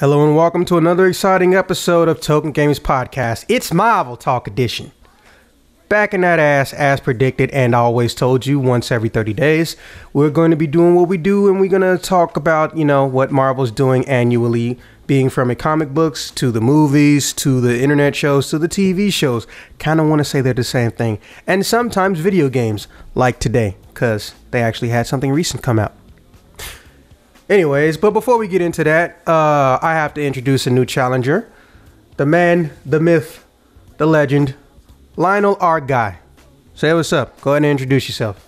Hello and welcome to another exciting episode of Token Games Podcast. It's Marvel Talk Edition. Back in that ass, as predicted and always told you once every 30 days, we're going to be doing what we do and we're going to talk about, you know, what Marvel's doing annually, being from a comic books to the movies to the internet shows to the TV shows. Kind of want to say they're the same thing. And sometimes video games, like today, because they actually had something recent come out. Anyways, but before we get into that, uh, I have to introduce a new challenger. The man, the myth, the legend, Lionel R. Guy. Say what's up. Go ahead and introduce yourself.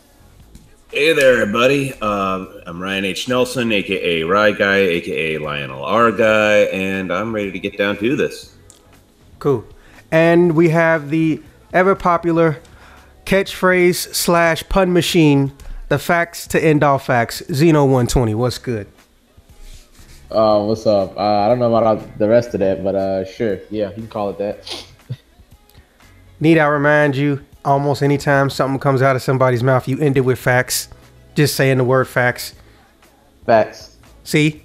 Hey there, everybody. Um, I'm Ryan H. Nelson, aka Rye Guy, aka Lionel R. Guy, and I'm ready to get down to this. Cool. And we have the ever popular catchphrase slash pun machine, the facts to end all facts, Xeno 120. What's good? Uh, what's up? Uh, I don't know about the rest of that, but uh, sure, yeah, you can call it that. Need I remind you, almost anytime something comes out of somebody's mouth, you end it with facts. Just saying the word facts. Facts. See?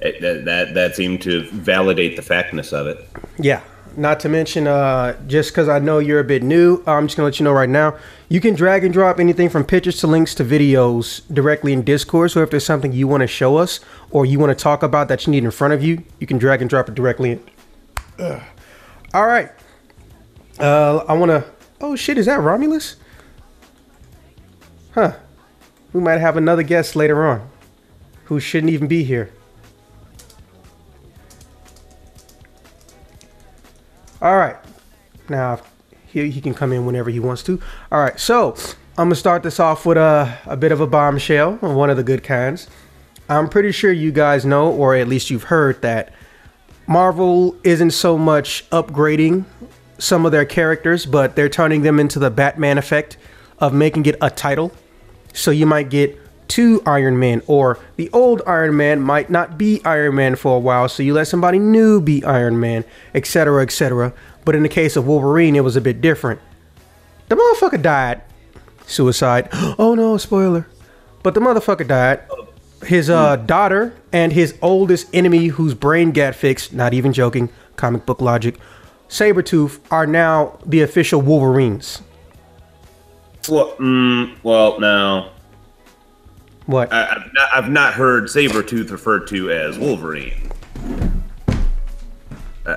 It, that, that that seemed to validate the factness of it. Yeah. Not to mention, uh, just because I know you're a bit new, I'm just gonna let you know right now. You can drag and drop anything from pictures to links to videos directly in Discord. So if there's something you want to show us or you want to talk about that you need in front of you, you can drag and drop it directly. In. Ugh. All right. Uh, I want to. Oh shit! Is that Romulus? Huh. We might have another guest later on, who shouldn't even be here. All right. Now, he, he can come in whenever he wants to. All right. So, I'm going to start this off with a, a bit of a bombshell, one of the good kinds. I'm pretty sure you guys know, or at least you've heard, that Marvel isn't so much upgrading some of their characters, but they're turning them into the Batman effect of making it a title. So you might get two Iron Man, or the old Iron Man might not be Iron Man for a while, so you let somebody new be Iron Man, etc., etc. But in the case of Wolverine, it was a bit different. The motherfucker died. Suicide. Oh no, spoiler. But the motherfucker died. His uh, daughter and his oldest enemy, whose brain got fixed, not even joking, comic book logic, Sabretooth, are now the official Wolverines. Well, mm, well, What? I, I've, not, I've not heard Sabretooth referred to as Wolverine. Uh,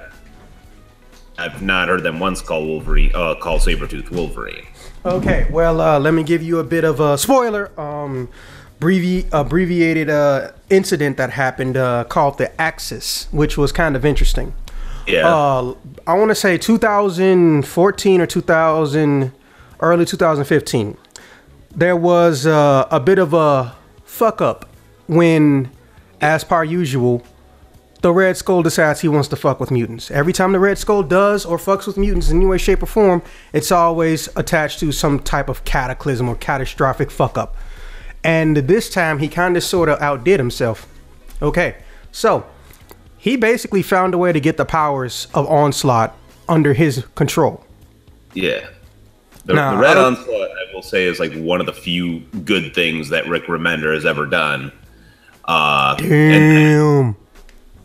I've not heard them once call Wolverine, uh, call Sabretooth Wolverine. Okay, well, uh, let me give you a bit of a spoiler. Um, abbrevi- abbreviated uh, incident that happened uh, called the Axis, which was kind of interesting. Yeah. Uh, I want to say 2014 or 2000, early 2015. There was uh, a bit of a fuck up when, as per usual, the Red Skull decides he wants to fuck with mutants. Every time the Red Skull does or fucks with mutants in any way, shape, or form, it's always attached to some type of cataclysm or catastrophic fuck up. And this time he kind of sort of outdid himself. Okay, so he basically found a way to get the powers of Onslaught under his control. Yeah. The, Nah, the Red don't- Onslaught, I will say, is like one of the few good things that Rick Remender has ever done. Uh, Damn.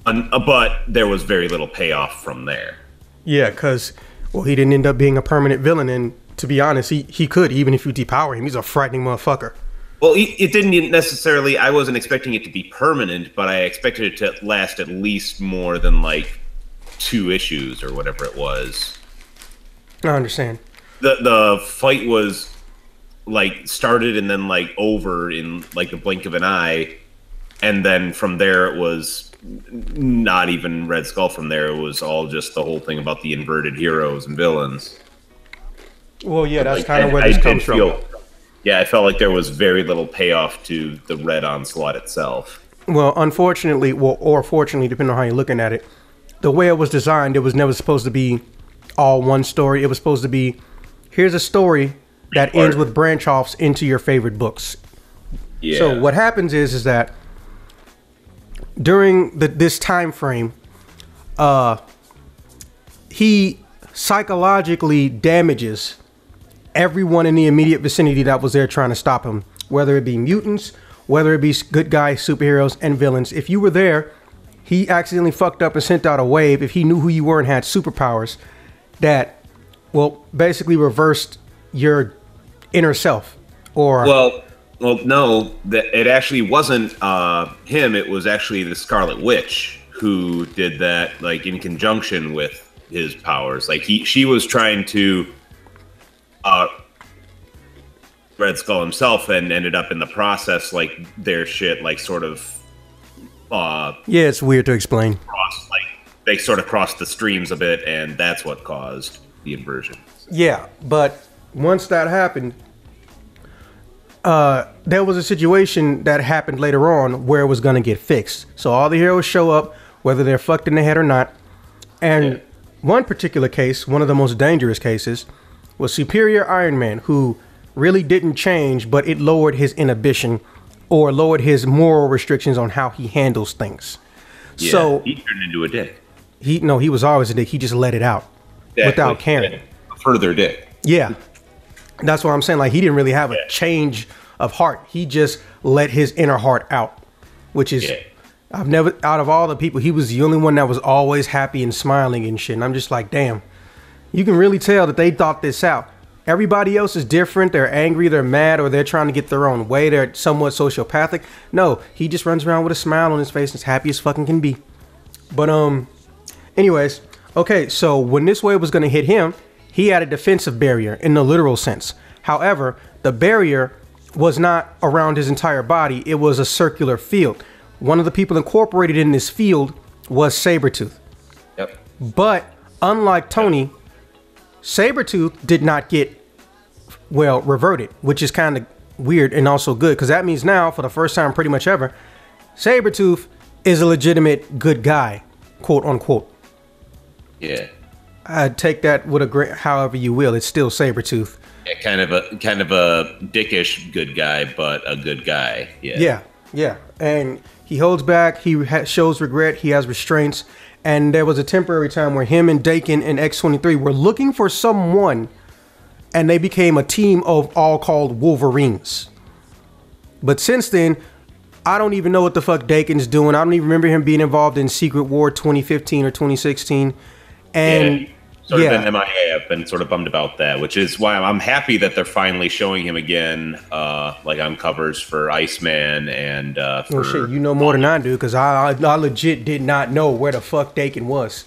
and- uh, but there was very little payoff from there. Yeah, because, well, he didn't end up being a permanent villain. And to be honest, he, he could, even if you depower him. He's a frightening motherfucker. Well, it didn't necessarily. I wasn't expecting it to be permanent, but I expected it to last at least more than like two issues or whatever it was. I understand. The The fight was like started and then like over in like the blink of an eye, and then from there it was not even Red Skull. From there, it was all just the whole thing about the inverted heroes and villains. Well, yeah, that's Like, kind of where I this did comes from. feel- Yeah, I felt like there was very little payoff to the Red Onslaught itself. Well, unfortunately, well, or fortunately, depending on how you're looking at it, the way it was designed, it was never supposed to be all one story. It was supposed to be here's a story that Part. ends with branch offs into your favorite books. Yeah. So what happens is is that during the, this time frame, uh, he psychologically damages everyone in the immediate vicinity that was there trying to stop him, whether it be mutants whether it be good guys, superheroes, and villains. If you were there, he accidentally fucked up and sent out a wave. If he knew who you were and had superpowers, that well basically reversed your inner self. Or Well, well, no, that it actually wasn't uh, him. It was actually the Scarlet Witch who did that, like in conjunction with his powers. Like he, she was trying to uh, Red Skull himself, and ended up in the process like their shit, like sort of uh, yeah, it's weird to explain. crossed, like they sort of crossed the streams a bit, and that's what caused the inversion. Yeah, but once that happened, uh, there was a situation that happened later on where it was gonna get fixed. So all the heroes show up, whether they're fucked in the head or not. And Yeah. one particular case, one of the most dangerous cases, was Superior Iron Man, who really didn't change, but it lowered his inhibition or lowered his moral restrictions on how he handles things. Yeah, So he turned into a dick. he no, he was always a dick. He just let it out without Exactly. caring. A further dick. Yeah. That's what I'm saying. Like he didn't really have a change of heart. He just let his inner heart out, which is Yeah. I've never out of all the people, he was the only one that was always happy and smiling and shit. And I'm just like, damn. You can really tell that they thought this out. Everybody else is different. They're angry, they're mad, or they're trying to get their own way. They're somewhat sociopathic. No, he just runs around with a smile on his face and is happy as fucking can be. But um Anyways, okay, so when this wave was going to hit him, he had a defensive barrier in the literal sense. However, the barrier was not around his entire body, it was a circular field. One of the people incorporated in this field was Sabretooth. Yep. But unlike Tony, Sabretooth did not get, well, reverted, which is kind of weird and also good because that means now, for the first time pretty much ever, Sabretooth is a legitimate good guy, quote unquote. Yeah. I'd take that with a great, however you will. It's still Sabretooth. yeah. Kind of a kind of a dickish good guy, but a good guy. Yeah. Yeah, yeah. And he holds back. He ha- shows regret. He has restraints. And there was a temporary time where him and Daken and X23 were looking for someone, and they became a team of all called Wolverines. But since then, I don't even know what the fuck Daken's doing. I don't even remember him being involved in Secret War 2015 or 2016. And Yeah, sort yeah. of been MIA. I've been sort of bummed about that, which is why I'm happy that they're finally showing him again, uh, like on covers for Iceman and uh, for Well, shit, you know more than I do because I, I I legit did not know where the fuck Daken was.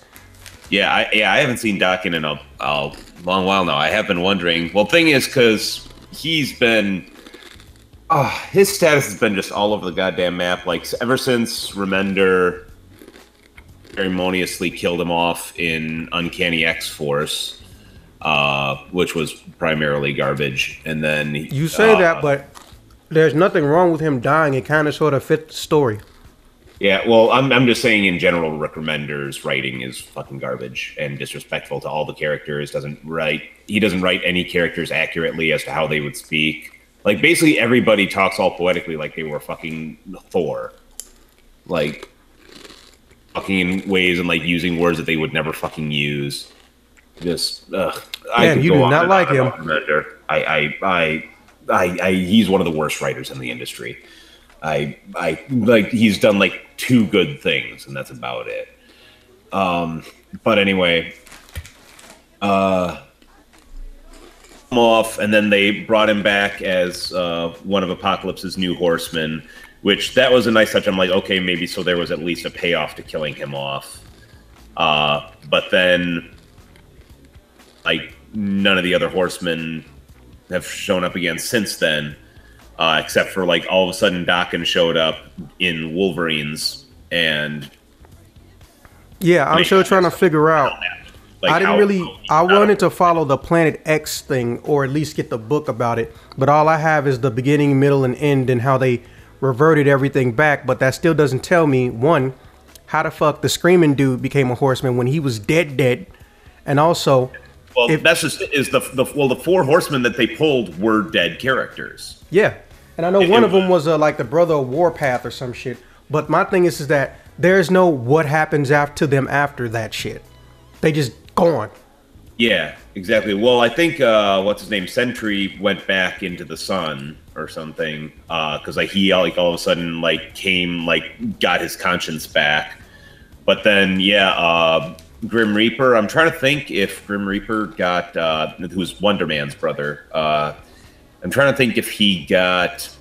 Yeah, I, yeah, I haven't seen Daken in a, a long while now. I have been wondering. Well, thing is, because he's been, uh, his status has been just all over the goddamn map. Like ever since Remender ceremoniously killed him off in Uncanny X Force, uh, which was primarily garbage, and then You say uh, that, but there's nothing wrong with him dying. It kind of sort of fits the story. Yeah, well, I'm, I'm just saying in general, Rick Remender's writing is fucking garbage and disrespectful to all the characters. Doesn't write he doesn't write any characters accurately as to how they would speak. Like basically everybody talks all poetically like they were fucking Thor, like talking in ways and like using words that they would never fucking use. Just ugh. I Man, could you do not like him. I, I, I, I, I, he's one of the worst writers in the industry. I I like he's done like two good things and that's about it. Um but anyway, uh off and then they brought him back as uh one of Apocalypse's new horsemen, which that was a nice touch. I'm like, okay, maybe so there was at least a payoff to killing him off. Uh but then like none of the other horsemen have shown up again since then uh, except for like all of a sudden Daken showed up in Wolverines and Yeah, I'm still trying to figure out. like I didn't really. I wanted to follow the Planet X thing, or at least get the book about it. But all I have is the beginning, middle, and end, and how they reverted everything back. But that still doesn't tell me one, how the fuck the screaming dude became a horseman when he was dead, dead, and also, Well, if- that's just is the, the well the four horsemen that they pulled were dead characters. yeah. And I know It- one it of them was uh, like the brother of Warpath or some shit. But my thing is, is that there's no what happens after them after that shit. They just gone. Yeah, exactly. Well, I think uh, what's his name, Sentry, went back into the sun or something because like he like all of a sudden like came like got his conscience back. But then yeah, uh, Grim Reaper. I'm trying to think if Grim Reaper got uh, who's Wonder Man's brother. Uh, I'm trying to think if he got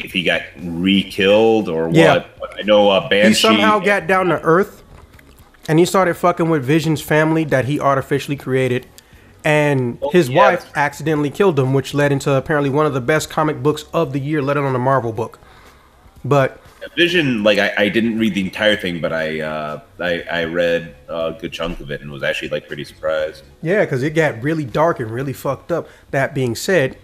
if he got re-killed or Yeah. what. But I know uh, Banshee. He somehow got down to Earth, and he started fucking with Vision's family that he artificially created, and Oh, his yeah, wife accidentally killed him, which led into apparently one of the best comic books of the year, let alone a Marvel book. But Vision, like I, I didn't read the entire thing, but I uh, I, I read a good chunk of it and was actually like pretty surprised. Yeah, because it got really dark and really fucked up. That being said,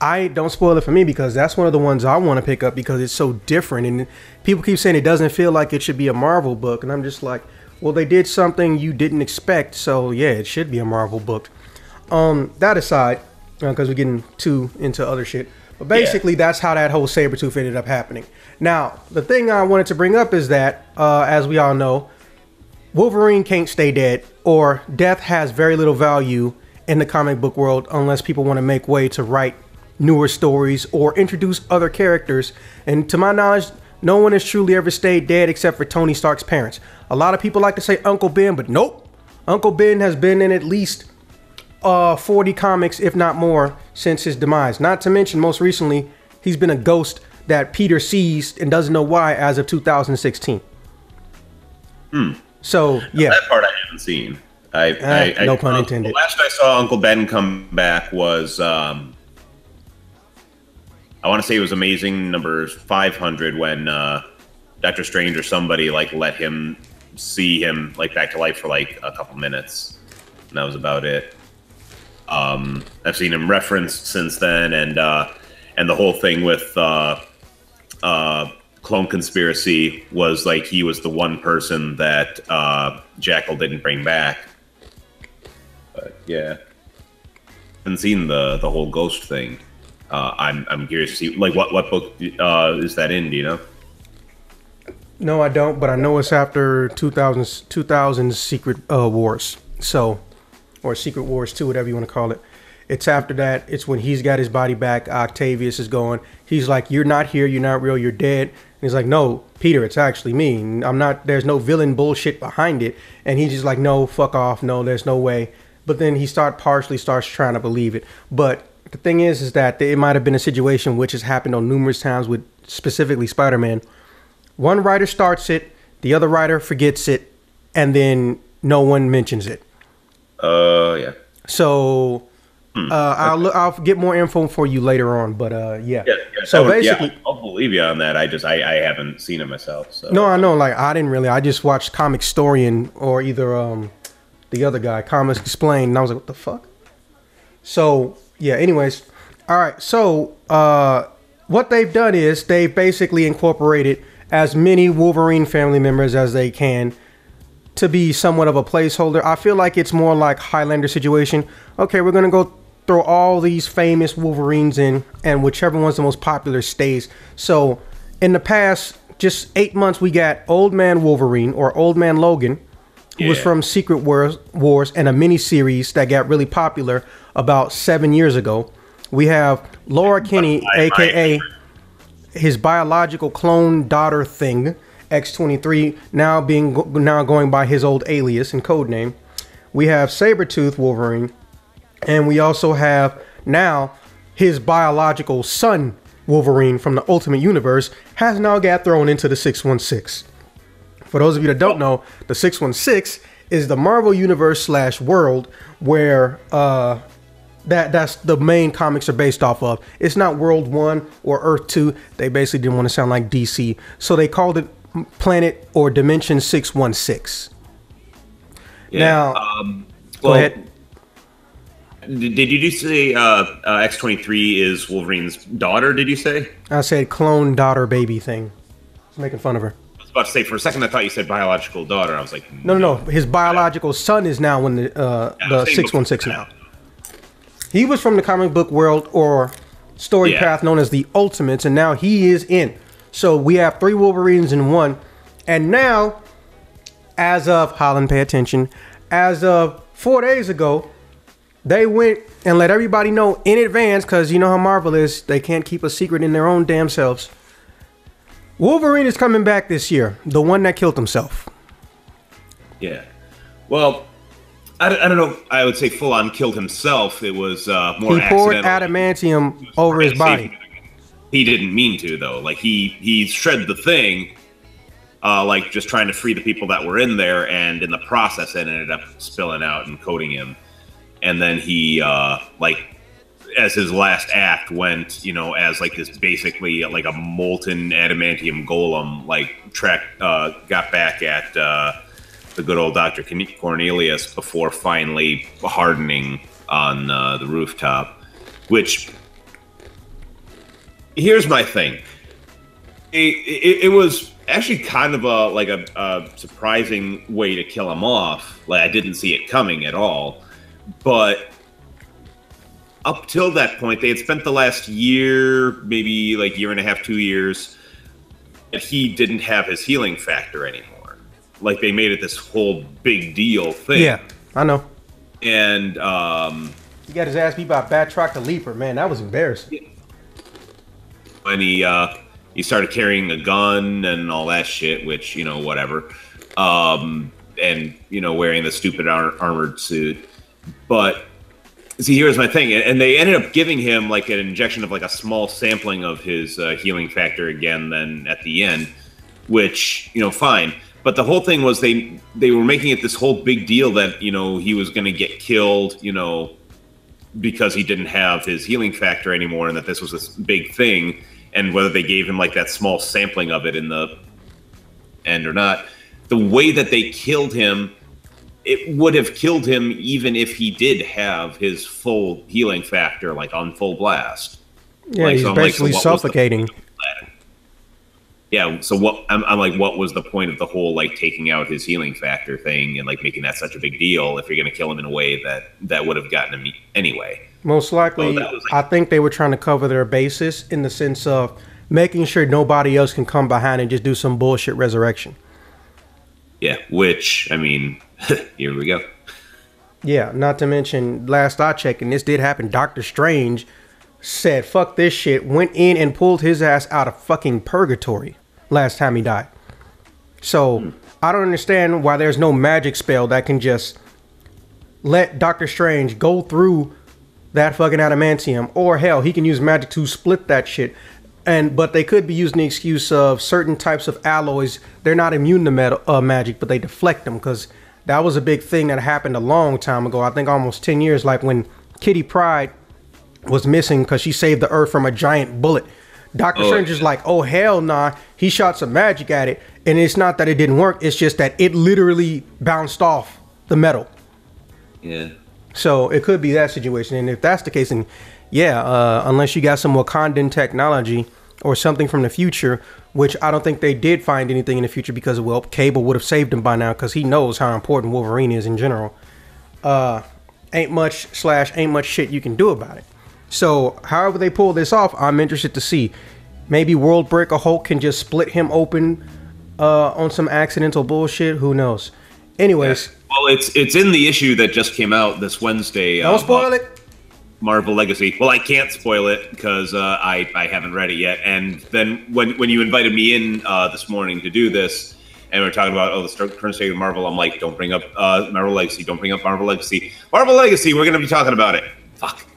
I don't spoil it for me because that's one of the ones I want to pick up because it's so different. And people keep saying it doesn't feel like it should be a Marvel book. And I'm just like, well, they did something you didn't expect. So yeah, it should be a Marvel book. Um, that aside, because we're getting too into other shit. But basically, that's how that whole Sabretooth ended up happening. Now, the thing I wanted to bring up is that, uh, as we all know, Wolverine can't stay dead, or death has very little value in the comic book world unless people want to make way to write newer stories or introduce other characters. And to my knowledge, no one has truly ever stayed dead except for Tony Stark's parents. A lot of people like to say Uncle Ben, but nope. Uncle Ben has been in at least uh, 40 comics, if not more, since his demise. Not to mention, most recently, he's been a ghost that Peter sees and doesn't know why as of 2016. Hmm. So, yeah. That part I haven't seen. I, I, I no pun uh, intended. The last I saw Uncle Ben come back was um, I want to say it was amazing number 500 when uh, Doctor Strange or somebody like let him see him like back to life for like a couple minutes, and that was about it. Um, I've seen him referenced since then, and uh, and the whole thing with uh, uh, clone conspiracy was like he was the one person that uh, Jackal didn't bring back. But yeah, haven't seen the the whole ghost thing. Uh, I'm I'm curious to see like what what book uh, is that in? Do you know? No, I don't, but I know it's after 2000's 2000's Secret uh, Wars. So, or Secret Wars 2, whatever you want to call it. It's after that. It's when he's got his body back. Octavius is going. He's like, "You're not here. You're not real. You're dead." And he's like, "No, Peter, it's actually me. I'm not. There's no villain bullshit behind it." And he's just like, "No, fuck off. No, there's no way." But then he start partially starts trying to believe it. But the thing is, is that it might have been a situation which has happened on numerous times with specifically Spider-Man one writer starts it, the other writer forgets it, and then no one mentions it. Uh, yeah. So uh, I'll look, I'll get more info for you later on. But uh, yeah. Yeah, yeah, So would- yeah, basically, I'll believe you on that. I just I, I haven't seen it myself. So no, I know. Like I didn't really. I just watched Comicstorian or either um the other guy, Comics Explained, and I was like, what the fuck. So yeah. Anyways, all right. So uh, what they've done is they've basically incorporated as many Wolverine family members as they can to be somewhat of a placeholder. I feel like it's more like Highlander situation. Okay, we're gonna go throw all these famous Wolverines in, and whichever one's the most popular stays. So, in the past, just eight months, we got Old Man Wolverine or Old Man Logan, who was from Secret Wars, Wars and a mini series that got really popular about seven years ago. We have Laura Kinney, My- aka his biological clone daughter thing, X23, now being now going by his old alias and code name. We have Sabretooth Wolverine, and we also have now his biological son Wolverine from the Ultimate Universe has now got thrown into the 616. For those of you that don't know, the 616 is the Marvel Universe slash world where uh that that's the main comics are based off of. It's not World One or Earth Two. They basically didn't want to sound like DC, so they called it Planet or Dimension Six One Six. Now, um, Go ahead. Did, you just say uh, uh, X twenty three is Wolverine's daughter? Did you say? I said clone daughter baby thing. I was making fun of her. About to say for a second. I thought you said biological daughter. I was like, No, no, no. His biological son is now in the uh, Yeah, the six one six now. He was from the comic book world or story Yeah. path known as the Ultimates, and now he is in. So we have three Wolverines in one, and now, as of Holland, pay attention. As of four days ago, they went and let everybody know in advance because you know how Marvel is. They can't keep a secret in their own damn selves. Wolverine is coming back this year. The one that killed himself. Yeah. Well, I, don't- I don't know. I would say full on killed himself. It was uh, more He poured adamantium over his body. He didn't mean to though. Like he he shredded the thing, uh, like just trying to free the people that were in there, and in the process, it ended up spilling out and coating him. And then he uh, like as his last act went, you know, as like this basically like a molten adamantium golem, like track uh, got back at uh, the good old Doctor Cornelius before finally hardening on uh, the rooftop. Which here's my thing. It, it, it was actually kind of a like a, a surprising way to kill him off. Like I didn't see it coming at all, but up till that point, they had spent the last year, maybe like year and a half, two years, and he didn't have his healing factor anymore. Like they made it this whole big deal thing. Yeah, I know. And um, He got his ass beat by Batroc the Leaper. Man, that was embarrassing. when he uh, he started carrying a gun and all that shit, which you know whatever, um, and you know wearing the stupid ar- armored suit. But see, here's my thing, and they ended up giving him like an injection of like a small sampling of his uh, healing factor again. Then at the end, which you know fine. But the whole thing was they they were making it this whole big deal that you know he was going to get killed, you know, because he didn't have his healing factor anymore and that this was this big thing and whether they gave him like that small sampling of it in the end or not the way that they killed him it would have killed him even if he did have his full healing factor like on full blast Yeah, Like, he's so I'm like, so basically suffocating. yeah so what I'm, I'm like what was the point of the whole like taking out his healing factor thing and like making that such a big deal if you're going to kill him in a way that that would have gotten him anyway Most likely, was like- I think they were trying to cover their bases in the sense of making sure nobody else can come behind and just do some bullshit resurrection. yeah which i mean here we go Yeah, not to mention, last I checked, and this did happen, Doctor Strange said, fuck this shit, went in and pulled his ass out of fucking purgatory last time he died. So, I don't understand why there's no magic spell that can just let Doctor Strange go through that fucking adamantium, or hell, he can use magic to split that shit. And but they could be using the excuse of certain types of alloys. They're not immune to metal, uh, magic, but they deflect them because that was a big thing that happened a long time ago. I think almost ten years, like when Kitty Pryde was missing because she saved the Earth from a giant bullet. Doctor Oh, Strange is like, oh hell nah. He shot some magic at it, and it's not that it didn't work. It's just that it literally bounced off the metal. yeah So it could be that situation, and if that's the case, then yeah, uh, unless you got some Wakandan technology or something from the future, which I don't think they did find anything in the future because well, Cable would have saved him by now because he knows how important Wolverine is in general. Uh, ain't much slash ain't much shit you can do about it. So however they pull this off, I'm interested to see. Maybe World Breaker Hulk can just split him open uh, on some accidental bullshit. Who knows? Anyways, Well, it's it's in the issue that just came out this Wednesday. don't uh, spoil it. Marvel Legacy. Well, I can't spoil it because uh, I I haven't read it yet. And then when when you invited me in uh, this morning to do this, and we are talking about oh the current state of Marvel, I'm like, don't bring up uh, Marvel Legacy. Don't bring up Marvel Legacy. Marvel Legacy. We're gonna be talking about it. Fuck.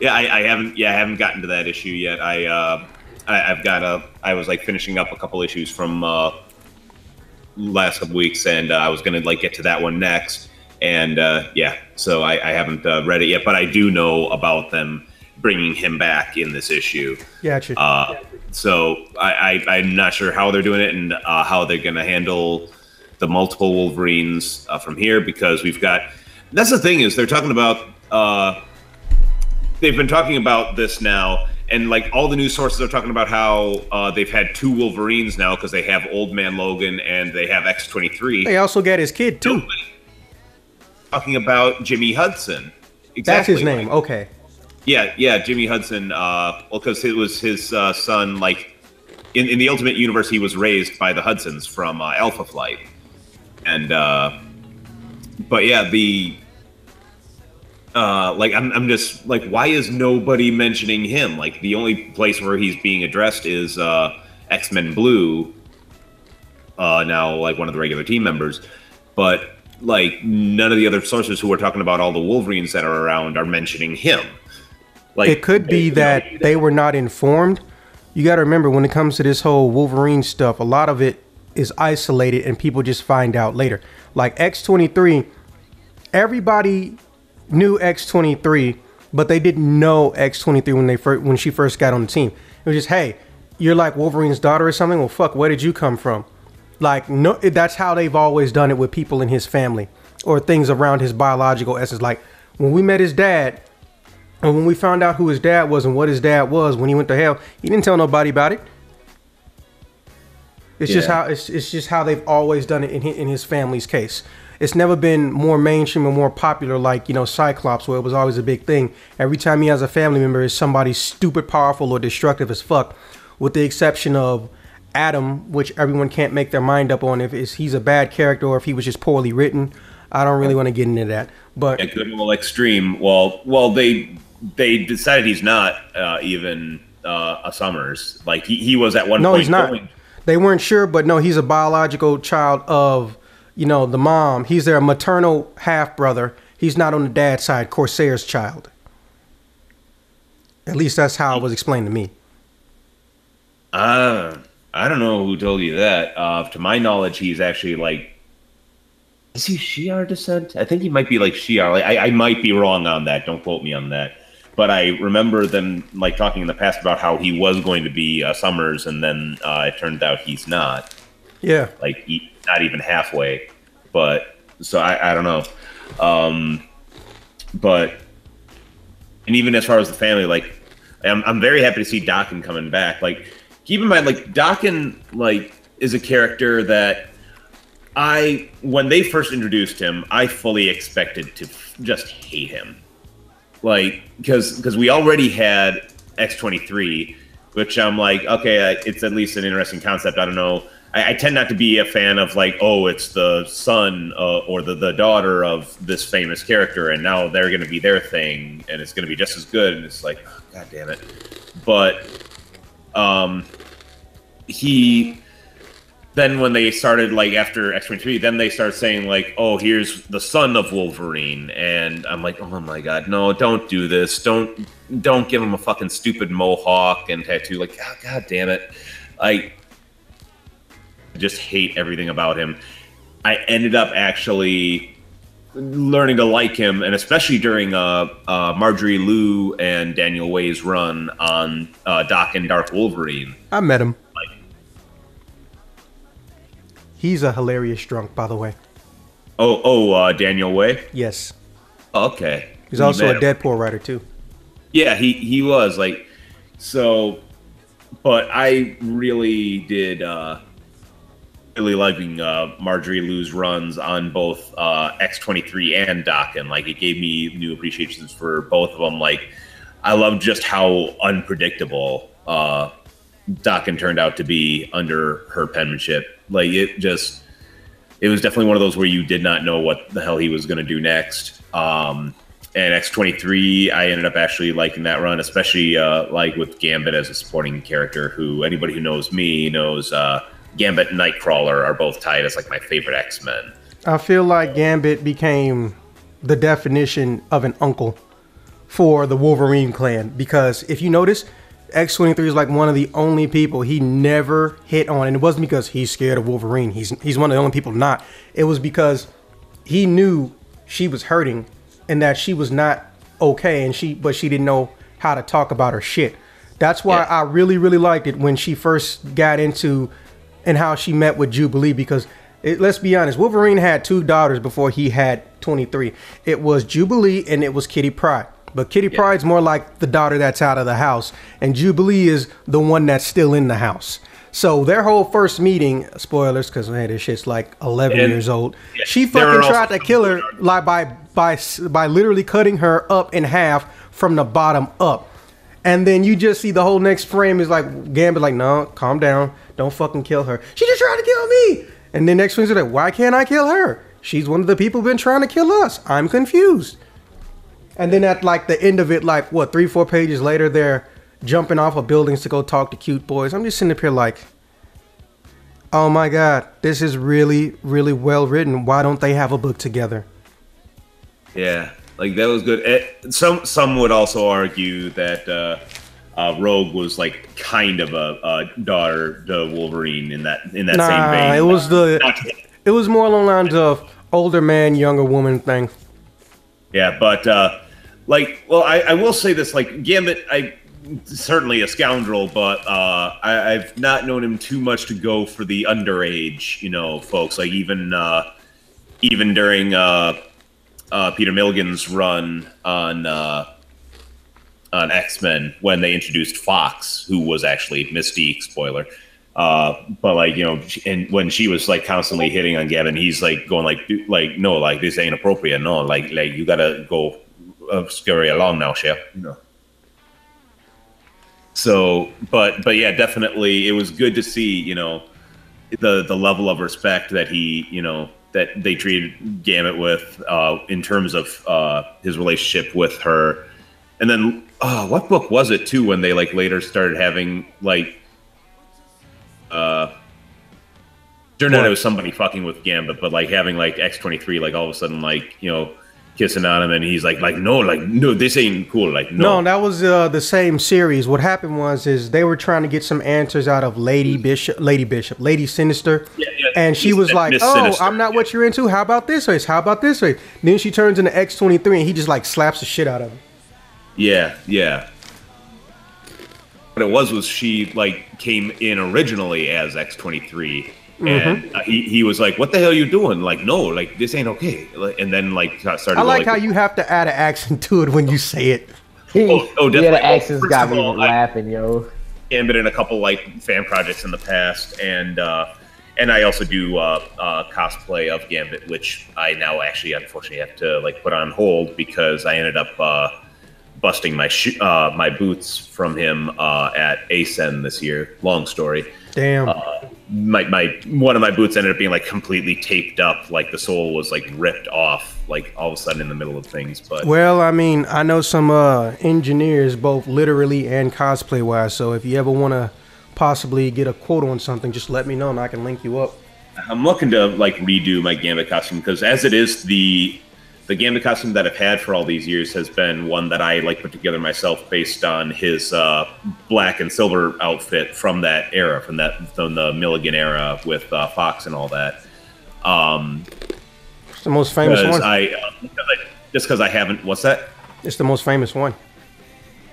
yeah, I, I haven't. Yeah, I haven't gotten to that issue yet. I. Uh, I, I've got a. I was like finishing up a couple issues from uh, last couple weeks, and uh, I was gonna like get to that one next. And uh, yeah, so I, I haven't uh, read it yet, but I do know about them bringing him back in this issue. Gotcha. Uh, so I, I, I'm not sure how they're doing it and uh, how they're going to handle the multiple Wolverines uh, from here because we've got. That's the thing is they're talking about. Uh, they've been talking about this now, and like all the news sources are talking about how uh, they've had two Wolverines now because they have Old Man Logan and they have X23. They also got his kid too. Talking about Jimmy Hudson. Exactly. That's his name. like- Okay. yeah, yeah, Jimmy Hudson. Uh, well, because it was his uh, son. Like in, in the Ultimate Universe, he was raised by the Hudsons from uh, Alpha Flight, and uh, but yeah, the uh, like I'm, I'm just like, why is nobody mentioning him? Like the only place where he's being addressed is uh, X Men Blue. Uh, now, like one of the regular team members, but like none of the other sources who are talking about all the Wolverines that are around are mentioning him. Like it could be eh, that they were not informed. You got to remember when it comes to this whole Wolverine stuff, a lot of it is isolated and people just find out later. Like X23, everybody knew X23, but they didn't know X23 when they first when she first got on the team. It was just, "Hey, you're like Wolverine's daughter or something." Well, fuck, where did you come from? Like no that's how they've always done it with people in his family or things around his biological essence. Like when we met his dad, and when we found out who his dad was and what his dad was when he went to hell, he didn't tell nobody about it. It's just how it's, it's just how they've always done it in his, in his family's case. It's never been more mainstream or more popular like you know Cyclops, where it was always a big thing. Every time he has a family member, is somebody stupid, powerful, or destructive as fuck, with the exception of Adam, which everyone can't make their mind up on if he's a bad character or if he was just poorly written. I don't really want to get into that, but a good old extreme. Well, well, they they decided he's not uh, even uh, a Summers. Like he, he was at one No, point. he's not. going- They weren't sure, but no, he's a biological child of, you know, the mom. He's their maternal half brother. He's not on the dad's side, Corsair's child. At least that's how it was explained to me. Uh, don't know who told you that. Uh, to my knowledge, he's actually like. Is he Shi'ar descent? I think he might be like Shi'ar. Like, I, I might be wrong on that. Don't quote me on that. But I remember them like talking in the past about how he was going to be uh, Summers, and then uh, it turned out he's not. Yeah. like e- not even halfway. But so I, I don't know. Um, but and even as far as the family, like I'm, I'm very happy to see Daken coming back. Like keep in mind, like Daken, like is a character that I when they first introduced him, I fully expected to f- just hate him. Like because because we already had X23, which I'm like, okay, it's at least an interesting concept. I don't know. I, I tend not to be a fan of like, oh, it's the son uh, or the, the daughter of this famous character, and now they're going to be their thing, and it's going to be just as good. And it's like, oh, god damn it. But um, he then when they started like after X twenty three, then they start saying like, "Oh, here's the son of Wolverine," and I'm like, "Oh my god, no! Don't do this! Don't don't give him a fucking stupid mohawk and tattoo!" Like, oh, god damn it! I just hate everything about him. I ended up actually learning to like him, and especially during uh, uh, Marjorie Liu and Daniel Way's run on uh, Daken Dark Wolverine. I met him. Like, He's a hilarious drunk, by the way. oh, oh, uh, Daniel Way. Yes. Okay. He's You also a met him. Deadpool writer, too. Yeah, he he was like so but I really did uh really liking uh Marjorie Liu's runs on both uh X23 and Daken. Like it gave me new appreciations for both of them. Like I love just how unpredictable uh Daken turned out to be under her penmanship. Like it just it was definitely one of those where you did not know what the hell he was going to do next. Um, and X23, I ended up actually liking that run, especially uh, like with Gambit as a supporting character. Who anybody who knows me knows uh, Gambit and Nightcrawler are both tied as like my favorite X Men. I feel like Gambit became the definition of an uncle for the Wolverine clan because if you notice, X23 is like one of the only people he never hit on, and it wasn't because he's scared of Wolverine. He's he's one of the only people not. It was because he knew she was hurting and that she was not okay, and she but she didn't know how to talk about her shit. That's why Yeah. I really really liked it when she first got into and how she met with Jubilee because it, let's be honest, Wolverine had two daughters before he had 23. It was Jubilee and it was Kitty Pryde. But Kitty Pryde's more like the daughter that's out of the house, and Jubilee is the one that's still in the house. So their whole first meeting, spoilers, because man, this shit's like 11 And- years old. yeah, she fucking tried to kill her like by by by literally cutting her up in half from the bottom up. And then you just see the whole next frame is like Gambit like, no, calm down, don't fucking kill her. She just tried to kill me. And then next frame is like, why can't I kill her? She's one of the people been trying to kill us. I'm confused. And then at like the end of it, like what three, four pages later, they're jumping off of buildings to go talk to cute boys. I'm just sitting up here like, oh my god, this is really, really well written. Why don't they have a book together? Yeah, like that was good. Eh, some some would also argue that uh, uh, Rogue was like kind of a, a daughter to Wolverine in that in that Nah, same vein. it was the, it was more along the lines of older man, younger woman thing. Yeah, but uh, like, well, I, I will say this: like Gambit, I certainly a scoundrel, but uh, I, I've not known him too much to go for the underage, you know, folks. Like even uh, even during uh, uh, Peter Milligan's run on uh, on X Men when they introduced Fox, who was actually Mystique. Spoiler. Uh, but like you know, and when she was like constantly hitting on Gavin, he's like going like, like no, like this ain't appropriate. No, like like you gotta go uh, scurry along now, chef. Know. So, but but yeah, definitely, it was good to see you know the the level of respect that he you know that they treated Gambit with uh, in terms of uh, his relationship with her, and then uh, what book was it too when they like later started having like uh turned out it was somebody fucking with Gambit, but like having like X twenty three like all of a sudden like you know kissing on him and he's like like no like no this ain't cool like no, No, that was uh, the same series. What happened was is they were trying to get some answers out of Lady Bishop, Lady Bishop, Lady Sinister, Yeah, yeah, and she was like, Miss "Oh, Sinister, I'm not yeah. what you're into. How about this race? How about this race?" Then she turns into X23, and he just like slaps the shit out of him. Yeah, yeah. What it was was she like came in originally as X twenty three, Mm-hmm. and uh, he he was like, "What the hell are you doing? Like, no, like this ain't okay." Like, And then like started. I to, like how you have to add an accent to it when you say it. He, Oh, oh, yeah, definitely. the accents First got of me all, I- laughing, yo. Gambit in a couple like fan projects in the past, and uh, and I also do uh, uh, cosplay of Gambit, which I now actually unfortunately have to like put on hold because I ended up uh, busting my sho- uh, my boots from him uh, at ASEN this year. Long story. Damn. Uh, my, my one of my boots ended up being like completely taped up, like the sole was like ripped off, like all of a sudden in the middle of things. But well, I mean, I know some uh, engineers, both literally and cosplay wise. So if you ever want to possibly get a quote on something, just let me know and I can link you up. I'm looking to like redo my Gambit costume because as it is the the Gambit costume that I've had for all these years has been one that I like put together myself based on his uh, black and silver outfit from that era, from that from the Milligan era with uh, Fox and all that. Um, It's the most famous one. I, uh, just because I haven't. What's that? It's the most famous one.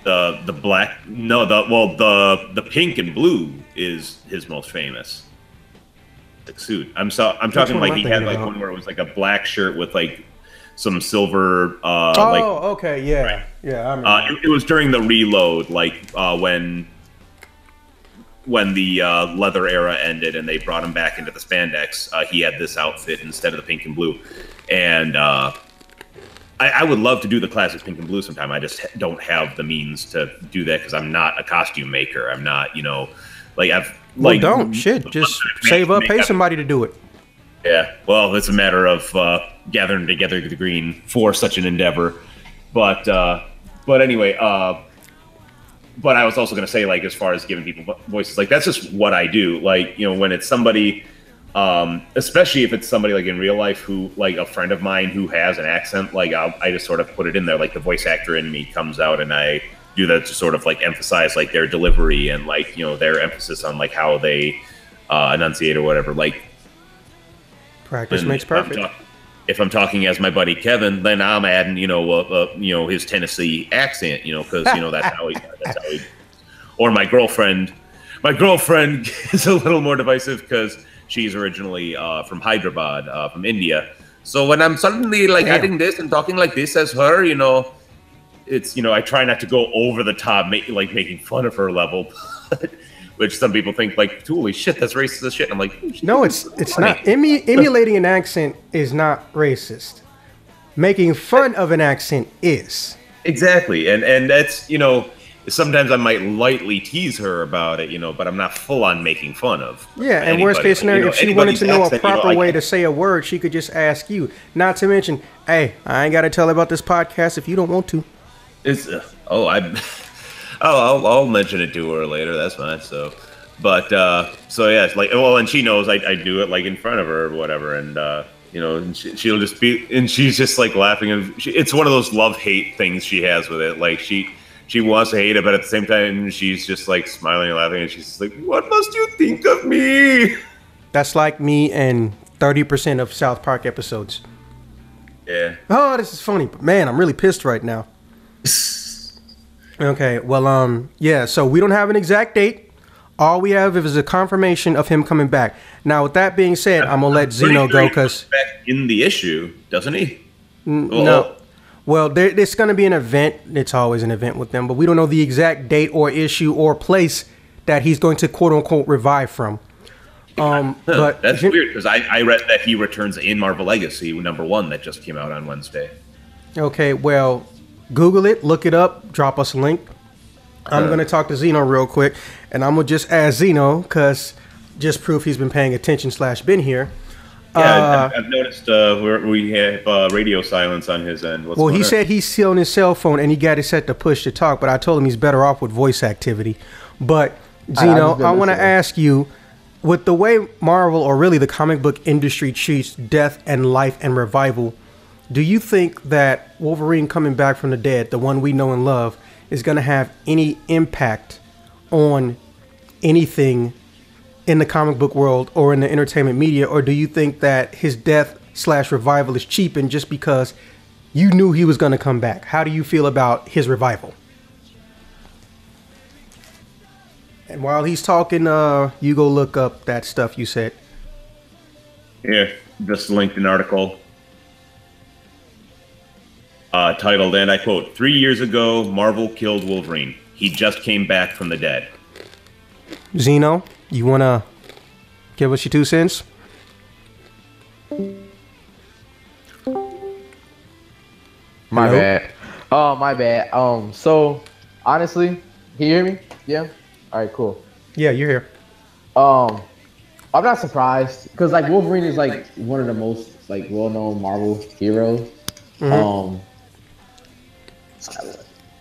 The the black no the well the the pink and blue is his most famous suit. I'm so I'm talking like he had like about? one where it was like a black shirt with like some silver uh Oh, like okay, yeah, yeah. I remember. uh, it, it was during the reload like uh when when the uh, leather era ended and they brought him back into the spandex uh, he had this outfit instead of the pink and blue and uh I, I would love to do the classic pink and blue sometime. I just don't have the means to do that because I'm not a costume maker. I'm not, you know, like I've well, like don't shit. Just save up, pay somebody to do it. Yeah, well, it's a matter of uh, gathering together the green for such an endeavor. But uh, but anyway, uh, but I was also going to say, like, as far as giving people voices, like that's just what I do. Like, you know, when it's somebody, um, especially if it's somebody like in real life who, like, a friend of mine who has an accent, like, I'll, I just sort of put it in there. Like, the voice actor in me comes out, and I do that to sort of like emphasize like their delivery and like you know their emphasis on like how they uh, enunciate or whatever. Like Practice and makes if I'm perfect. talk- If I'm talking as my buddy Kevin, then I'm adding, you know, uh, uh, you know, his Tennessee accent, you know, because you know that's how he, that's how he. Or my girlfriend, my girlfriend is a little more divisive because she's originally uh, from Hyderabad, uh, from India. So when I'm suddenly like Damn. adding this and talking like this as her, you know, it's you know I try not to go over the top, make, like making fun of her level, which some people think like, holy shit, that's racist as shit. I'm like, No, it's it's funny. not. Emu- emulating an accent is not racist. Making fun of an accent is. Exactly, and and that's you know, sometimes I might lightly tease her about it, you know, but I'm not full on making fun of. Yeah, and worst case scenario, You know, if she wanted to know a anybody's accent, you know, proper way to say a word, she could just ask you. Not to mention, hey, I ain't got to tell her about this podcast if you don't want to. It's uh, oh I, oh I'll, I'll mention it to her later. That's fine. So, but uh, so yeah, it's like well, and she knows I, I do it like in front of her or whatever, and uh, you know, and she, she'll just be and she's just like laughing, and she, it's one of those love hate things she has with it. Like she she wants to hate it, but at the same time, she's just like smiling and laughing, and she's just like, "What must you think of me?" That's like me and 30% of South Park episodes. Yeah. Oh, this is funny, but man, I'm really pissed right now. Okay, well, um, yeah, so we don't have an exact date. All we have is a confirmation of him coming back. Now, with that being said, I'm gonna let Zeno sure go because back in the issue, doesn't he? Well, no. Well, there, there's going to be an event. It's always an event with them, but we don't know the exact date or issue or place that he's going to quote unquote revive from. Um, Huh, but that's weird because I, I read that he returns in Marvel Legacy number one that just came out on Wednesday. Okay, well, Google it, look it up, drop us a link. I'm Uh. gonna talk to Zeno real quick, and I'm gonna just ask Zeno because just proof he's been paying attention slash been here. Yeah, Uh, I've, I've noticed uh, we're, we have uh, radio silence on his end. What's well, he on? said he's still on his cell phone and he got it set to push to talk, but I told him he's better off with voice activity. But I Zeno, just been I want to ask you, with the way Marvel or really the comic book industry treats death and life and revival, do you think that Wolverine coming back from the dead, the one we know and love, is going to have any impact on anything in the comic book world or in the entertainment media, or do you think that his death slash revival is cheapened just because you knew he was going to come back? How do you feel about his revival? And while he's talking, uh, you go look up that stuff you said. Yeah, just linked an article uh, titled, and I quote, Three years ago, Marvel killed Wolverine. He just came back from the dead. Zeno, you want to give us your two cents? My Hello? bad. Oh, my bad. Um, so honestly, can you hear me? Yeah. All right, cool. Yeah, you're here. Um, I'm not surprised because like Wolverine is like one of the most like well-known Marvel heroes. Um,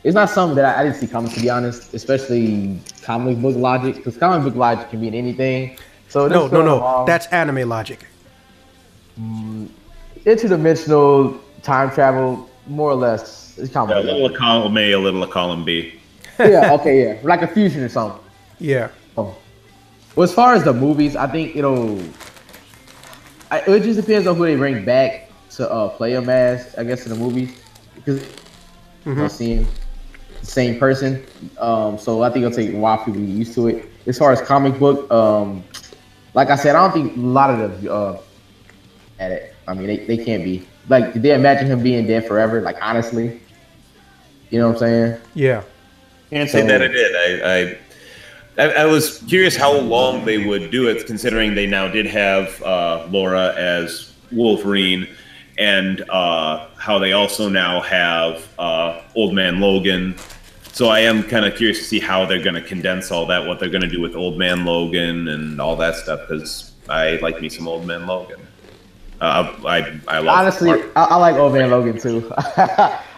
it's not something that I, I didn't see coming to be honest, especially comic book logic because comic book logic can mean anything. So No, no, no. along- That's anime logic. interdimensional time travel, more or less. It's A comic a little of column A, a little of column B. yeah, okay, yeah, like a fusion or something. Yeah. Oh. Well, as far as the movies, I think it'll. I, it just depends on who they bring back to uh, play him as. I guess in the movies, because I'm seeing the same person. Um, so I think it'll take a while for people to get used to it. As far as comic book, um, like I said, I don't think a lot of the uh, at it. I mean, they, they can't be like. Did they imagine him being dead forever? Like honestly, you know what I'm saying? Yeah. Can't say So- that I did. I, I I I was curious how long they would do it, considering they now did have uh, Laura as Wolverine, and uh, how they also now have uh, Old Man Logan. So I am kind of curious to see how they're going to condense all that, what they're going to do with Old Man Logan and all that stuff, because I like me some Old Man Logan. Uh, I I love Honestly, I, I like Old Man Logan too.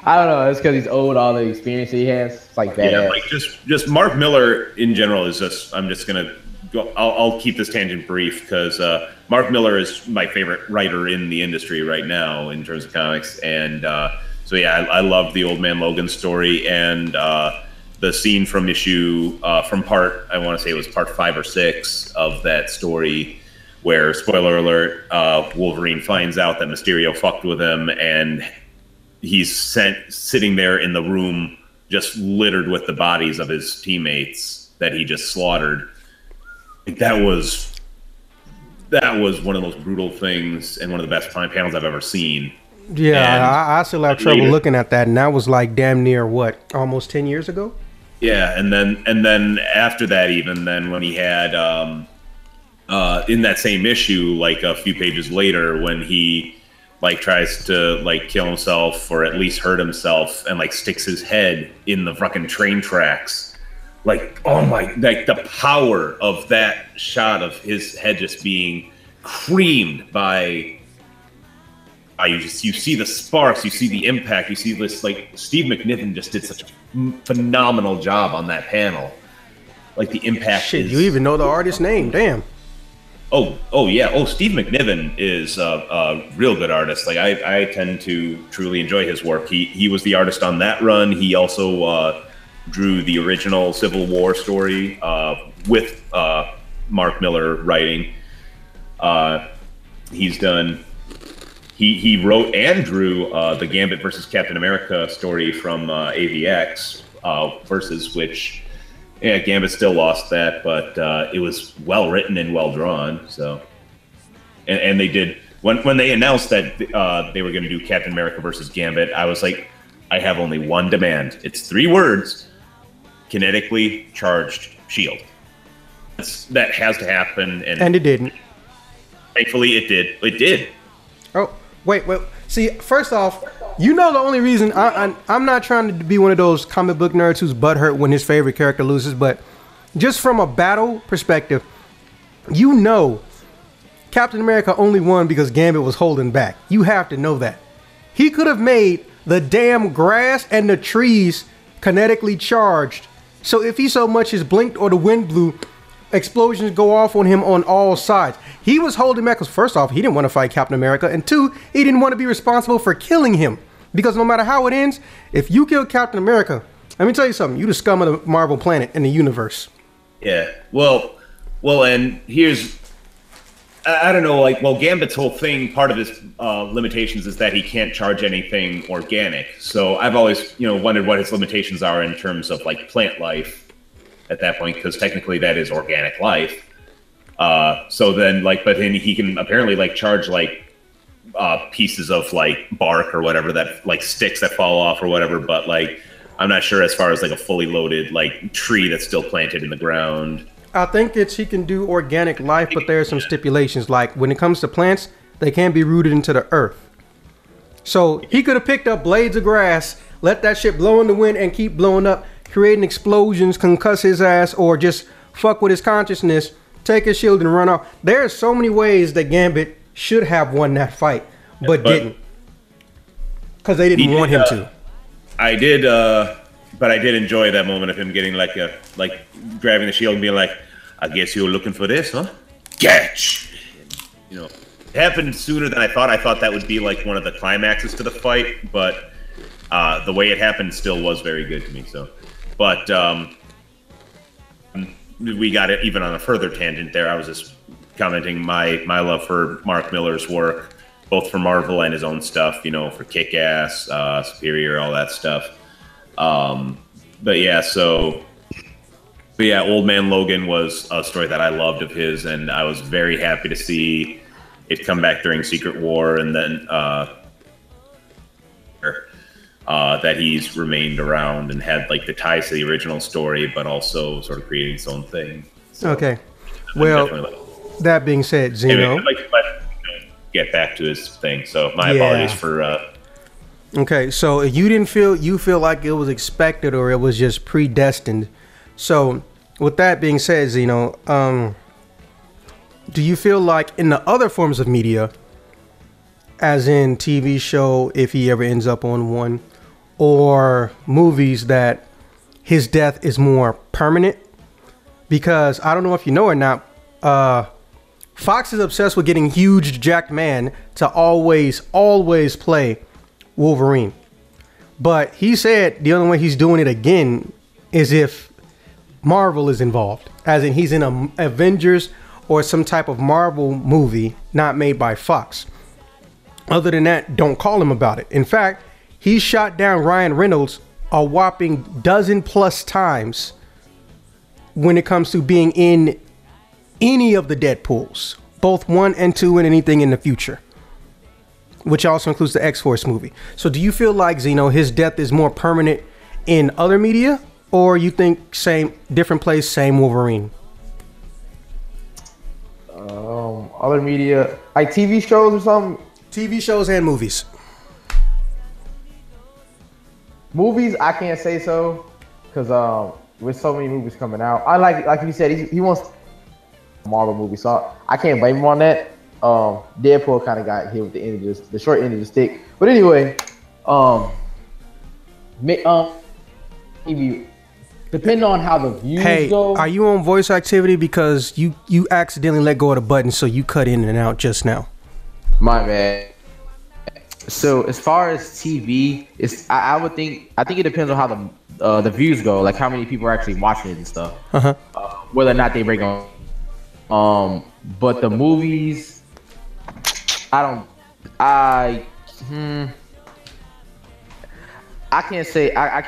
I don't know. It's because he's old. All the experience he has, it's like badass. Yeah, like just just Mark Millar in general is just. I'm just gonna go. I'll, I'll keep this tangent brief because uh, Mark Millar is my favorite writer in the industry right now in terms of comics, and uh, so yeah, I, I love the Old Man Logan story and uh, the scene from issue uh, from part. I want to say it was part five or six of that story. Where spoiler alert, uh, Wolverine finds out that Mysterio fucked with him, and he's sent sitting there in the room just littered with the bodies of his teammates that he just slaughtered. Like, That was that was one of the most brutal things and one of the best prime panels I've ever seen. Yeah, And I, I still have trouble later- looking at that, and that was like damn near what, almost ten years ago. Yeah, and then and then after that, even then when he had um, uh, in that same issue, like a few pages later, when he like tries to like kill himself or at least hurt himself and like sticks his head in the fucking train tracks. Like, oh my, like the power of that shot of his head just being creamed by. Uh, you just you see the sparks, you see the impact, you see this like Steve McNiven just did such a phenomenal job on that panel. Like the impact. Shit, is, you even know the artist's name? Damn. Oh, oh yeah. Oh, Steve McNiven is a, a, real good artist. Like I, I tend to truly enjoy his work. He he was the artist on that run. He also uh, drew the original Civil War story uh, with uh, Mark Millar writing. Uh, he's done. He he wrote and drew uh, the Gambit versus Captain America story from uh, AVX versus which yeah, Gambit still lost that, but uh, it was well written and well drawn. So, and, and they did when when they announced that uh, they were going to do Captain America versus Gambit. I was like, I have only one demand. It's three words: kinetically charged shield. That's, that has to happen, and and it didn't. Thankfully, it did. It did. Oh wait, wait. See, first off, you know the only reason I, I am not trying to be one of those comic book nerds who's butthurt when his favorite character loses, but just from a battle perspective, you know Captain America only won because Gambit was holding back. You have to know that. He could have made the damn grass and the trees kinetically charged. So if he so much as blinked or the wind blew, explosions go off on him on all sides. He was holding back because first off, he didn't want to fight Captain America, and two, he didn't want to be responsible for killing him. Because no matter how it ends, if you kill Captain America, let me tell you something, you the scum of the Marvel planet in the universe. Yeah. Well, well, and here's I, don't know, like, well, Gambit's whole thing, part of his uh, limitations is that he can't charge anything organic. So I've always, you know, wondered what his limitations are in terms of like plant life at that point, because technically that is organic life. Uh, so then, like, but then he can apparently like charge like uh, pieces of like bark or whatever that like sticks that fall off or whatever. But like, I'm not sure as far as like a fully loaded like tree that's still planted in the ground. I think it's he can do organic life, but there are some stipulations. Like when it comes to plants, they can't be rooted into the earth. So he could have picked up blades of grass, let that shit blow in the wind, and keep blowing up, creating explosions, concuss his ass, or just fuck with his consciousness, take his shield and run off. There are so many ways that Gambit should have won that fight, but, but didn't. Because they didn't want him uh, to. I did, uh, but I did enjoy that moment of him getting like a like grabbing the shield and being like, "I guess you were looking for this, huh?" Catch. You know, it happened sooner than I thought. I thought that would be like one of the climaxes to the fight, but uh, the way it happened still was very good to me. So, but um, we got it even on a further tangent there. I was just commenting my my love for Mark Millar's work, both for Marvel and his own stuff. You know, for Kick Ass, uh, Superior, all that stuff. Um, but yeah, so. But yeah, Old Man Logan was a story that I loved of his, and I was very happy to see it come back during Secret War, and then uh, uh, that he's remained around and had like the ties to the original story, but also sort of creating his own thing. So, okay. Well, that being said, Zeno. Anyway, like get back to his thing. So my yeah. apologies for. Uh, okay, so you didn't feel you feel like it was expected or it was just predestined. So with that being said, Zeno, um, do you feel like in the other forms of media, as in TV show, if he ever ends up on one, or movies, that his death is more permanent? Because I don't know if you know or not, uh, Fox is obsessed with getting Hugh Jackman to always, always play Wolverine. But he said the only way he's doing it again is if Marvel is involved, as in he's in a Avengers or some type of Marvel movie not made by Fox. Other than that, don't call him about it. In fact, he shot down Ryan Reynolds a whopping dozen plus times when it comes to being in any of the Deadpools, both one and two, and anything in the future, which also includes the X Force movie. So, do you feel like Zeno, his death is more permanent in other media, or you think same, different place, same Wolverine? Um, other media, like TV shows or something. TV shows and movies. Movies, I can't say so, cause um, with so many movies coming out, I like like you said, he, he wants Marvel movie, so I can't blame him on that. Um, Deadpool kind of got hit with the end of the, the short end of the stick, but anyway, um, um, maybe depending on how the views Hey, go. are you on voice activity because you you accidentally let go of the button, so you cut in and out just now? My bad. So as far as TV, it's I, I would think I think it depends on how the uh, the views go, like how many people are actually watching it and stuff. Uh-huh. Uh, whether or not they break on. Um, but the movies, I don't. I hmm. I can't say I. I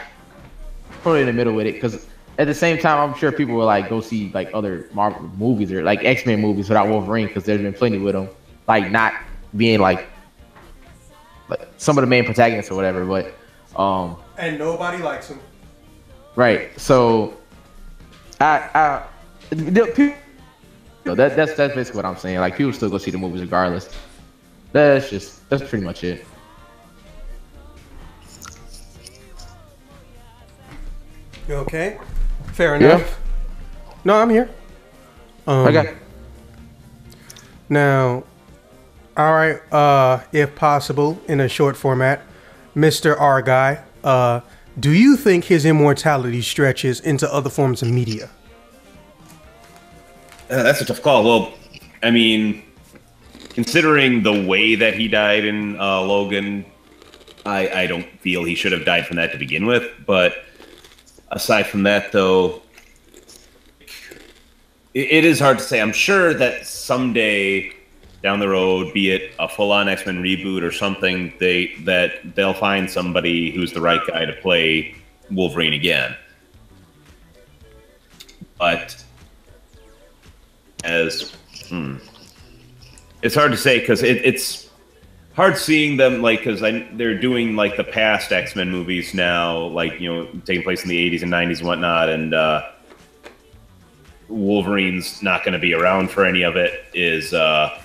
put it in the middle with it because at the same time, I'm sure people will like go see like other Marvel movies or like X Men movies without Wolverine because there's been plenty with them, like not being like like some of the main protagonists or whatever. But um, And nobody likes him. right. So I I the, people, no, that that's that's basically what I'm saying. Like people still go see the movies regardless. That's just that's pretty much it. You okay? Fair enough. Yeah. No, I'm here. Um, Okay. Now, all right. Uh, if possible, in a short format, Mister R guy. Uh, do you think his immortality stretches into other forms of media? Uh, that's a tough call. Well, I mean, considering the way that he died in uh, Logan, I, I don't feel he should have died from that to begin with. But aside from that, though, it, it is hard to say. I'm sure that someday down the road, be it a full-on X-Men reboot or something, they that they'll find somebody who's the right guy to play Wolverine again. But as hmm, it's hard to say because it, it's hard seeing them like because they're doing like the past X Men movies now, like you know taking place in the '80s and '90s and whatnot, and uh, Wolverine's not going to be around for any of it. Is uh,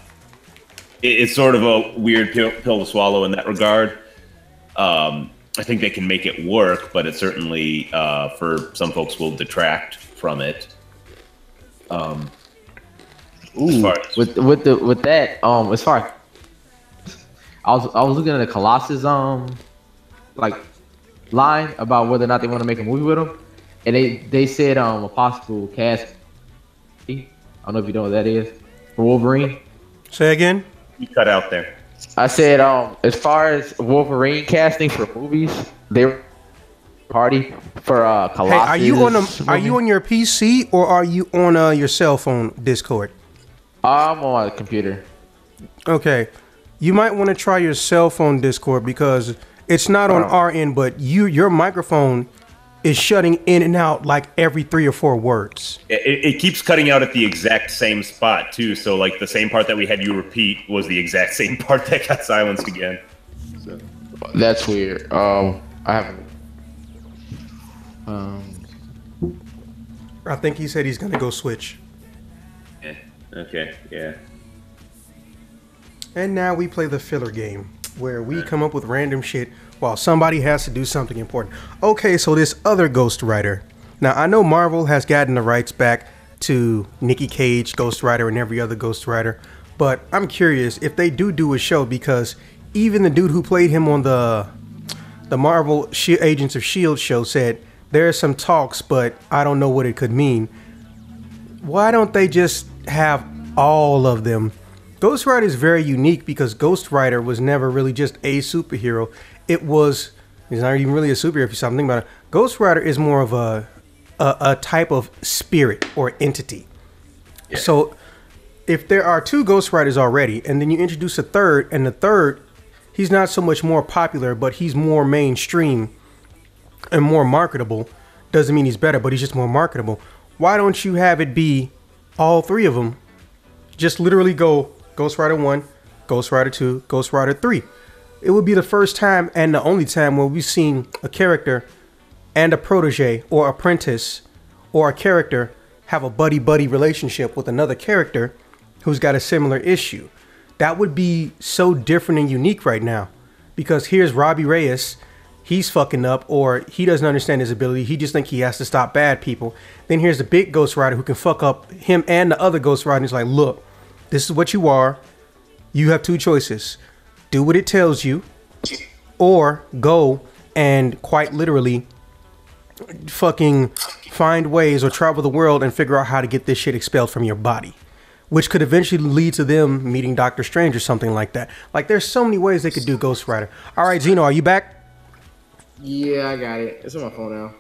it, it's sort of a weird pill, pill to swallow in that regard. Um, I think they can make it work, but it certainly uh, for some folks will detract from it. Um, Ooh, far as- with with the with that um as far I was I was looking at the Colossus um like line about whether or not they want to make a movie with him, and they they said um a possible cast. I don't know if you know what that is for Wolverine. Say again. you cut out there. I said um as far as Wolverine casting for movies, they were party for uh Colossus. Hey, are you on a, Are you on your PC or are you on uh, your cell phone Discord? I'm on my computer. Okay, you might want to try your cell phone Discord because it's not on Oh. our end, but you your microphone is shutting in and out like every three or four words. It, it keeps cutting out at the exact same spot too. So like the same part that we had you repeat was the exact same part that got silenced again. So, That's weird. Um, I haven't. Um, I think he said he's gonna go switch. Okay, yeah. And now we play the filler game where we come up with random shit while somebody has to do something important. Okay, so this other Ghost Rider. Now I know Marvel has gotten the rights back to Nikki Cage, Ghost Rider, and every other Ghost Rider, but I'm curious if they do do a show because even the dude who played him on the the Marvel Agents of Shield show said there are some talks, but I don't know what it could mean. Why don't they just have all of them? Ghost Rider is very unique because Ghost Rider was never really just a superhero. It was he's not even really a superhero if you stop thinking about it. Ghost Rider is more of a a, a type of spirit or entity. So if there are two Ghost Riders already, and then you introduce a third, and the third, he's not so much more popular, but he's more mainstream and more marketable. Doesn't mean he's better, but he's just more marketable. Why don't you have it be all three of them? Just literally go Ghost Rider 1, Ghost Rider 2, Ghost Rider 3. It would be the first time and the only time where we've seen a character and a protege or apprentice or a character have a buddy buddy relationship with another character who's got a similar issue. that would be so different and unique right now. Because here's Robbie Reyes, he's fucking up, or he doesn't understand his ability. He just think he has to stop bad people. Then here's the big Ghost Rider who can fuck up him and the other Ghost Rider. He's like, look, this is what you are. You have two choices: do what it tells you, or go and quite literally fucking find ways or travel the world and figure out how to get this shit expelled from your body which could eventually lead to them meeting Doctor Strange or something like that. Like there's so many ways they could do Ghost Rider. All right, Zeno, are you back? Yeah, I got it. It's on my phone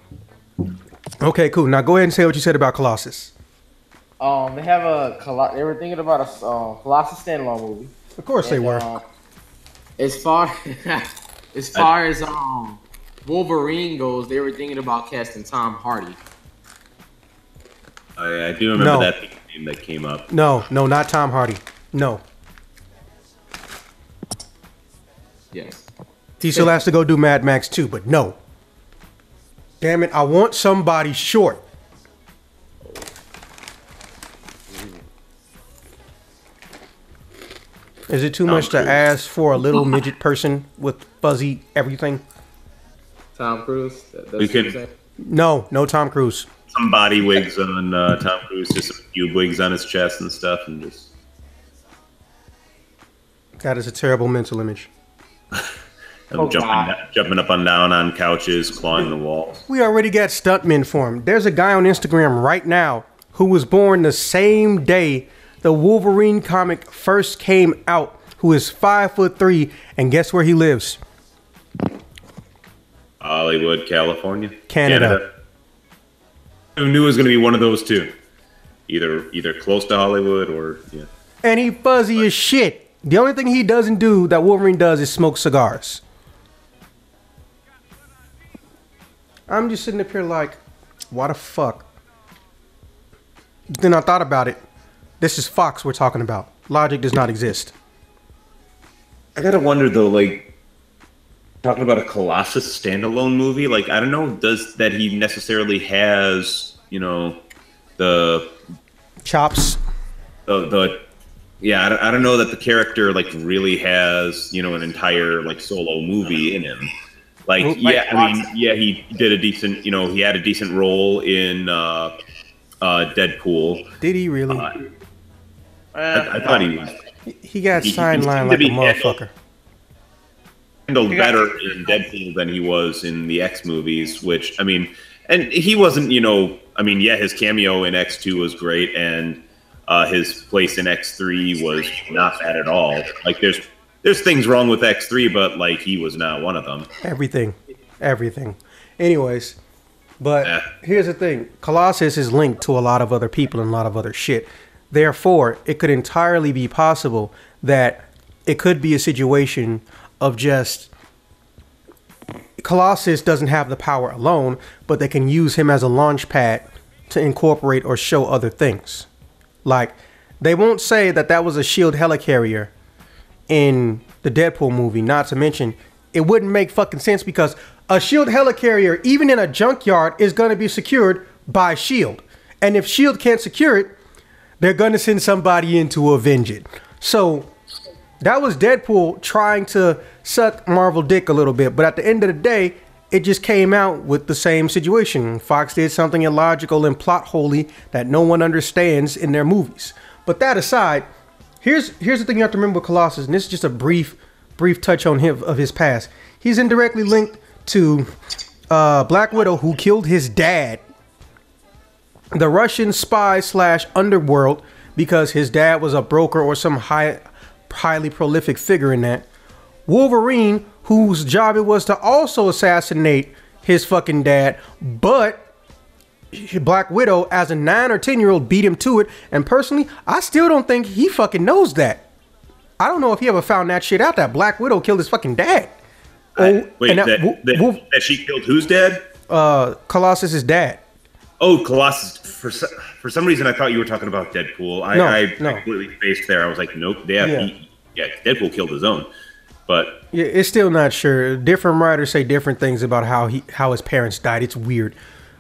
now. Okay, cool. Now go ahead and say what you said about Colossus. Um, they have a Colo- they were thinking about a uh, Colossus standalone movie. Of course they were. uh, as far as far as um Wolverine goes, they were thinking about casting Tom Hardy. I, I do remember No. that name that came up. No, no, not Tom Hardy. No. Yes. He still has to go do Mad Max 2, but no. Damn it, I want somebody short. Is it too Tom much to ask for a little midget person with fuzzy everything? Tom Cruise. That, that's We what could- No, no Tom Cruise. Some body wigs on uh, Tom Cruise, just a few wigs on his chest and stuff, and just That is a terrible mental image. him Oh, jumping, God. jumping up and down on couches, clawing the walls. We already got stuntmen for him. There's a guy on Instagram right now who was born the same day the Wolverine comic first came out, who is five foot three, and guess where he lives? Hollywood, California, Canada. Who knew it was going to be one of those two? Either either close to Hollywood or yeah. And he fuzzy as shit. The only thing he doesn't do that Wolverine does is smoke cigars. I'm just sitting up here like, what the fuck? Then I thought about it. This is Fox we're talking about. Logic does not exist. I gotta wonder though, like talking about a Colossus standalone movie. Like I don't know, does that he necessarily has you know the Chops. the, the yeah I don't, I don't know that the character like really has you know an entire like solo movie in him like Like yeah i mean yeah he did a decent you know he had a decent role in uh uh deadpool Did he really? uh, I, I thought he was he got he- he sidelined like a be handled- motherfucker. handled better in deadpool than he was in the x movies which i mean and he wasn't you know i mean yeah his cameo in x2 was great and uh, his place in X3 was not bad at all. Like there's there's things wrong with X3, but like he was not one of them. Everything. Everything. Anyways, but Yeah. here's the thing Colossus is linked to a lot of other people and a lot of other shit. Therefore, it could entirely be possible that it could be a situation of just Colossus doesn't have the power alone, but they can use him as a launch pad to incorporate or show other things. Like, they won't say that that was a shield helicarrier in the Deadpool movie. Not to mention, it wouldn't make fucking sense because a shield helicarrier, even in a junkyard, is going to be secured by shield. And if shield can't secure it, they're going to send somebody in to avenge it. So that was Deadpool trying to suck Marvel dick a little bit, but at the end of the day, it just came out with the same situation. Fox did something illogical and plot holy that no one understands in their movies. But that aside, here's here's the thing you have to remember with Colossus, and this is just a brief brief touch on him of his past. He's indirectly linked to uh, Black Widow, who killed his dad the Russian spy slash underworld because his dad was a broker or some high, highly prolific figure in that. Wolverine, whose job it was to also assassinate his fucking dad, but Black Widow, as a nine or ten year old, beat him to it. And personally, I still don't think he fucking knows that. I don't know if he ever found that shit out that Black Widow killed his fucking dad. Oh, Wait, and that, that, that, Wolf- that she killed whose dad? uh, Colossus's dad. Oh, Colossus. For for some reason, I thought you were talking about Deadpool. I, No, I no. completely spaced there. I was like, nope. Yeah, Yeah. He, yeah. Deadpool killed his own. But Yeah, it's still not sure. Different writers say different things about how he how his parents died. It's weird.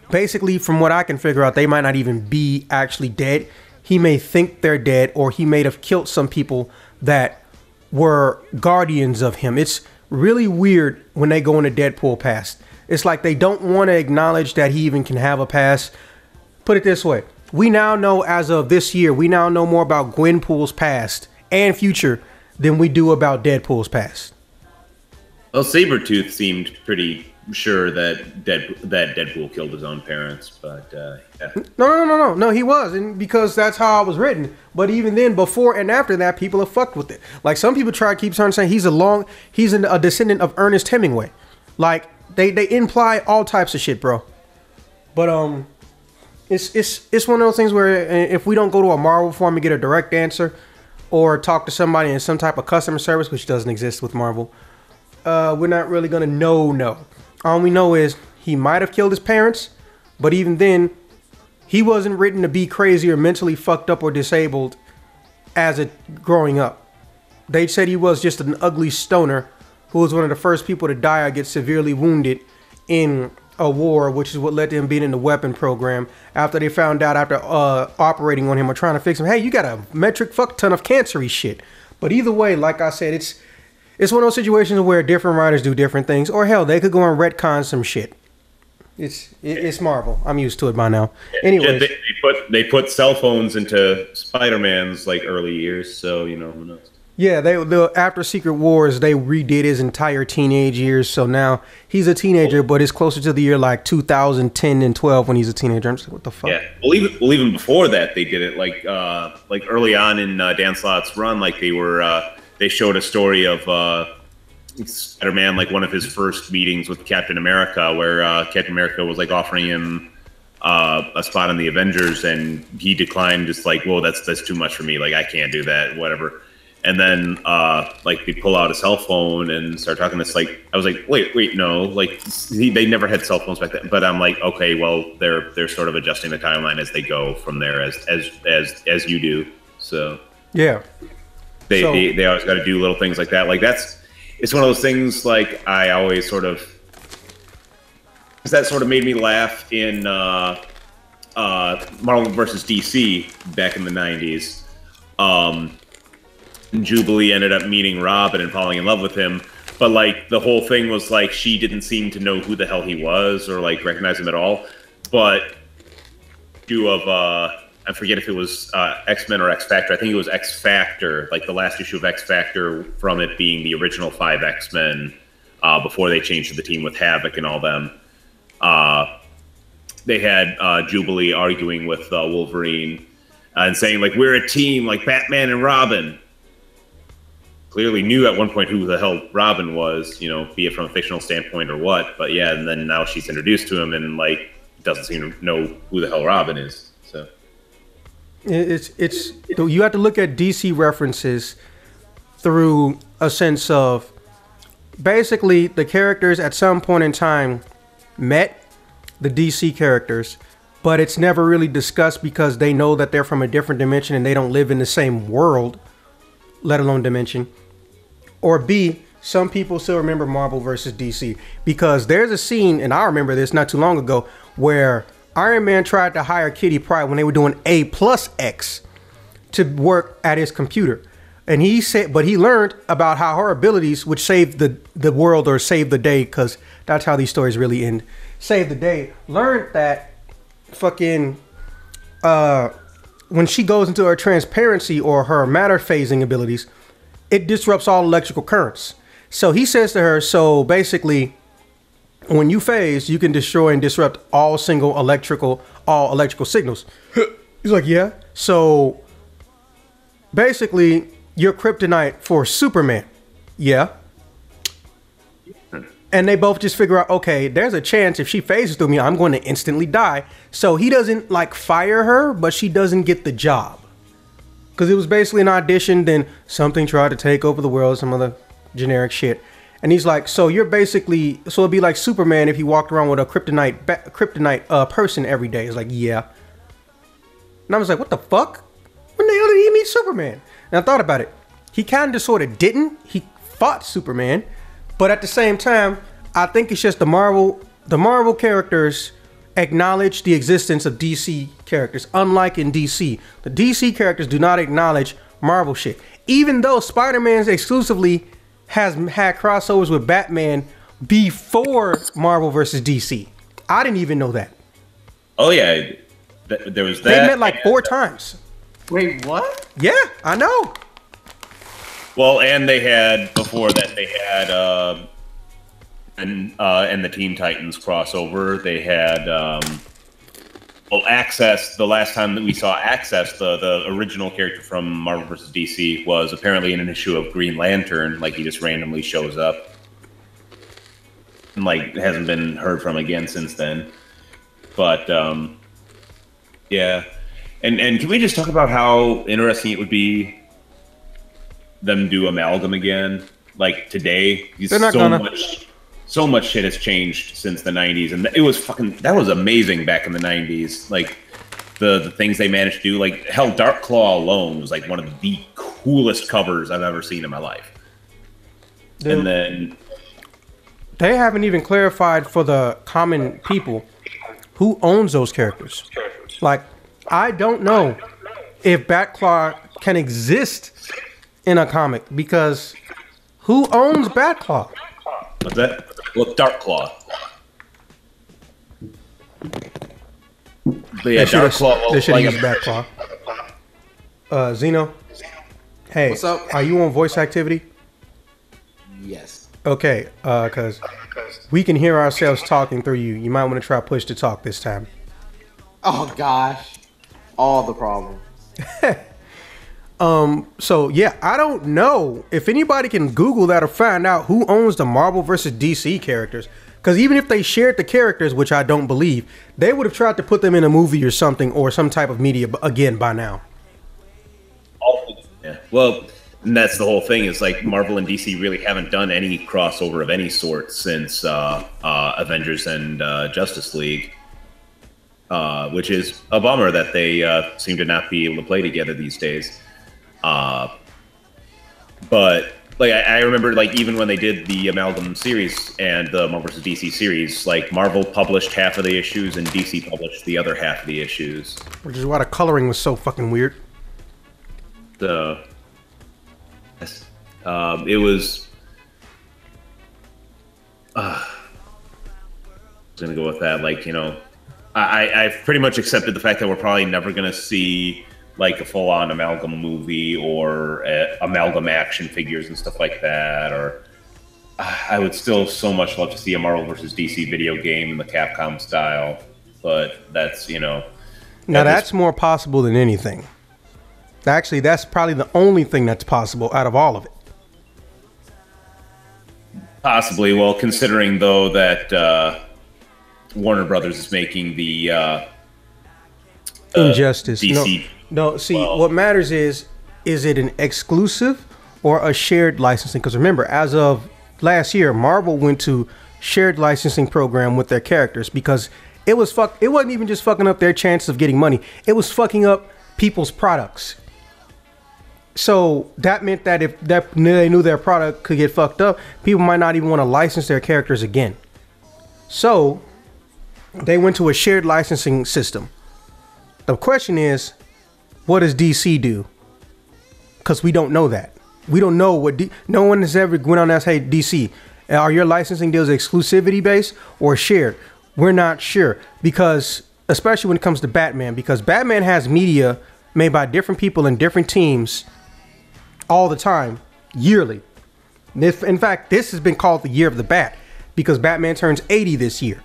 Basically, from what I can figure out, they might not even be actually dead. He may think they're dead, or he may have killed some people that were guardians of him. It's really weird when they go into Deadpool past. It's like they don't want to acknowledge that he even can have a past. Put it this way. We now know as of this year, we now know more about Gwenpool's past and future than we do about Deadpool's past. Well, Sabretooth seemed pretty sure that Dead that Deadpool killed his own parents, but uh, yeah. No, no, no, no, no. He was, and because that's how it was written. But even then, before and after that, people have fucked with it. Like some people try to keep trying to say he's a long, he's an, a descendant of Ernest Hemingway. Like they they imply all types of shit, bro. But um, it's it's it's one of those things where uh, if we don't go to a Marvel form and get a direct answer, or talk to somebody in some type of customer service, which doesn't exist with Marvel, uh, we're not really gonna know. No, all we know is he might have killed his parents, but even then, he wasn't written to be crazy or mentally fucked up or disabled as a growing up. They said he was just an ugly stoner who was one of the first people to die or get severely wounded in a war, which is what led to him being in the weapon program. After they found out, after uh, operating on him or trying to fix him, hey, you got a metric fuck ton of cancery shit. But either way, like I said, it's it's one of those situations where different writers do different things, or hell, they could go and retcon some shit. It's it, it's Marvel. I'm used to it by now. Anyways, they, they put they put cell phones into Spider Man's like early years, so you know who knows. yeah, they the after Secret Wars they redid his entire teenage years, so now he's a teenager, but it's closer to the year like 2010 and 12 when he's a teenager. I'm just like, what the fuck? Yeah, well even well even before that they did it like uh like early on in uh, Dan Slott's run, like they were uh they showed a story of uh Spider Man like one of his first meetings with Captain America, where uh, Captain America was like offering him uh, a spot in the Avengers, and he declined. Just like, "Whoa, that's that's too much for me. Like, I can't do that. Whatever. And then, uh, like, they pull out a cell phone and start talking. This like, I was like, wait, wait, no, like, he, they never had cell phones back then. But I'm like, okay, well, they're they're sort of adjusting the timeline as they go from there, as as as as you do. So Yeah. They So- they, they always got to do little things like that. Like that's it's one of those things. Like I always sort of because that sort of made me laugh in uh, uh, Marvel versus DC back in the '90s. Um, Jubilee ended up meeting Robin and falling in love with him. But like the whole thing was like she didn't seem to know who the hell he was or like recognize him at all. But issue of uh I forget if it was uh, X Men or X Factor. I think it was X Factor, like the last issue of X Factor from it being the original five X Men uh, before they changed the team with Havoc and all them. Uh, they had uh, Jubilee arguing with uh, Wolverine and saying like we're a team like Batman and Robin. Clearly knew at one point who the hell Robin was, you know, be it from a fictional standpoint or what. But yeah, and then now she's introduced to him and like doesn't seem to know who the hell Robin is. It's it's you have to look at DC references through a sense of basically the characters at some point in time met the DC characters, but it's never really discussed because they know that they're from a different dimension and they don't live in the same world, let alone dimension. Or B, some people still remember Marvel versus DC because there's a scene, and I remember this not too long ago, where Iron Man tried to hire Kitty Pryde when they were doing A plus X to work at his computer. And he said, but he learned about how her abilities would save the, the world or save the day, because that's how these stories really end. Save the day. Learned that fucking uh when she goes into her transparency or her matter phasing abilities, it disrupts all electrical currents. So he says to her, so basically, when you phase, you can destroy and disrupt all single electrical, all electrical signals. He's like, yeah. So basically, you're kryptonite for Superman. Yeah. And they both just figure out, okay, there's a chance if she phases through me, I'm going to instantly die. So he doesn't like fire her, but she doesn't get the job. Because it was basically an audition, then something tried to take over the world, some other generic shit. And he's like, so you're basically, so it'd be like Superman if he walked around with a kryptonite, ba- kryptonite uh, person every day. It's like, yeah. And I was like, what the fuck? When the hell did he meet Superman? And I thought about it. He kind of sort of didn't. He fought Superman, but at the same time, I think it's just the Marvel, the Marvel characters acknowledge the existence of DC characters. Unlike in DC, the DC characters do not acknowledge Marvel shit. Even though Spider Man's exclusively has had crossovers with Batman before Marvel versus DC. I didn't even know that. Oh yeah, Th- there was that. They met like four and- times. Wait, what? Yeah, I know. Well, and they had before that they had uh, and uh, and the Teen Titans crossover. They had um, well, Access. The last time that we saw Access, the the original character from Marvel vs. DC, was apparently in an issue of Green Lantern. Like he just randomly shows up, and like hasn't been heard from again since then. But um, yeah, and and can we just talk about how interesting it would be them do amalgam again like today They're not so gonna. much so much shit has changed since the 90s and it was fucking that was amazing back in the 90s like the the things they managed to do like hell dark claw alone was like one of the coolest covers i've ever seen in my life Dude, and then they haven't even clarified for the common people who owns those characters. Like, I don't know if Batclaw can exist in a comic because who owns Batclaw? what's that well dark claw but yeah they should dark claw have they should like have used Batclaw. Uh, Zeno. Hey, What's up? are you on voice activity? Yes. Okay, uh, cause we can hear ourselves talking through you. You might want to try push to talk this time. Oh gosh, all the problem. So yeah, I don't know if anybody can Google that or find out who owns the Marvel versus DC characters. Because even if they shared the characters, which I don't believe, they would have tried to put them in a movie or something or some type of media again by now. Yeah. Well, and that's the whole thing is like Marvel and DC really haven't done any crossover of any sort since uh, uh, Avengers and uh, Justice League, uh, which is a bummer that they uh, seem to not be able to play together these days. Uh, but like I, I remember, like even when they did the amalgam series and the Marvel vs. DC series, like Marvel published half of the issues and DC published the other half of the issues. Which is why the coloring was so fucking weird. the yes, um, it was uh, I was gonna go with that like you know I, I- I've pretty much accepted the fact that we're probably never gonna see like a full-on amalgam movie or uh, amalgam action figures and stuff like that or uh, I would still so much love to see a Marvel versus DC video game in the Capcom style but that's you know Now that's more possible than anything. Actually, that's probably the only thing that's possible out of all of it. Possibly. Well, considering though that uh, Warner Brothers is making the uh, Injustice. DC. No, no. See, well- what matters is, is it an exclusive or a shared licensing? Because remember, as of last year, Marvel went to shared licensing program with their characters because it was fuck. It wasn't even just fucking up their chances of getting money. It was fucking up people's products. So that meant that if that they knew their product could get fucked up, people might not even want to license their characters again. So they went to a shared licensing system. The question is, what does DC do? Because we don't know that. We don't know what. D- no one has ever went on and asked, "Hey, DC, are your licensing deals exclusivity based or shared?" We're not sure because, especially when it comes to Batman, because Batman has media made by different people and different teams all the time, yearly. If, in fact, this has been called the year of the Bat because Batman turns 80 this year.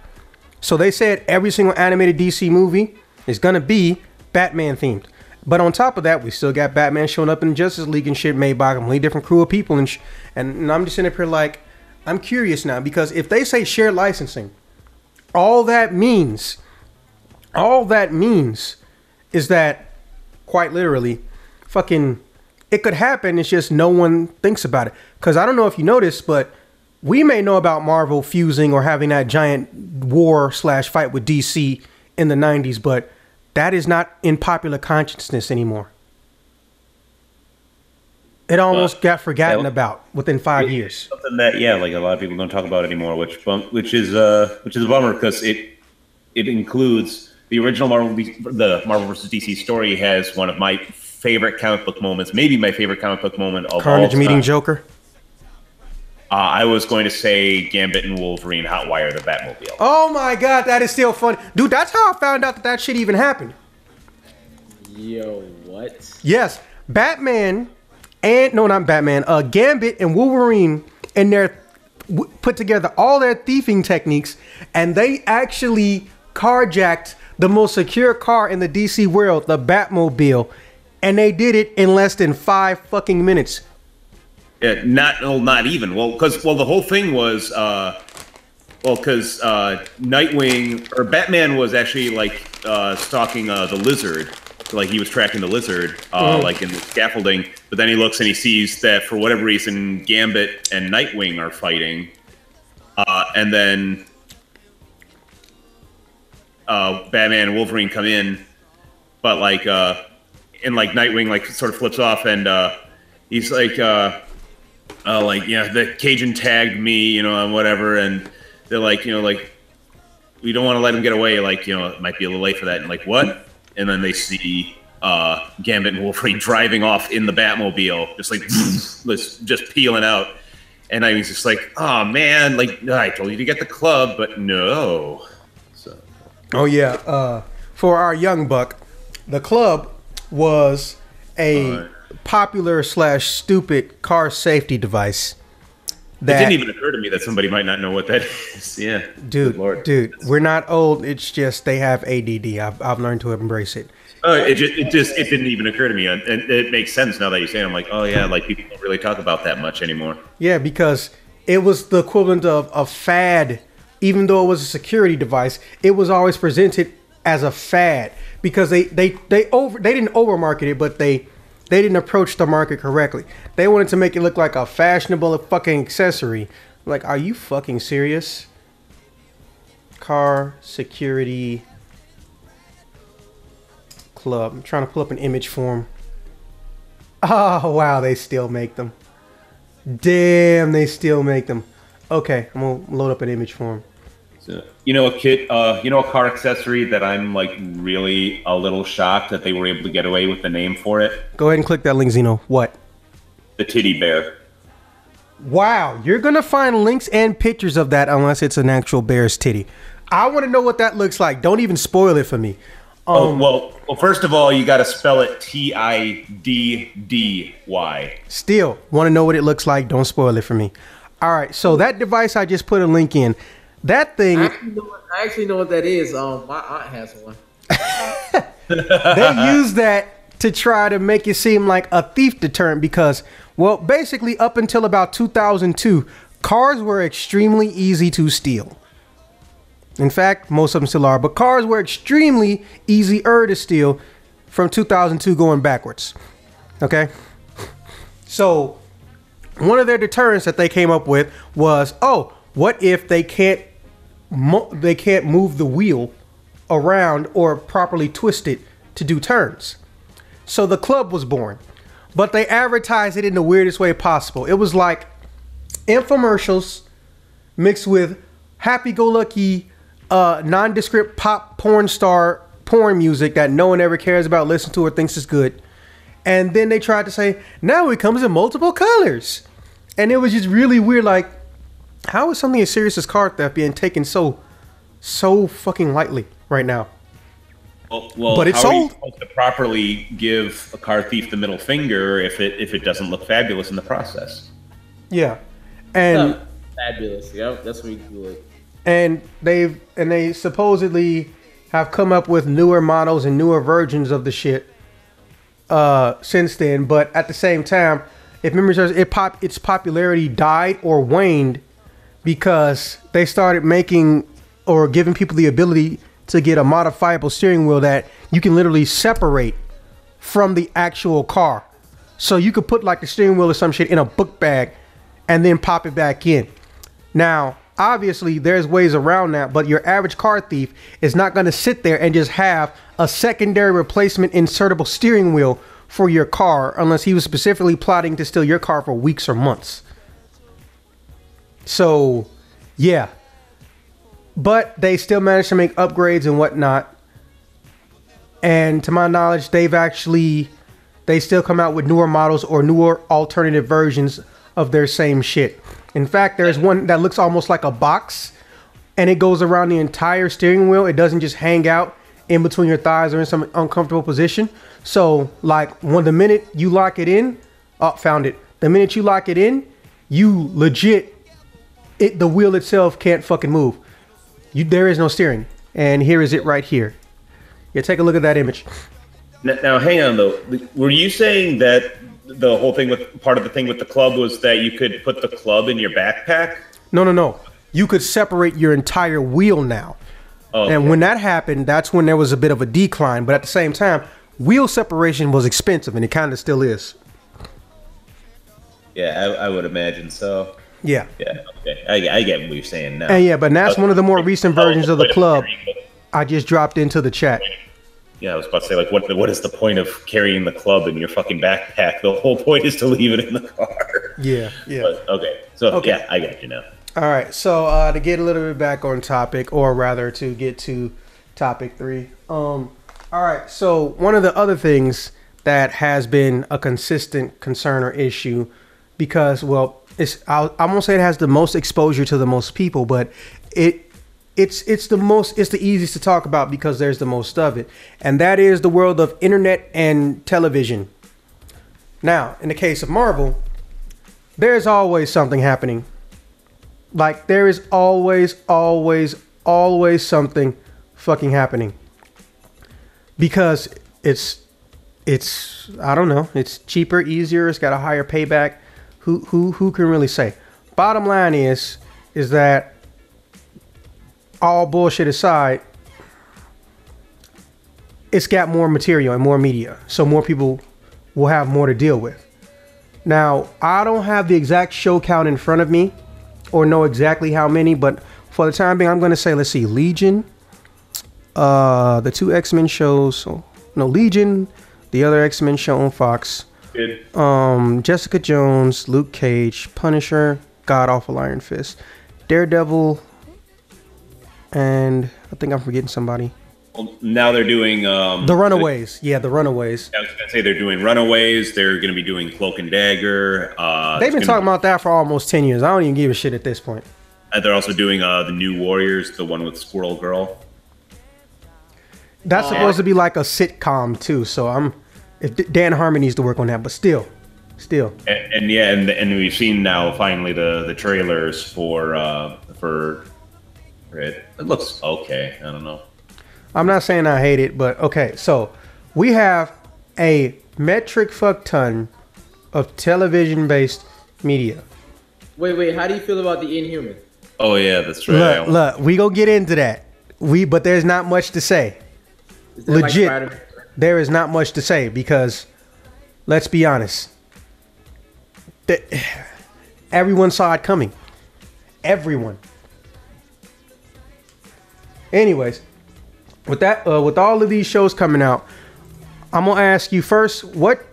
So they said every single animated DC movie is gonna be Batman themed. But on top of that, we still got Batman showing up in Justice League and shit made by a completely different crew of people. And, sh- and, and I'm just sitting up here like, I'm curious now because if they say shared licensing, all that means, all that means is that quite literally, fucking, it could happen. It's just no one thinks about it. Because I don't know if you noticed, but we may know about Marvel fusing or having that giant war slash fight with DC in the 90s, but that is not in popular consciousness anymore. It almost got forgotten yeah, about within five years. something that yeah, like a lot of people don't talk about anymore, which which is uh which is a bummer because it it includes the original Marvel the Marvel vs DC story has one of my favorite comic book moments, maybe my favorite comic book moment of Carnage meeting. Joker. Uh, I was going to say Gambit and Wolverine hotwire the Batmobile. Oh my god, that is still funny, dude. That's how I found out that that shit even happened. Yo, what? Yes, Batman and no, not Batman. Uh, Gambit and Wolverine and their w- put together all their thieving techniques, and they actually carjacked the most secure car in the DC world, the Batmobile, and they did it in less than five fucking minutes. Yeah, not well, not even. Well, because well, the whole thing was uh, well, because uh, Nightwing or Batman was actually like uh, stalking uh, the Lizard, like he was tracking the Lizard, uh, like in the scaffolding. But then he looks and he sees that for whatever reason, Gambit and Nightwing are fighting, uh, and then uh, Batman and Wolverine come in, but like uh, and like Nightwing like sort of flips off and uh, he's like. Uh, uh, like yeah, the Cajun tagged me, you know, and whatever, and they're like, you know, like we don't want to let him get away. Like, you know, it might be a little late for that. And like, what? And then they see uh, Gambit and Wolverine driving off in the Batmobile, just like just just peeling out. And I was just like, oh man, like I told you to get the club, but no. So Oh yeah. Uh, for our young buck, the club was a Alright. Popular slash stupid car safety device. it That didn't even occur to me that somebody might not know what that is. Yeah, dude, Lord. dude, we're not old. It's just they have ADD. I've, I've learned to embrace it. Oh, it just, it just it didn't even occur to me, and and it makes sense now that you say. it. I'm like, oh yeah, like people don't really talk about that much anymore. Yeah, because it was the equivalent of a fad. Even though it was a security device, it was always presented as a fad because they they they over they didn't overmarket it, but they they didn't approach the market correctly. They wanted to make it look like a fashionable fucking accessory. Like, are you fucking serious? Car security club. I'm trying to pull up an image for form. Oh wow, they still make them. Damn, they still make them. Okay, I'm gonna load up an image for him. So, you know, a kit, uh, you know, a car accessory that I'm like really a little shocked that they were able to get away with the name for it. Go ahead and click that link, Zeno. What? The titty bear. Wow, you're gonna find links and pictures of that unless it's an actual bear's titty. I want to know what that looks like. Don't even spoil it for me. Oh Um, well, well. First of all, you got to spell it T I D D Y. Still, want to know what it looks like. Don't spoil it for me. All right, so that device I just put a link in. That thing, I actually know what, I actually know what that is. Um, my aunt has one. they use that to try to make it seem like a thief deterrent because, well, basically, up until about 2002, cars were extremely easy to steal. In fact, most of them still are, but cars were extremely easier to steal from 2002 going backwards. Okay? So, one of their deterrents that they came up with was, oh, what if they can't they can't move the wheel around or properly twist it to do turns? So the club was born, but they advertised it in the weirdest way possible. It was like infomercials mixed with happy-go-lucky, uh, nondescript pop porn star porn music that no one ever cares about, listens to, or thinks is good. And then they tried to say, now it comes in multiple colors. And it was just really weird. Like, how is something as serious as car theft being taken so, so fucking lightly right now? Well, well But it's how are you sold. supposed to properly give a car thief the middle finger if it if it doesn't look fabulous in the process? Yeah. And. Oh, fabulous. Yep, that's what we do it. and they've and they supposedly have come up with newer models and newer versions of the shit uh since then but at the same time if memory serves it pop its popularity died or waned because they started making or giving people the ability to get a modifiable steering wheel that you can literally separate from the actual car so you could put like the steering wheel or some shit in a book bag and then pop it back in now, obviously, there's ways around that, but your average car thief is not going to sit there and just have a secondary replacement insertable steering wheel for your car unless he was specifically plotting to steal your car for weeks or months. So, yeah. But they still managed to make upgrades and whatnot. And to my knowledge, they've actually they still come out with newer models or newer alternative versions of their same shit. In fact, there's one that looks almost like a box and it goes around the entire steering wheel. It doesn't just hang out in between your thighs or in some uncomfortable position. So, like, when the minute you lock it in, oh, found it. The minute you lock it in, you legit, it the wheel itself can't fucking move. You there is no steering, and here is it right here. Yeah, take a look at that image. Now, now, hang on though. Were you saying that the whole thing with part of the thing with the club was that you could put the club in your backpack? No, no, no. You could separate your entire wheel now. Oh, And when that happened, that's when there was a bit of a decline. But at the same time, wheel separation was expensive, and it kind of still is. yeah, I, I would imagine so. Yeah. Yeah, okay. I, I get what you're saying now. And yeah, but that's one of the more recent versions of the club I just dropped into the chat. Yeah, I was about to say, like, what what is the point of carrying the club in your fucking backpack? The whole point is to leave it in the car. Yeah, yeah. But okay, so Okay. yeah, I got you now. All right, so uh, to get a little bit back on topic, or rather to get to topic three. Um, all right, so one of the other things that has been a consistent concern or issue, because well, it's I'll, I won't say it has the most exposure to the most people, but it it's it's the most it's the easiest to talk about because there's the most of it, and that is the world of internet and television. Now, in the case of Marvel, there's always something happening like there is always, always, always something fucking happening. Because it's it's I don't know, it's cheaper, easier, it's got a higher payback. Who who who can really say? Bottom line is is that all bullshit aside, it's got more material and more media. So more people will have more to deal with. Now, I don't have the exact show count in front of me or know exactly how many, but for the time being, I'm going to say, let's see, Legion, uh, the two X Men shows, oh, no, Legion, the other X Men show on Fox, Good. um, Jessica Jones, Luke Cage, Punisher, God Awful Iron Fist, Daredevil, and I think I'm forgetting somebody. Well, now they're doing um, The Runaways, yeah, the Runaways. I was gonna say they're doing Runaways. They're gonna be doing Cloak and Dagger. Uh, They've been talking about that for almost ten years. I don't even give a shit at this point. be- uh, they're also doing uh, the New Warriors, the one with Squirrel Girl. That's supposed to be like a sitcom too. So I'm, if Dan Harmon needs to work on that, but still, still. And, and yeah, and and we've seen now finally the the trailers for uh for for it. It looks okay. I don't know. I'm not saying I hate it, but okay. So we have a metric fuck ton of television-based media. Wait, wait. How do you feel about the Inhuman? Oh yeah, that's right. Look, look, we gonna get into that. We, but there's not much to say. Is that like Legit. Spider-Man? There is not much to say because, let's be honest, the, everyone saw it coming. Everyone. Anyways, with that, uh, with all of these shows coming out, I'm gonna ask you first: What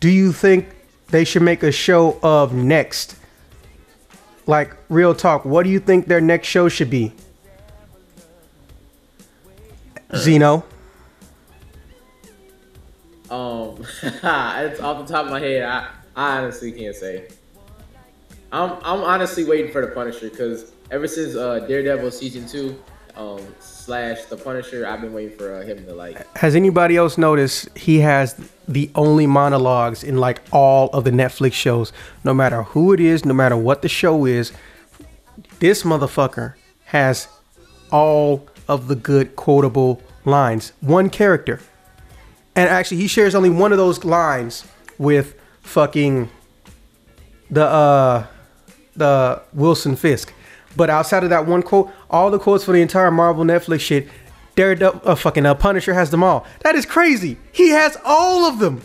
do you think they should make a show of next? Like real talk, what do you think their next show should be? Zeno. Um, it's off the top of my head, I, I honestly can't say. I'm I'm honestly waiting for the Punisher because ever since uh, Daredevil season two, um, slash the Punisher, I've been waiting for uh, him to like. Has anybody else noticed he has the only monologues in like all of the Netflix shows? No matter who it is, no matter what the show is, this motherfucker has all of the good quotable lines. One character. And actually he shares only one of those lines with fucking the uh the Wilson Fisk. But outside of that one quote, all the quotes for the entire Marvel Netflix shit, Daredevil, uh, fucking uh, Punisher has them all. That is crazy. He has all of them.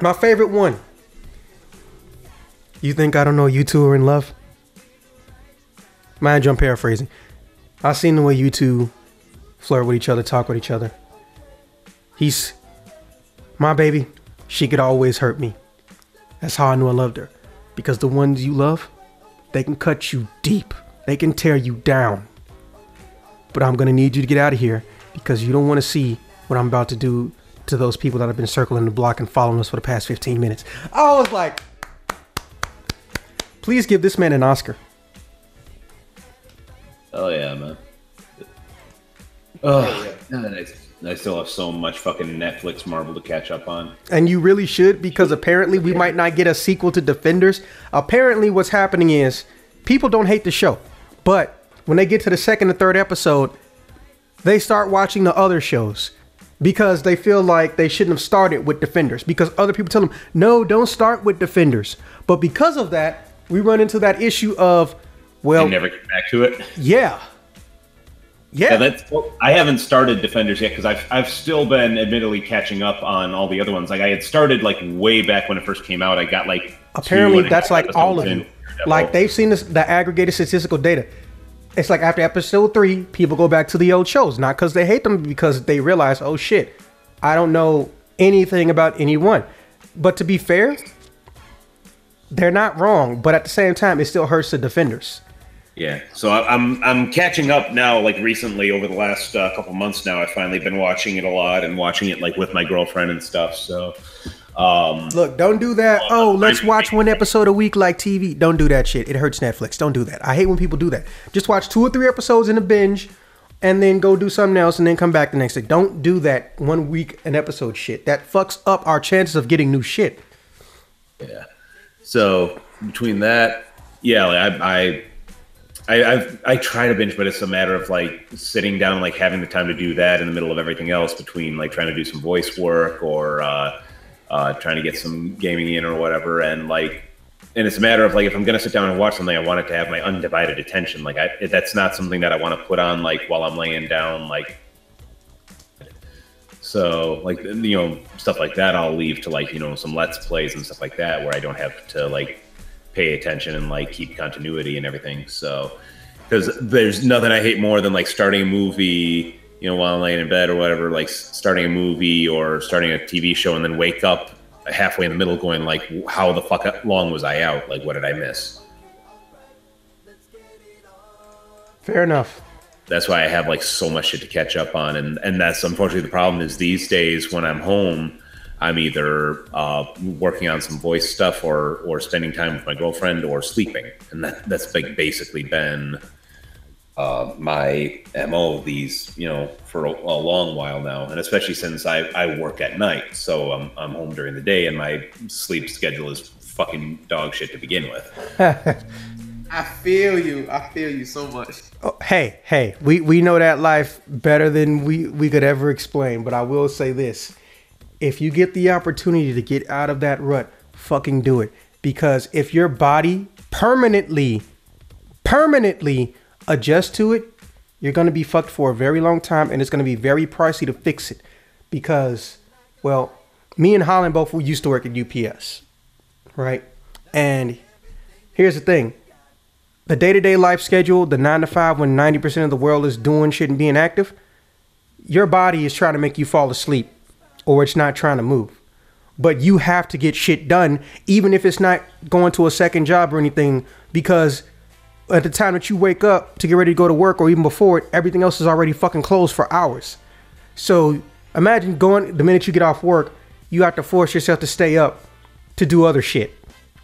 My favorite one. You think I don't know you two are in love? Mind you, I'm paraphrasing. I seen the way you two flirt with each other, talk with each other. He's my baby. She could always hurt me. That's how I knew I loved her. Because the ones you love, they can cut you deep. They can tear you down. But I'm gonna need you to get out of here because you don't want to see what I'm about to do to those people that have been circling the block and following us for the past 15 minutes. I was like, please give this man an Oscar. Oh yeah, man. Oh, I, I still have so much fucking Netflix Marvel to catch up on. And you really should because apparently we might not get a sequel to Defenders. Apparently, what's happening is people don't hate the show, but when they get to the second or third episode, they start watching the other shows because they feel like they shouldn't have started with Defenders because other people tell them, no, don't start with Defenders. But because of that, we run into that issue of, well, never get back to it. yeah. Yeah. Yeah, that's. I haven't started Defenders yet because I've I've still been admittedly catching up on all the other ones. Like I had started like way back when it first came out. I got like apparently that's like all of you. Like they've seen this, the aggregated statistical data. It's like after episode three, people go back to the old shows, not because they hate them, because they realize, oh shit, I don't know anything about anyone. But to be fair, they're not wrong. But at the same time, it still hurts the defenders. Yeah, so I- I'm I'm catching up now. Like recently, over the last uh, couple months now, I've finally been watching it a lot and watching it like with my girlfriend and stuff. So, um, Look, don't do that. Oh, let's watch one episode a week like TV. Don't do that shit. It hurts Netflix. Don't do that. I hate when people do that. Just watch two or three episodes in a binge and then go do something else and then come back the next day. Don't do that one week an episode shit. That fucks up our chances of getting new shit. yeah. So between that, yeah, like I I I I've, I try to binge, but it's a matter of like sitting down, like having the time to do that in the middle of everything else. Between like trying to do some voice work or uh, uh, trying to get some gaming in or whatever, and like. And it's a matter of like if I'm gonna sit down and watch something, I want it to have my undivided attention. Like I, that's not something that I want to put on like while I'm laying down, like so like you know stuff like that I'll leave to like you know some let's plays and stuff like that where I don't have to like pay attention and like keep continuity and everything. So because there's nothing I hate more than like starting a movie you know while I'm laying in bed or whatever like starting a movie or starting a TV show and then wake up halfway in the middle going like how the fuck long was I out like what did I miss? Fair enough. that's why I have like so much shit to catch up on, and and that's unfortunately the problem is these days when I'm home, I'm either uh, working on some voice stuff or or spending time with my girlfriend or sleeping, and that that's like basically been uh, my mo these you know for a, a long while now, and especially since I I work at night, so I'm I'm home during the day, and my sleep schedule is fucking dog shit to begin with. I feel you. I feel you so much. Oh, hey, hey, we, we know that life better than we, we could ever explain, but I will say this. If you get the opportunity to get out of that rut, fucking do it. Because if your body permanently, permanently adjusts to it, you're gonna be fucked for a very long time and it's gonna be very pricey to fix it. Because, well, me and Holland both used to work at UPS, right? And here's the thing the day-to-day life schedule, the nine to five, when ninety percent of the world is doing shit and being active, your body is trying to make you fall asleep, or it's not trying to move. But you have to get shit done, even if it's not going to a second job or anything, because at the time that you wake up to get ready to go to work, or even before it, everything else is already fucking closed for hours. So imagine going the minute you get off work, you have to force yourself to stay up to do other shit.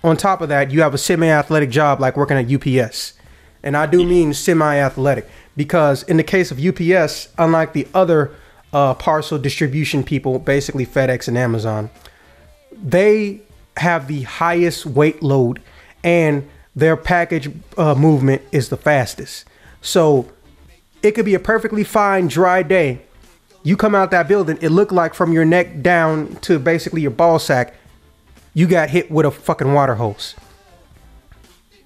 On top of that, you have a semi-athletic job like working at UPS. And I do mean semi-athletic because in the case of UPS, unlike the other uh, parcel distribution people, basically FedEx and Amazon, they have the highest weight load and their package uh, movement is the fastest. So it could be a perfectly fine dry day. You come out that building, it looked like from your neck down to basically your ball sack, you got hit with a fucking water hose.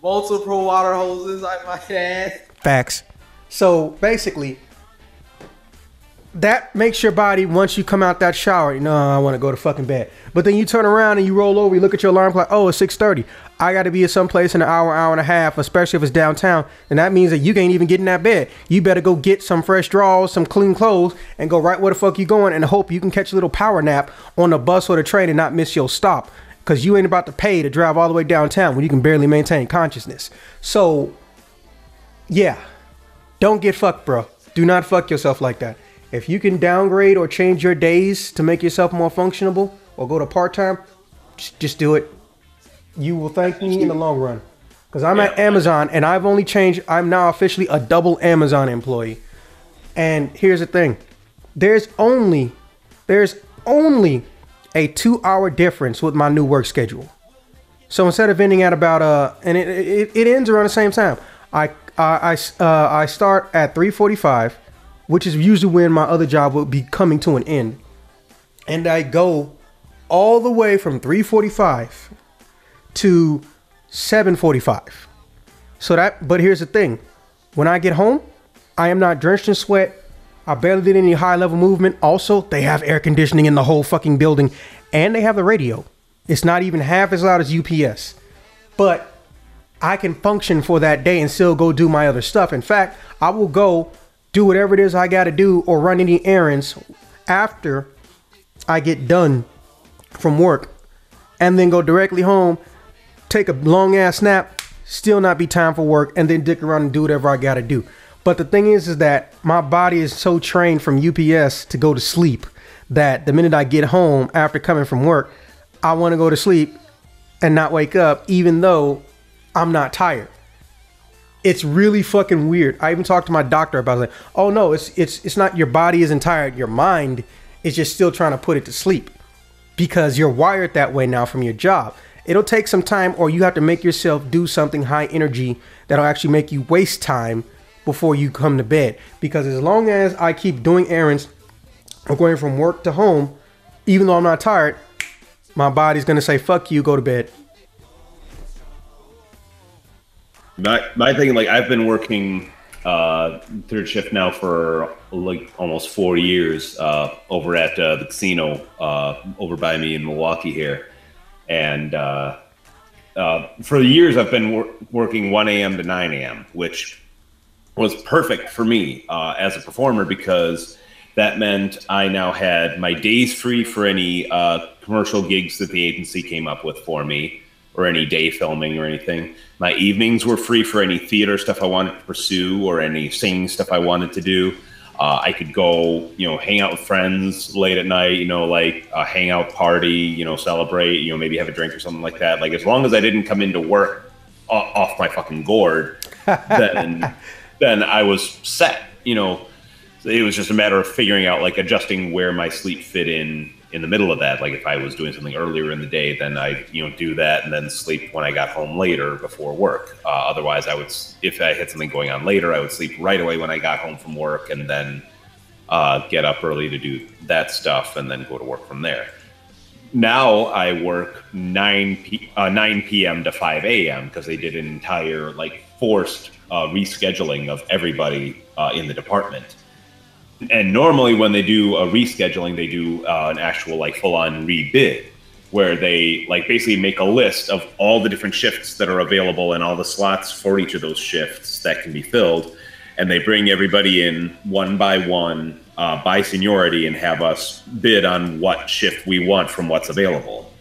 Multiple water hoses, I might add. Facts. So basically, that makes your body once you come out that shower, you know, I want to go to fucking bed. But then you turn around and you roll over, you look at your alarm clock, oh, it's 6:30. I got to be at some place in an hour, hour and a half, especially if it's downtown. And that means that you can't even get in that bed. You better go get some fresh drawers, some clean clothes, and go right where the fuck you going and hope you can catch a little power nap on the bus or the train and not miss your stop. Cause you ain't about to pay to drive all the way downtown when you can barely maintain consciousness. So yeah. Don't get fucked, bro. Do not fuck yourself like that. If you can downgrade or change your days to make yourself more functionable or go to part time, just, just do it. You will thank me in the long run. Because I'm at Amazon and I've only changed, I'm now officially a double Amazon employee. And here's the thing there's only, there's only a two hour difference with my new work schedule. So instead of ending at about uh, and it, it, it ends around the same time. I I I, uh, I start at 3:45, which is usually when my other job will be coming to an end, and I go all the way from 3:45 to 7:45. So that, but here's the thing: when I get home, I am not drenched in sweat. I barely did any high level movement. Also, they have air conditioning in the whole fucking building, and they have the radio. It's not even half as loud as UPS, but I can function for that day and still go do my other stuff. In fact, I will go do whatever it is I got to do or run any errands after I get done from work and then go directly home, take a long ass nap, still not be time for work, and then dick around and do whatever I gotta do. But the thing is, is that my body is so trained from UPS to go to sleep that the minute I get home after coming from work, I want to go to sleep and not wake up, even though I'm not tired. It's really fucking weird. I even talked to my doctor about it. Like, oh no, it's it's it's not your body isn't tired. Your mind is just still trying to put it to sleep because you're wired that way now from your job. It'll take some time, or you have to make yourself do something high energy that'll actually make you waste time before you come to bed. Because as long as I keep doing errands or going from work to home, even though I'm not tired, my body's gonna say, fuck you, go to bed. My my thing, like I've been working uh, third shift now for like almost four years uh, over at uh, the casino uh, over by me in Milwaukee here, and uh, uh, for the years I've been wor- working 1 a.m. to 9 a.m., which was perfect for me as a performer because that meant I now had my days free for any commercial gigs that the agency came up with for me or any day filming or anything. My evenings were free for any theater stuff I wanted to pursue or any singing stuff I wanted to do. Uh, I could go, you know, hang out with friends late at night, you know, like a hangout party, you know, celebrate, you know, maybe have a drink or something like that. Like as long as I didn't come into work off my fucking gourd, then then I was set. You know, So it was just a matter of figuring out like adjusting where my sleep fit in in the middle of that. Like if I was doing something earlier in the day, then I you know do that and then sleep when I got home later before work. Uh, otherwise, I would if I had something going on later, I would sleep right away when I got home from work and then uh, get up early to do that stuff and then go to work from there. Now I work 9 p- uh, 9 p.m. to 5 a.m. because they did an entire like forced uh, rescheduling of everybody uh, in the department. And normally when they do a rescheduling, they do uh, an actual like full on rebid where they like basically make a list of all the different shifts that are available and all the slots for each of those shifts that can be filled. And they bring everybody in one by one uh, by seniority and have us bid on what shift we want from what's available.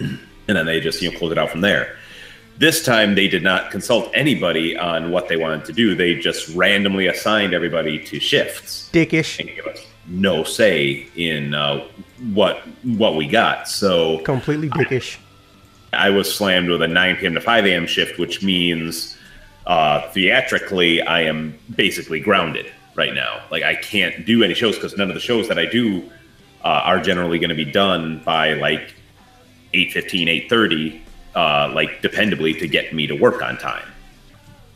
And then they just you know close it out from there this time they did not consult anybody on what they wanted to do they just randomly assigned everybody to shifts Dickish. and give us no say in uh, what what we got so Completely dickish. I was slammed with a 9 p.m. to 5 a.m. shift, which means uh, theatrically I am basically grounded right now. Like I can't do any shows because none of the shows that I do uh, are generally going to be done by like 8.15, 8.30, uh, like dependably to get me to work on time.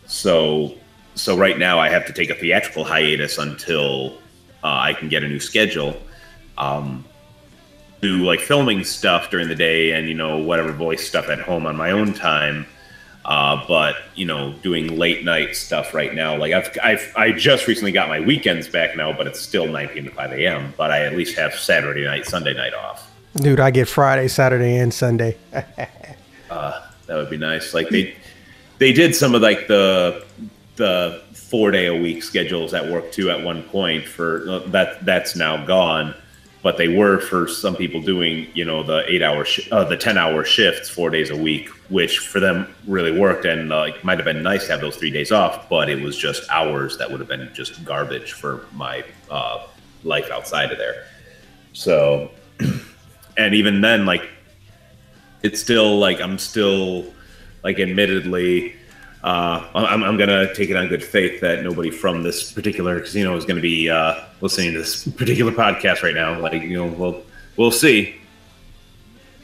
So, so right now I have to take a theatrical hiatus until uh, I can get a new schedule. Um, do like filming stuff during the day and you know whatever voice stuff at home on my own time uh, but you know doing late night stuff right now like I've, I've i just recently got my weekends back now but it's still 9 p.m to 5 a.m but i at least have saturday night sunday night off Dude, I get Friday, Saturday, and Sunday. that would be nice. Like they they did some of like the the four day a week schedules at work too at one point for uh, that that's now gone. But they were for some people doing you know the eight hour sh- uh, the 10 hour shifts four days a week which for them really worked and uh, like might have been nice to have those three days off but it was just hours that would have been just garbage for my uh, life outside of there. So and even then like it's still like i'm still like admittedly uh, I'm, I'm gonna take it on good faith that nobody from this particular casino is gonna be uh, listening to this particular podcast right now. Like, you know, we'll we'll see.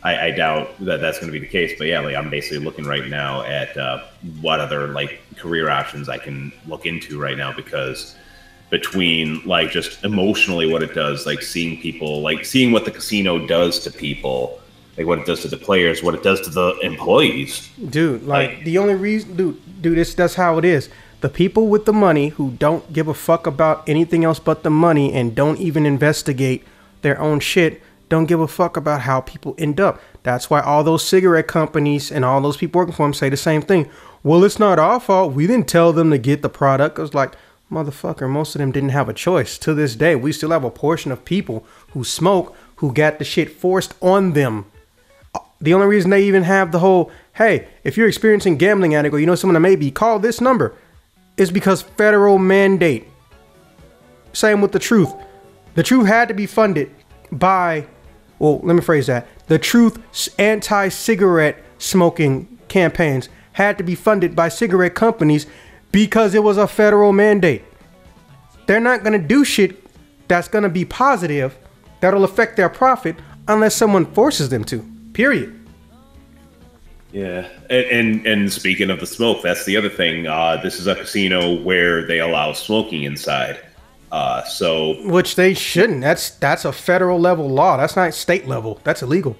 I, I doubt that that's gonna be the case, but yeah, like I'm basically looking right now at uh, what other like career options I can look into right now because between like just emotionally what it does, like seeing people, like seeing what the casino does to people like what it does to the players, what it does to the employees. Dude, like, like the only reason, dude, dude, this that's how it is. The people with the money who don't give a fuck about anything else but the money and don't even investigate their own shit don't give a fuck about how people end up. That's why all those cigarette companies and all those people working for them say the same thing. Well, it's not our fault. We didn't tell them to get the product. It was like, motherfucker, most of them didn't have a choice. To this day, we still have a portion of people who smoke who got the shit forced on them the only reason they even have the whole, hey, if you're experiencing gambling addict or you know someone that may be, call this number, is because federal mandate. Same with the truth. The truth had to be funded by, well, let me phrase that. The truth anti cigarette smoking campaigns had to be funded by cigarette companies because it was a federal mandate. They're not going to do shit that's going to be positive that'll affect their profit unless someone forces them to. Period. Yeah, and, and, and speaking of the smoke, that's the other thing. Uh, this is a casino where they allow smoking inside. Uh, so which they shouldn't. That's that's a federal level law. That's not state level. That's illegal.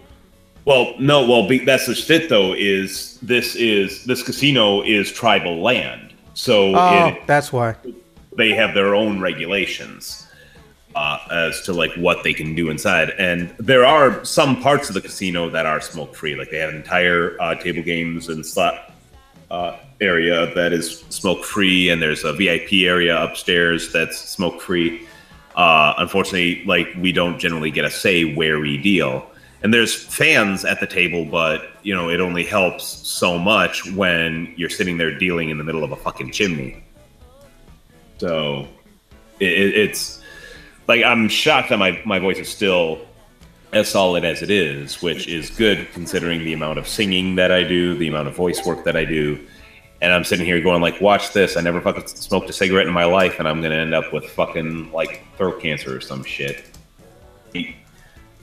Well, no. Well, be, that's the shit though. Is this is this casino is tribal land? So oh, it, that's why they have their own regulations uh, as to like what they can do inside. And there are some parts of the casino that are smoke free. Like they have an entire uh, table games and slot uh, area that is smoke free, and there's a VIP area upstairs that's smoke free. Uh, unfortunately, like we don't generally get a say where we deal. And there's fans at the table, but you know it only helps so much when you're sitting there dealing in the middle of a fucking chimney. So it, it's like I'm shocked that my my voice is still as solid as it is, which is good considering the amount of singing that I do, the amount of voice work that I do. And I'm sitting here going like, watch this. I never fucking smoked a cigarette in my life, and I'm gonna end up with fucking like throat cancer or some shit.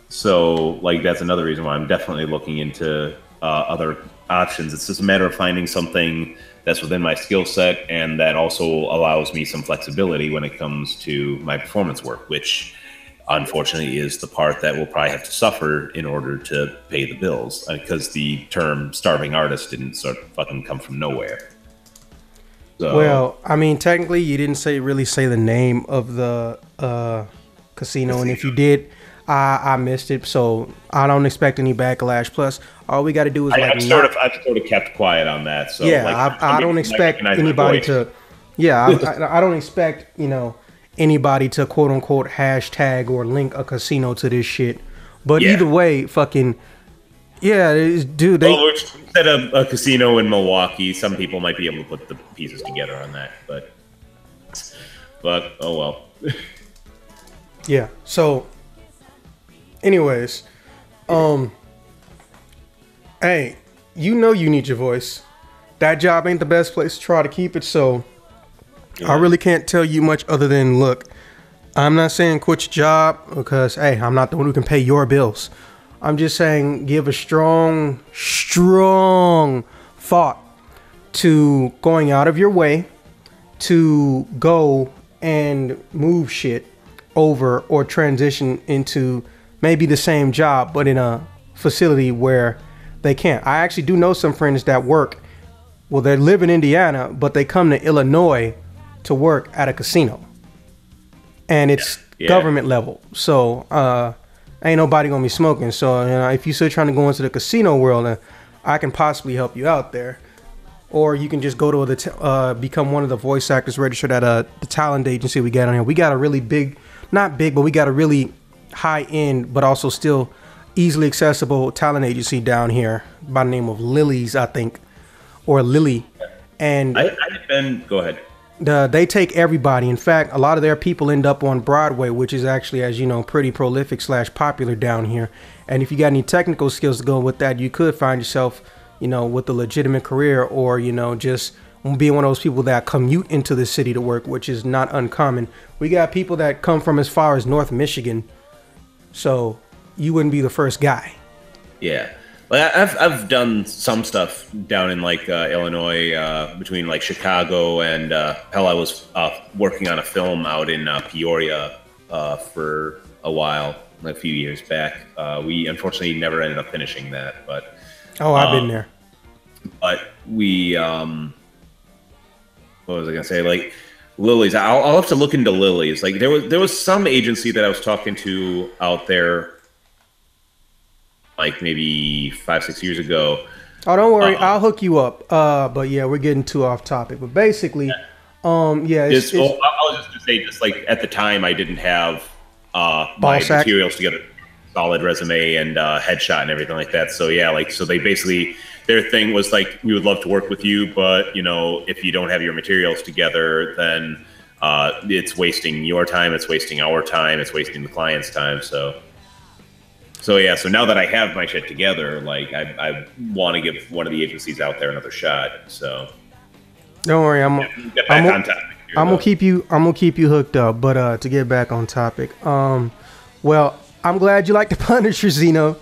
So like that's another reason why I'm definitely looking into uh, other options. It's just a matter of finding something that's within my skill set and that also allows me some flexibility when it comes to my performance work which unfortunately is the part that will probably have to suffer in order to pay the bills because uh, the term starving artist didn't sort of fucking come from nowhere so, well i mean technically you didn't say really say the name of the uh, casino, casino. and if you did I, I missed it, so I don't expect any backlash. Plus, all we got to do is I, like I've sort of I've sort of kept quiet on that. So yeah, like, I, I don't expect anybody to. Yeah, I, I don't expect you know anybody to quote unquote hashtag or link a casino to this shit. But yeah. either way, fucking yeah, dude. They well, set up a casino in Milwaukee. Some people might be able to put the pieces together on that, but but oh well. yeah. So Anyways, um, hey, you know you need your voice. That job ain't the best place to try to keep it, so yeah. I really can't tell you much other than look. I'm not saying quit your job because hey, I'm not the one who can pay your bills. I'm just saying give a strong, strong thought to going out of your way to go and move shit over or transition into maybe the same job, but in a facility where they can't. I actually do know some friends that work. Well, they live in Indiana, but they come to Illinois to work at a casino, and it's yeah. government level. So uh, ain't nobody gonna be smoking. So you know, if you're still trying to go into the casino world, uh, I can possibly help you out there. Or you can just go to the t- uh, become one of the voice actors registered at uh, the talent agency we got on here. We got a really big, not big, but we got a really high end, but also still easily accessible talent agency down here by the name of Lily's, I think, or Lily. And I, I've been. Go ahead. the, they take everybody. In fact, a lot of their people end up on Broadway, which is actually, as you know, pretty prolific slash popular down here. And if you got any technical skills to go with that, you could find yourself, you know, with a legitimate career, or you know, just being one of those people that commute into the city to work, which is not uncommon. We got people that come from as far as North Michigan, so you wouldn't be the first guy. Yeah. I- I've I've done some stuff down in like uh, Illinois, uh, between like Chicago and uh, hell, I was uh, working on a film out in uh, Peoria uh, for a while, a few years back. Uh, we unfortunately never ended up finishing that, but Oh, I've Um, been there. but we um what was i gonna say like lilies I'll, I'll have to look into lilies like there was there was some agency that i was talking to out there like maybe five six years ago Oh, don't worry, uh-uh. I'll hook you up. Uh, but yeah, we're getting too off topic. But basically, um, yeah, it's, just it's- oh, i I was just gonna say just like at the time i didn't have uh my sack? materials together solid resume and uh, headshot and everything like that so yeah like so they basically their thing was like we would love to work with you but you know if you don't have your materials together then uh, it's wasting your time it's wasting our time it's wasting the client's time so so yeah so now that i have my shit together like i, I want to give one of the agencies out there another shot so don't worry, I'm. back I'm, I'm gonna keep you. I'm gonna keep you hooked up. But uh, to get back on topic, um, well, I'm glad you like the Punisher, Zeno.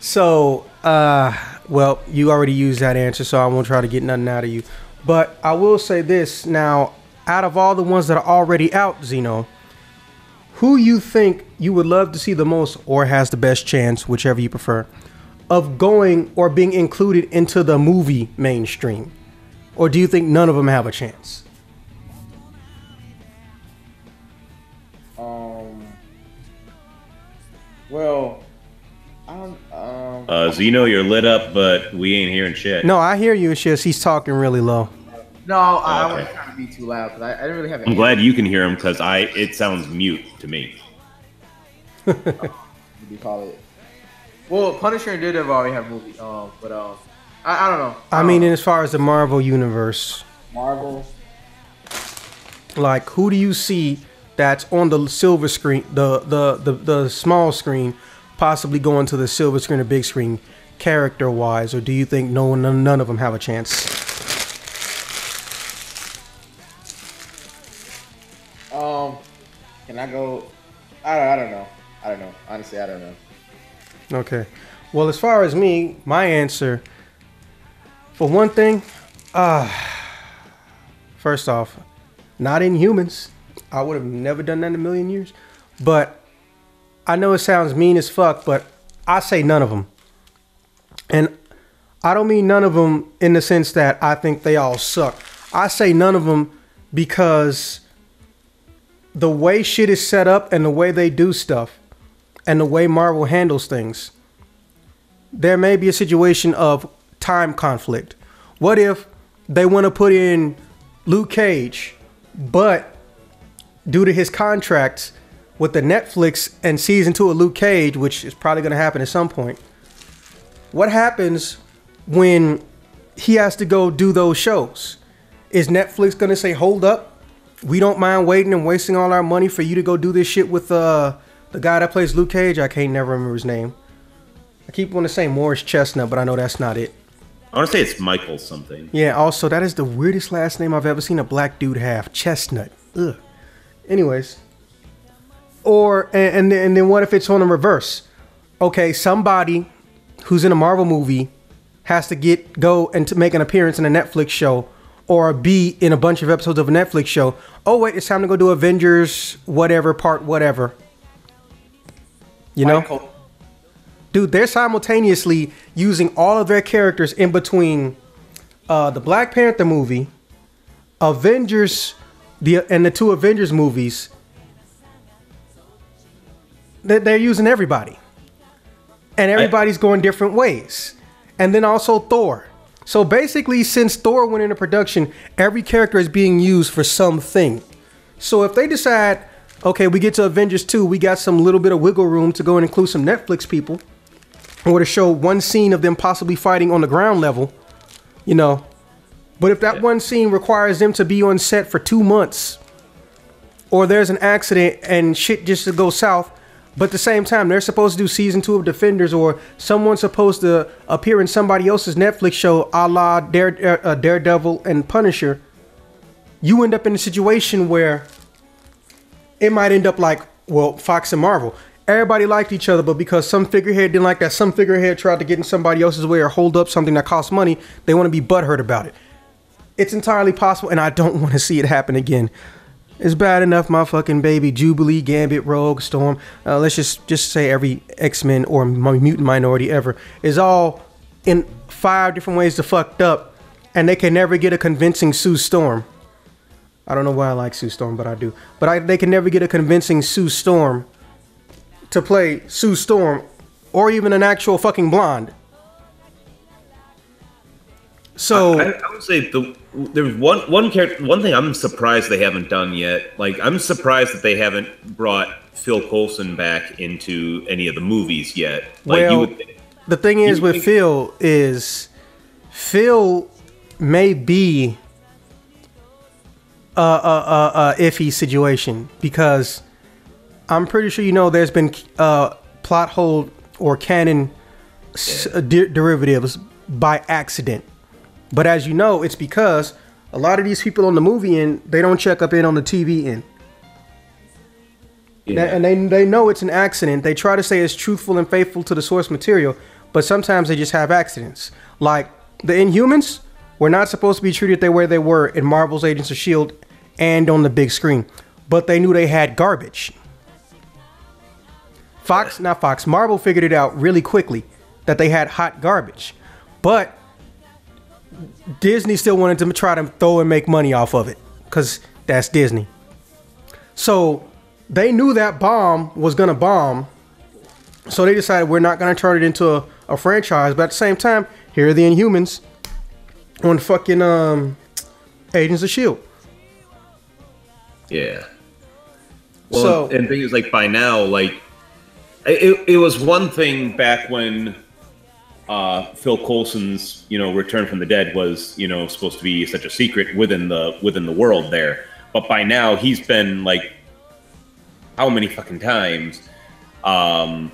So, uh, well, you already used that answer, so I won't try to get nothing out of you. But I will say this now: out of all the ones that are already out, Zeno, who you think you would love to see the most, or has the best chance, whichever you prefer, of going or being included into the movie mainstream? Or do you think none of them have a chance? Um. Well. Uh, Zeno, you're lit up, but we ain't hearing shit. No, I hear you. It's just he's talking really low. No, I, I Okay. wasn't trying to be too loud because I, I didn't really have. an I'm glad you can hear him because I it sounds mute to me. What do you call it? Well, Punisher and Daredevil already have movie. Um, but um, I, I don't know. I mean, as far as the Marvel universe, Marvel. like who do you see that's on the silver screen, the the the, the small screen, possibly going to the silver screen or big screen, character wise, or do you think no one, none, none of them have a chance? Um, can I go? I don't. I don't know. I don't know. Honestly, I don't know. Okay. Well, as far as me, my answer, for one thing, uh, first off, not Inhumans. I would have never done that in a million years. But I know it sounds mean as fuck, but I say none of them. And I don't mean none of them in the sense that I think they all suck. I say none of them because the way shit is set up and the way they do stuff and the way Marvel handles things, there may be a situation of time conflict. What if they want to put in Luke Cage, but due to his contracts with the Netflix and season two of Luke Cage, which is probably going to happen at some point, what happens when he has to go do those shows? Is Netflix going to say, hold up? We don't mind waiting and wasting all our money for you to go do this shit with uh, the guy that plays Luke Cage. I can't never remember his name. I keep wanting to say Morris Chestnut, but I know that's not it. I want to say it's Michael something. Yeah, also, that is the weirdest last name I've ever seen a black dude have. Chestnut. Ugh. Anyways. Or, and, and, then- what if it's on the reverse? Okay, somebody who's in a Marvel movie has to get, go and to make an appearance in a Netflix show or be in a bunch of episodes of a Netflix show. Oh, wait, it's time to go do Avengers, whatever, part whatever. You know? Michael- dude, they're simultaneously using all of their characters in between uh, the Black Panther movie, Avengers, the and the two Avengers movies. They're, they're using everybody, and everybody's going different ways, and then also Thor. So basically, since Thor went into production, every character is being used for something. So if they decide Okay, we get to Avengers 2, we got some little bit of wiggle room to go and include some Netflix people or to show one scene of them possibly fighting on the ground level, you know. But if that one scene requires them to be on set for two months, or there's an accident and shit just to go south, but at the same time they're supposed to do season two of Defenders, or someone's supposed to appear in somebody else's Netflix show, a la Dare, uh, Daredevil and Punisher, you end up in a situation where it might end up like, well, Fox and Marvel. Everybody liked each other, but because some figurehead didn't like that, some figurehead tried to get in somebody else's way or hold up something that costs money, they want to be butthurt about it. It's entirely possible, and I don't want to see it happen again. It's bad enough my fucking baby Jubilee, Gambit, Rogue, Storm. Uh, let's just just say every X Men or mutant minority ever is all in five different ways to fucked up, and they can never get a convincing Sue Storm. I don't know why I like Sue Storm, but I do. But I, they can never get a convincing Sue Storm to play Sue Storm, or even an actual fucking blonde. So I, I would say the there's one one character one thing I'm surprised they haven't done yet. Like I'm surprised that they haven't brought Phil Coulson back into any of the movies yet. Like well, you would think, the thing is with think- Phil is Phil may be a, a, a, a iffy situation because I'm pretty sure you know there's been uh, plot hole or canon s- uh, de- derivatives by accident. But as you know, it's because a lot of these people on the movie end they don't check up in on the TV end. yeah. And they they know it's an accident. They try to say it's truthful and faithful to the source material, but sometimes they just have accidents. Like the Inhumans were not supposed to be treated the way they were in Marvel's Agents of Shield and on the big screen, but they knew they had garbage. Fox, not Fox, Marvel figured it out really quickly that they had hot garbage, but Disney still wanted to try to throw and make money off of it because that's Disney. So they knew that bomb was gonna bomb. So they decided we're not gonna turn it into a, a franchise. But at the same time, here are the Inhumans on fucking um Agents of Shield. Yeah. Well, So- and things like by now, like it, it was one thing back when uh, Phil Coulson's you know return from the dead was you know supposed to be such a secret within the within the world there, but by now he's been like how many fucking times? Um,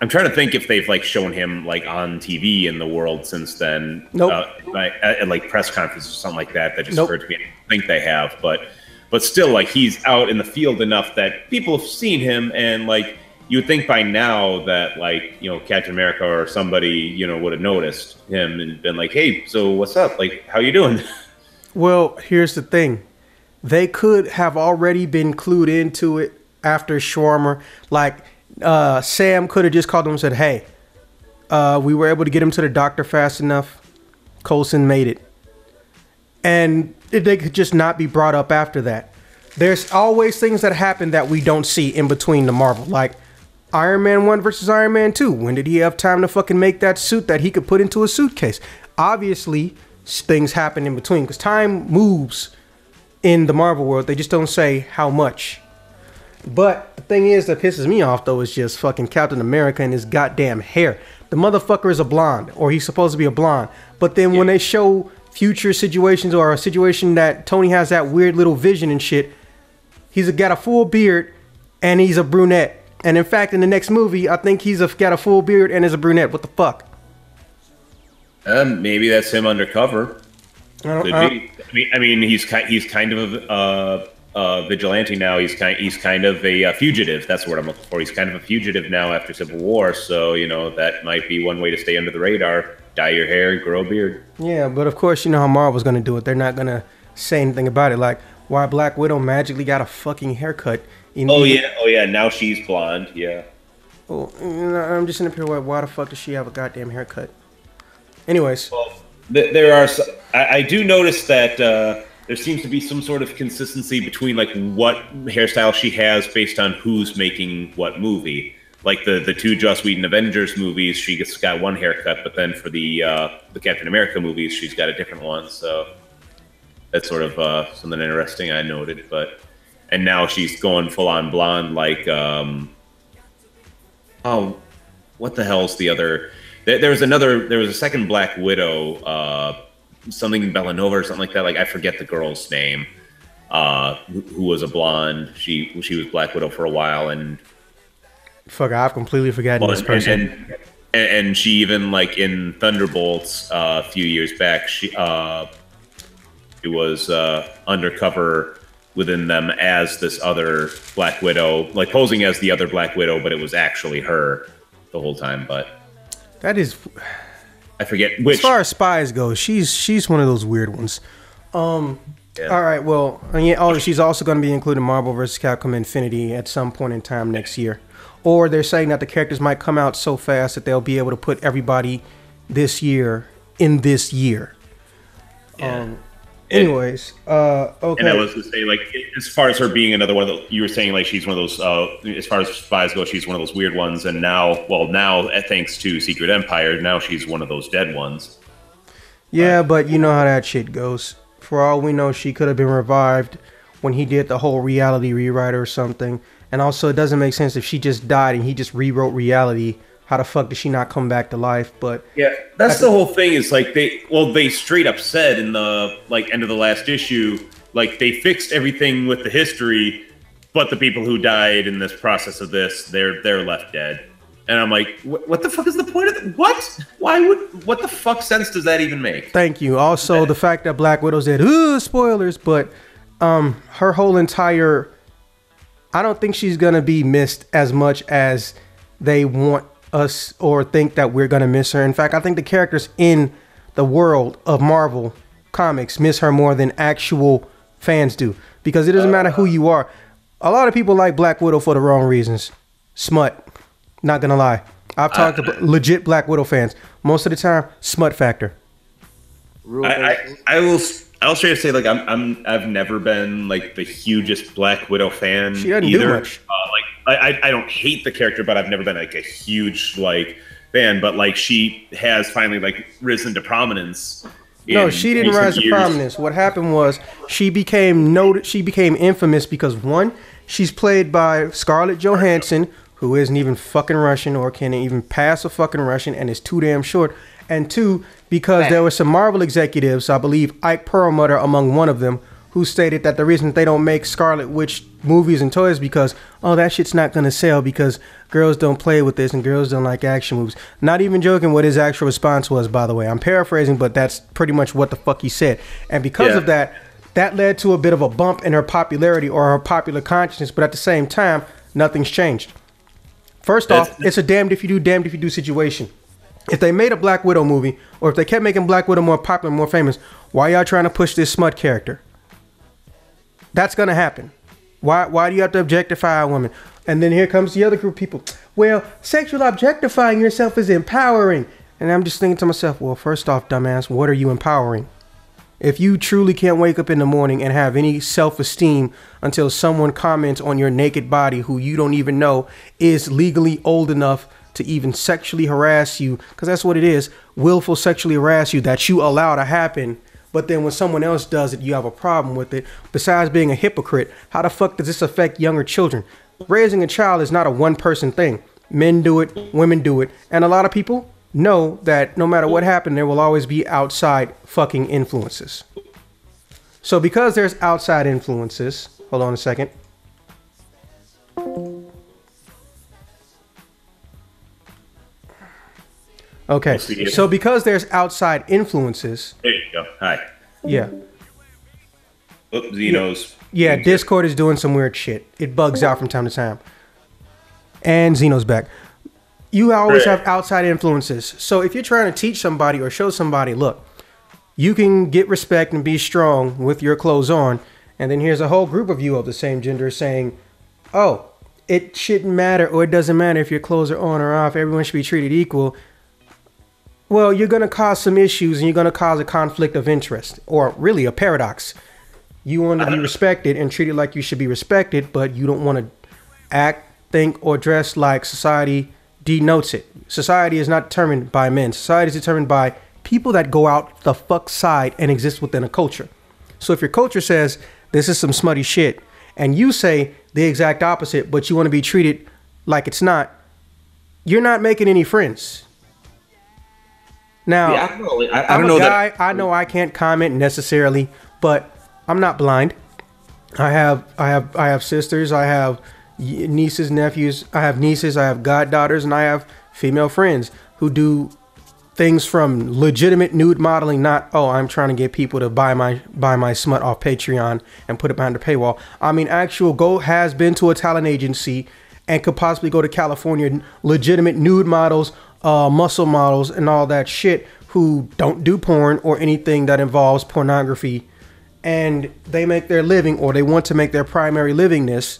I'm trying to think if they've like shown him like on TV in the world since then. Nope. Uh, like, at, at, like press conferences or something like that. That just Nope. occurred to me. I don't think they have, but but still, like he's out in the field enough that people have seen him, and like you would think by now that like you know Captain America or somebody you know would have noticed him and been like, hey, so what's up? Like, how you doing? Well, here's the thing. They could have already been clued into it after Schwarmer. Like, uh, Sam could have just called them and said, hey, uh, we were able to get him to the doctor fast enough. Coulson made it. And they could just not be brought up after that. There's always things that happen that we don't see in between the Marvel. Like, Iron Man 1 versus Iron Man 2. When did he have time to fucking make that suit that he could put into a suitcase? Obviously, things happen in between because time moves in the Marvel world. They just don't say how much. But the thing is that pisses me off though is just fucking Captain America and his goddamn hair. The motherfucker is a blonde, or he's supposed to be a blonde. But then when they show future situations or a situation that Tony has that weird little vision and shit, he's got a full beard and he's a brunette. And in fact, in the next movie, I think he's a, got a full beard and is a brunette. What the fuck? Um, maybe that's him undercover. I Could I be. I mean, I mean, he's kind he's kind of a uh, uh, vigilante now. He's kind he's kind of a uh, fugitive. That's what I'm looking for. He's kind of a fugitive now after Civil War. So you know that might be one way to stay under the radar. Dye your hair, grow a beard. Yeah, but of course, you know how Marvel's gonna do it. They're not gonna say anything about it. Like, why Black Widow magically got a fucking haircut? In Oh yeah, oh yeah. Now she's blonde. Yeah. Oh, you know, I'm just in the period. Why the fuck does she have a goddamn haircut? Anyways, Well, th- there are. I do notice that uh, there seems to be some sort of consistency between like what hairstyle she has based on who's making what movie. Like the the two Joss Whedon Avengers movies, she gets got one haircut, but then for the uh, the Captain America movies, she's got a different one. So that's sort of uh, something interesting I noted. But and now she's going full on blonde like um oh what the hell's the other there, there was another there was a second black widow uh something in Bellanova or something like that like I forget the girl's name uh who, who was a blonde she she was black widow for a while and Fuck, I've completely forgotten well, this and, person. and, and and she even like in Thunderbolts uh, a few years back, she uh, she was uh, undercover within them as this other Black Widow, like posing as the other Black Widow, but it was actually her the whole time. But that is, I forget which. as far as spies go, she's she's one of those weird ones. Um, Yeah. all right, well, and yeah, oh, she's also going to be included in Marvel vs. Capcom Infinite at some point in time next year. Or they're saying that the characters might come out so fast that they'll be able to put everybody this year in this year. Yeah. Um, anyways, uh, okay. And I was to say, like, as far as her being another one, of the, you were saying like she's one of those. Uh, as far as spies go, she's one of those weird ones. And now, well, now uh, thanks to Secret Empire, now she's one of those dead ones. Yeah, but you know how that shit goes. For all we know, she could have been revived when he did the whole reality rewrite or something. And also, it doesn't make sense if she just died and he just rewrote reality. How the fuck did she not come back to life? But Yeah, that's the whole thing. Is like they, well, they straight up said in the like end of the last issue, like they fixed everything with the history, but the people who died in this process of this, they're they're left dead. And I'm like, what, what the fuck is the point of it? What? Why would? What the fuck sense does that even make? thank you. Also, the fact that Black Widow said, "Ooh, spoilers," but um, her whole entire, I don't think she's gonna be missed as much as they want us or think that we're gonna miss her. In fact, I think the characters in the world of Marvel comics miss her more than actual fans do because it doesn't matter who you are. A lot of people like Black Widow for the wrong reasons. Smut. Not gonna lie. I've uh, talked to uh, legit Black Widow fans. Most of the time, smut factor. I, I. I will I'll straight up say like I'm I'm I've never been like the hugest Black Widow fan. She doesn't do either. much. Uh, like I, I don't hate the character, but I've never been like a huge like fan. But like she has finally like risen to prominence. No, she didn't rise to prominence. What happened was she became noted. She became infamous because one, she's played by Scarlett Johansson, who isn't even fucking Russian or can even pass a fucking Russian, and is too damn short. And two, because there were some Marvel executives, I believe Ike Perlmutter among one of them, who stated that the reason they don't make Scarlet Witch movies and toys because oh that shit's not gonna sell because girls don't play with this and girls don't like action movies. Not even joking what his actual response was, by the way. I'm paraphrasing, but that's pretty much what the fuck he said. And because Yeah. of that, that led to a bit of a bump in her popularity or her popular consciousness. But at the same time, nothing's changed. First off, it's a damned if you do, damned if you do situation. If they made a Black Widow movie, or if they kept making Black Widow more popular, more famous, why y'all trying to push this smut character? That's gonna happen. Why why do you have to objectify a woman? And then here comes the other group of people. Well, sexual objectifying yourself is empowering. And I'm just thinking to myself, well, first off, dumbass, what are you empowering? If you truly can't wake up in the morning and have any self esteem until someone comments on your naked body who you don't even know is legally old enough to even sexually harass you, because that's what it is willful sexually harass you that you allow to happen. But then when someone else does it, you have a problem with it. Besides being a hypocrite, how the fuck does this affect younger children? Raising a child is not a one person thing. Men do it, women do it, and a lot of people know that no matter what happened, there will always be outside fucking influences. So because there's outside influences, hold on a second. Okay, so because there's outside influences, There you go. Hi. yeah, Oop, Xeno's. yeah, Discord is doing some weird shit. It bugs out from time to time. And Xeno's back. You always have outside influences. So if you're trying to teach somebody or show somebody, look, you can get respect and be strong with your clothes on, and then here's a whole group of you of the same gender saying, "Oh, it shouldn't matter or it doesn't matter if your clothes are on or off. Everyone should be treated equal." Well, you're going to cause some issues and you're going to cause a conflict of interest or really a paradox. You want to be respected and treated like you should be respected, but you don't want to act, think, or dress like society denotes it. Society is not determined by men. Society is determined by people that go out the fuck side and exist within a culture. So if your culture says this is some smutty shit, and you say the exact opposite, but you want to be treated like it's not, you're not making any friends. Now, Yeah, I don't know. I, don't know guy. that. I know I can't comment necessarily, but I'm not blind. I have, I have, I have sisters. I have nieces, nephews. I have nieces. I have goddaughters, and I have female friends who do things from legitimate nude modeling. Not oh, I'm trying to get people to buy my buy my smut off Patreon and put it behind the paywall. I mean, actual go has been to a talent agency and could possibly go to California. Legitimate nude models, uh, muscle models, and all that shit who don't do porn or anything that involves pornography, and they make their living or they want to make their primary living this.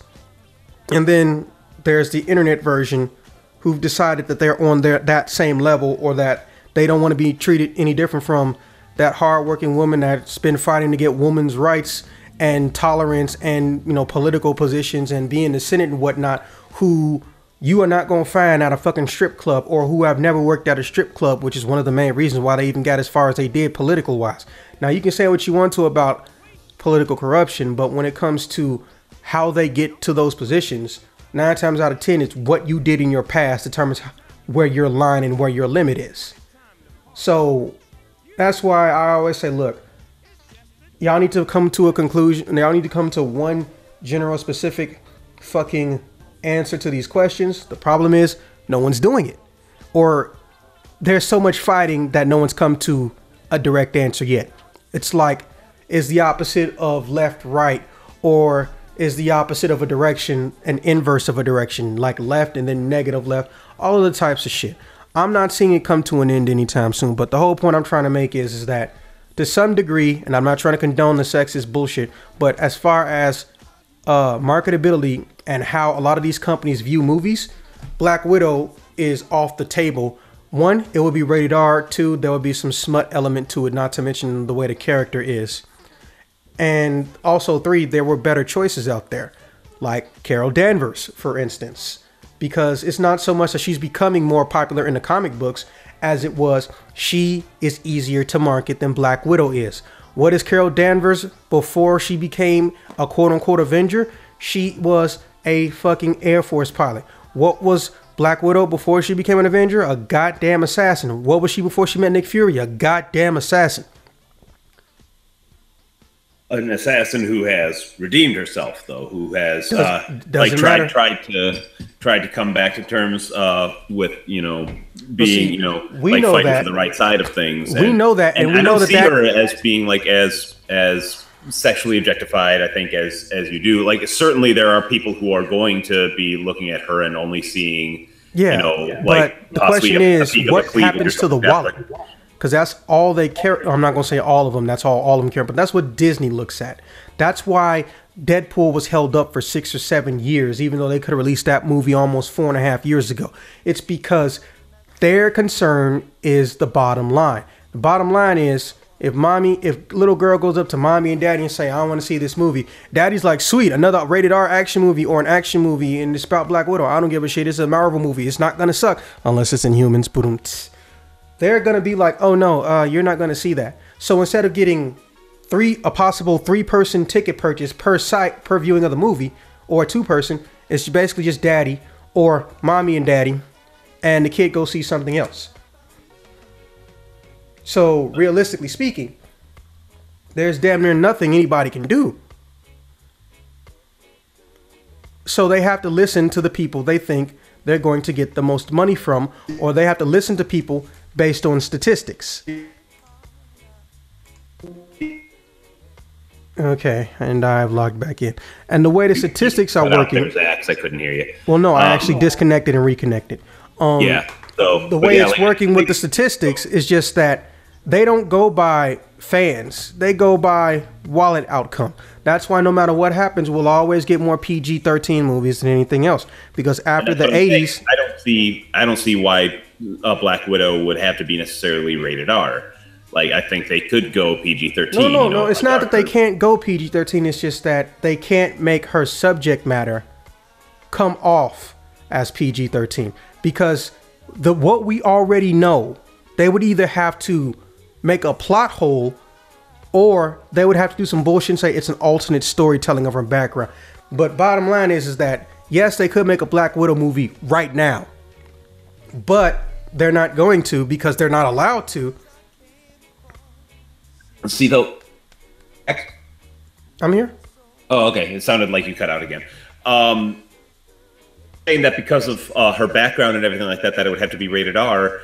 And then there's the internet version who've decided that they're on their that same level or that they don't want to be treated any different from that hardworking woman that's been fighting to get women's rights and tolerance and you know political positions and be in the Senate and whatnot who you are not going to find at a fucking strip club or who have never worked at a strip club, which is one of the main reasons why they even got as far as they did political wise. Now you can say what you want to about political corruption, but when it comes to how they get to those positions, nine times out of ten, it's what you did in your past determines where your line and where your limit is. So that's why I always say, look, y'all need to come to a conclusion. Y'all need to come to one general, specific, fucking answer to these questions. The problem is, no one's doing it, or there's so much fighting that no one's come to a direct answer yet. It's like, is the opposite of left right, or is the opposite of a direction an inverse of a direction, like left and then negative left, all of the types of shit. I'm not seeing it come to an end anytime soon, but the whole point I'm trying to make is, is that to some degree, and I'm not trying to condone the sexist bullshit, but as far as uh, marketability and how a lot of these companies view movies, Black Widow is off the table. One, it would be rated R. Two, there would be some smut element to it, not to mention the way the character is. And also, three, there were better choices out there, like Carol Danvers, for instance, because it's not so much that she's becoming more popular in the comic books as it was she is easier to market than Black Widow is. What is Carol Danvers before she became a quote unquote Avenger? She was a fucking Air Force pilot. What was Black Widow before she became an Avenger? A goddamn assassin. What was she before she met Nick Fury? A goddamn assassin. an assassin who has redeemed herself, though, who has uh, like tried tried to tried to come back to terms uh, with you know being see, you know we like know fighting that. for the right side of things. We know that, and we I know don't that see that- her as being like as as sexually objectified. I think as as you do. Like certainly there are people who are going to be looking at her and only seeing Yeah, you know but like the question a- is, what a or happens to the something like that. wallet? Because that's all they care. I'm not going to say all of them. That's all all of them care. But that's what Disney looks at. That's why Deadpool was held up for six or seven years, even though they could have released that movie almost four and a half years ago. It's because their concern is the bottom line. The bottom line is if mommy, if little girl goes up to mommy and daddy and say, "I want to see this movie," daddy's like, "Sweet, another rated R action movie or an action movie, and it's about Black Widow. I don't give a shit. It's a Marvel movie. It's not gonna suck unless it's Inhumans." Boom. They're gonna be like, "Oh no, uh, you're not gonna see that." So instead of getting three a possible three person ticket purchase per site per viewing of the movie or two person it's basically just daddy or mommy and daddy and the kid go see something else. So realistically speaking there's damn near nothing anybody can do. So they have to listen to the people they think they're going to get the most money from or they have to listen to people based on statistics Okay, and I've logged back in. And the way the statistics are working. there, Zax, 'cause I couldn't hear you. Well, no, I Um, actually disconnected and reconnected. Um, yeah. So the way yeah, it's like- working with the statistics is just that they don't go by fans; they go by wallet outcome. That's why no matter what happens, we'll always get more PG-13 movies than anything else. Because after the what I'm saying. '80s, I don't see. I don't see why a Black Widow would have to be necessarily rated R. Like I think they could go PG thirteen. no, no, no, it's not that they can't go PG-13. It's just that they can't make her subject matter come off as PG-13 because the what we already know, they would either have to make a plot hole or they would have to do some bullshit and say it's an alternate storytelling of her background. But bottom line is, is that yes, they could make a Black Widow movie right now, but they're not going to because they're not allowed to. See though. I'm here. Oh, okay. It sounded like you cut out again. Um, saying that because of uh, her background and everything like that, that it would have to be rated R,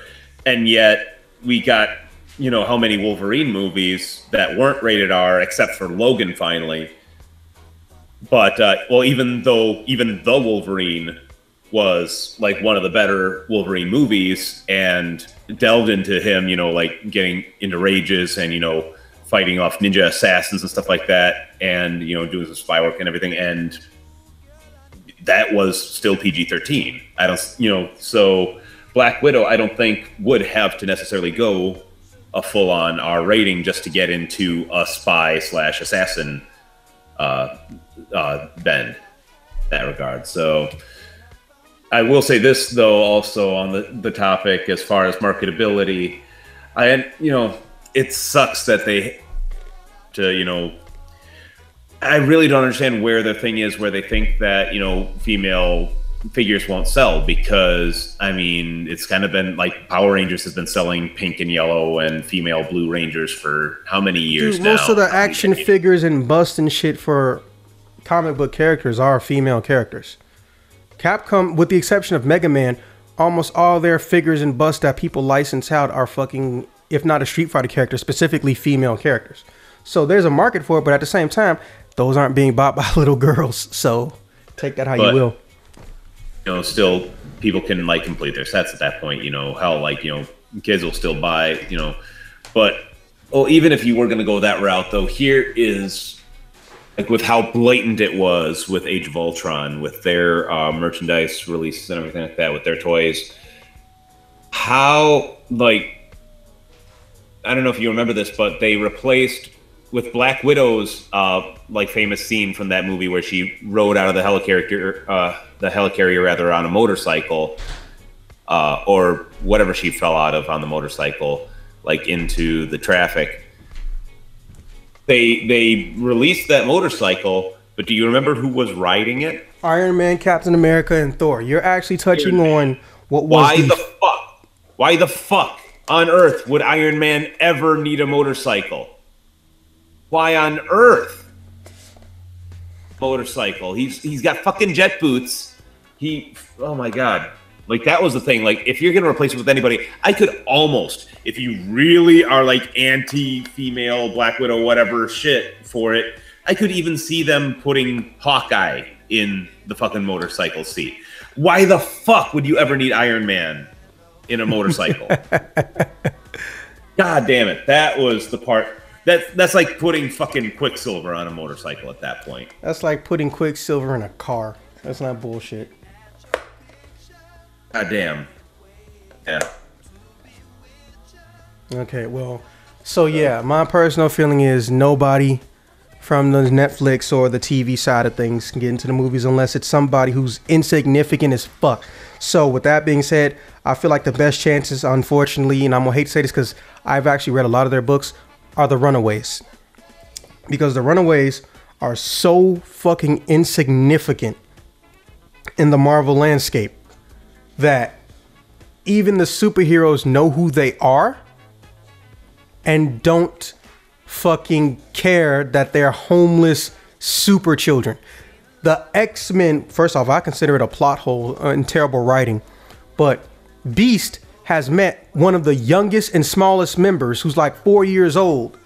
and yet we got you know how many Wolverine movies that weren't rated R except for Logan finally. But uh, well, even though even the Wolverine was like one of the better Wolverine movies and delved into him, you know, like getting into rages and you know fighting off ninja assassins and stuff like that, and you know doing some spy work and everything, and that was still PG thirteen. I don't, you know, so Black Widow, I don't think would have to necessarily go a full on R rating just to get into a spy slash assassin uh, uh, bend that regard. So I will say this though, also on the, the topic as far as marketability, I you know it sucks that they to you know I really don't understand where the thing is where they think that you know female figures won't sell because I mean it's kind of been like Power Rangers has been selling pink and yellow and female Blue Rangers for how many years Dude, now? most of the action figures and bust and shit for comic book characters are female characters. Capcom, with the exception of Mega Man, almost all their figures and busts that people license out are fucking, if not a Street Fighter character, specifically female characters. So there's a market for it, but at the same time, those aren't being bought by little girls. So take that how But- you will. you know, still people can like complete their sets at that point. You know, how like you know kids will still buy. You know, but well, even if you were going to go that route, though, here is like with how blatant it was with Age of Ultron, with their uh, merchandise releases and everything like that, with their toys. How like I don't know if you remember this, but they replaced with Black Widow's uh, like famous scene from that movie where she rode out of the helicarrier, uh, the helicarrier rather on a motorcycle, uh, or whatever she fell out of on the motorcycle, like into the traffic. They they released that motorcycle, but do you remember who was riding it? Iron Man, Captain America, and Thor. You're actually touching on what was Why the, the fuck? Why the fuck on earth would Iron Man ever need a motorcycle? Why on earth? Motorcycle. He's he's got fucking jet boots. He oh my god. Like that was the thing. Like if you're gonna replace it with anybody, I could almost, if you really are like anti-female Black Widow, whatever shit for it, I could even see them putting Hawkeye in the fucking motorcycle seat. Why the fuck would you ever need Iron Man in a motorcycle? God damn it. That was the part that that's like putting fucking Quicksilver on a motorcycle at that point. That's like putting Quicksilver in a car. That's not bullshit. God damn. Yeah. Okay, well, so yeah, my personal feeling is nobody from the Netflix or the TV side of things can get into the movies unless it's somebody who's insignificant as fuck. So, with that being said, I feel like the best chances, unfortunately, and I'm gonna hate to say this because I've actually read a lot of their books, are the Runaways. Because the Runaways are so fucking insignificant in the Marvel landscape that even the superheroes know who they are and don't fucking care that they're homeless super children. The X Men, first off, I consider it a plot hole uh, and terrible writing, but Beast has met one of the youngest and smallest members who's like four years old.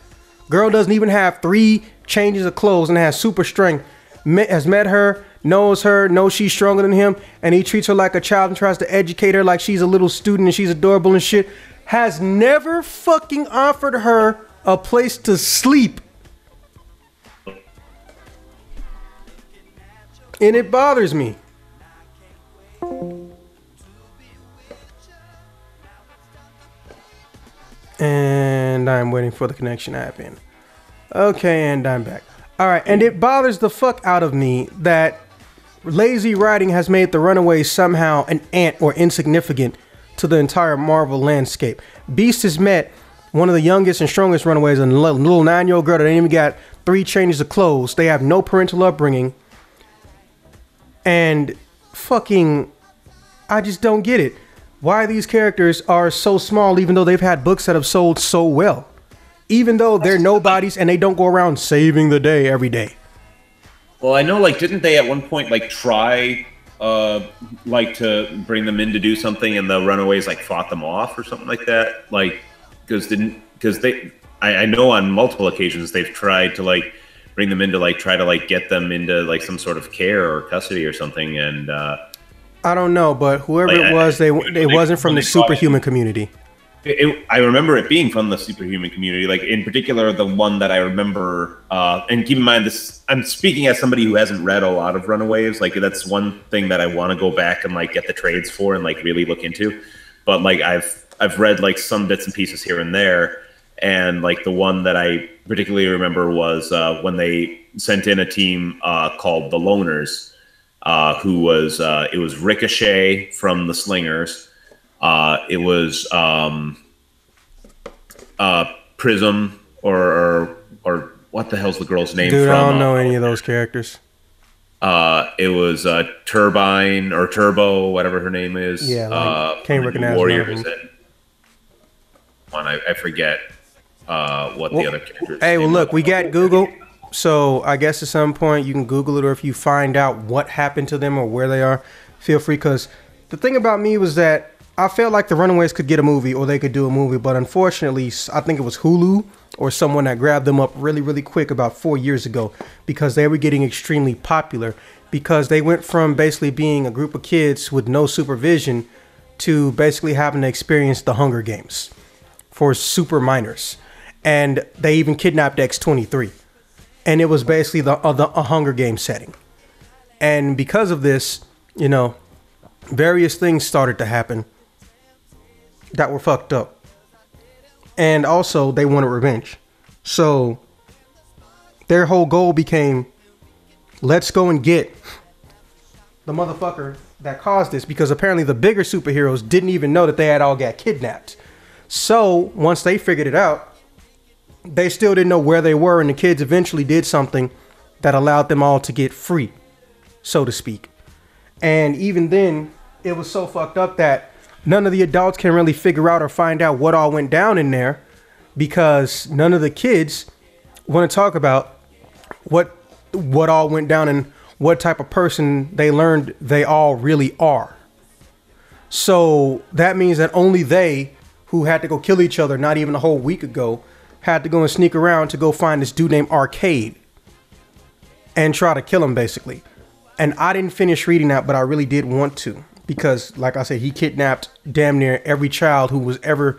Girl doesn't even have three changes of clothes and has super strength. Met, has met her, knows her, knows she's stronger than him, and he treats her like a child and tries to educate her like she's a little student and she's adorable and shit. Has never fucking offered her a place to sleep. And it bothers me. And I'm waiting for the connection to happen. Okay, and I'm back. All right, and it bothers the fuck out of me that lazy writing has made the Runaways somehow an ant or insignificant to the entire Marvel landscape. Beast has met one of the youngest and strongest Runaways, a little nine year old girl that ain't even got three changes of clothes. They have no parental upbringing. And fucking, I just don't get it. Why these characters are so small, even though they've had books that have sold so well, even though they're nobodies and they don't go around saving the day every day. Well, I know, like, didn't they at one point like try, uh, like to bring them in to do something, and the Runaways like fought them off or something like that? Like, because didn't because they, I, I know on multiple occasions they've tried to like bring them in to like try to like get them into like some sort of care or custody or something, and uh, I don't know, but whoever Like, it I- was, they it they- wasn't from the they brought in- superhuman community. It, it- I remember it being from the superhuman community, like in particular the one that I remember. Uh, and keep in mind, this I'm speaking as somebody who hasn't read a lot of Runaways. Like that's one thing that I want to go back and like get the trades for and like really look into. But like I've I've read like some bits and pieces here and there, and like the one that I particularly remember was uh, when they sent in a team uh, called the Loners, uh, who was uh, it was Ricochet from the Slingers. Uh, it was um, uh, Prism or, or or what the hell's the girl's name Dude, from? I don't know uh, any of those characters. Uh, it was uh, Turbine or Turbo, whatever her name is. Yeah, like, uh, can't recognize Warriors. none of And one I, I forget uh, what the other characters. Hey, well, look, we got Google, so I guess at some point you can Google it, or if you find out what happened to them or where they are, feel free. Because the thing about me was that I felt like the Runaways could get a movie or they could do a movie, but unfortunately, I think it was Hulu or someone that grabbed them up really, really quick about four years ago because they were getting extremely popular because they went from basically being a group of kids with no supervision to basically having to experience the Hunger Games for super minors, and they even kidnapped X23, and it was basically the, uh, the a Hunger Game setting, and because of this, you know, various things started to happen that were fucked up, and also they wanted revenge, so their whole goal became, let's go and get the motherfucker that caused this because apparently the bigger superheroes didn't even know that they had all got kidnapped. So once they figured it out, they still didn't know where they were, and the kids eventually did something that allowed them all to get free, so to speak. And even then, it was so fucked up that none of the adults can really figure out or find out what all went down in there because none of the kids want to talk about what what all went down and what type of person they learned they all really are. So that means that only they who had to go kill each other not even a whole week ago had to go and sneak around to go find this dude named Arcade and try to kill him basically. And I didn't finish reading that, but I really did want to because like I said, he kidnapped damn near every child who was ever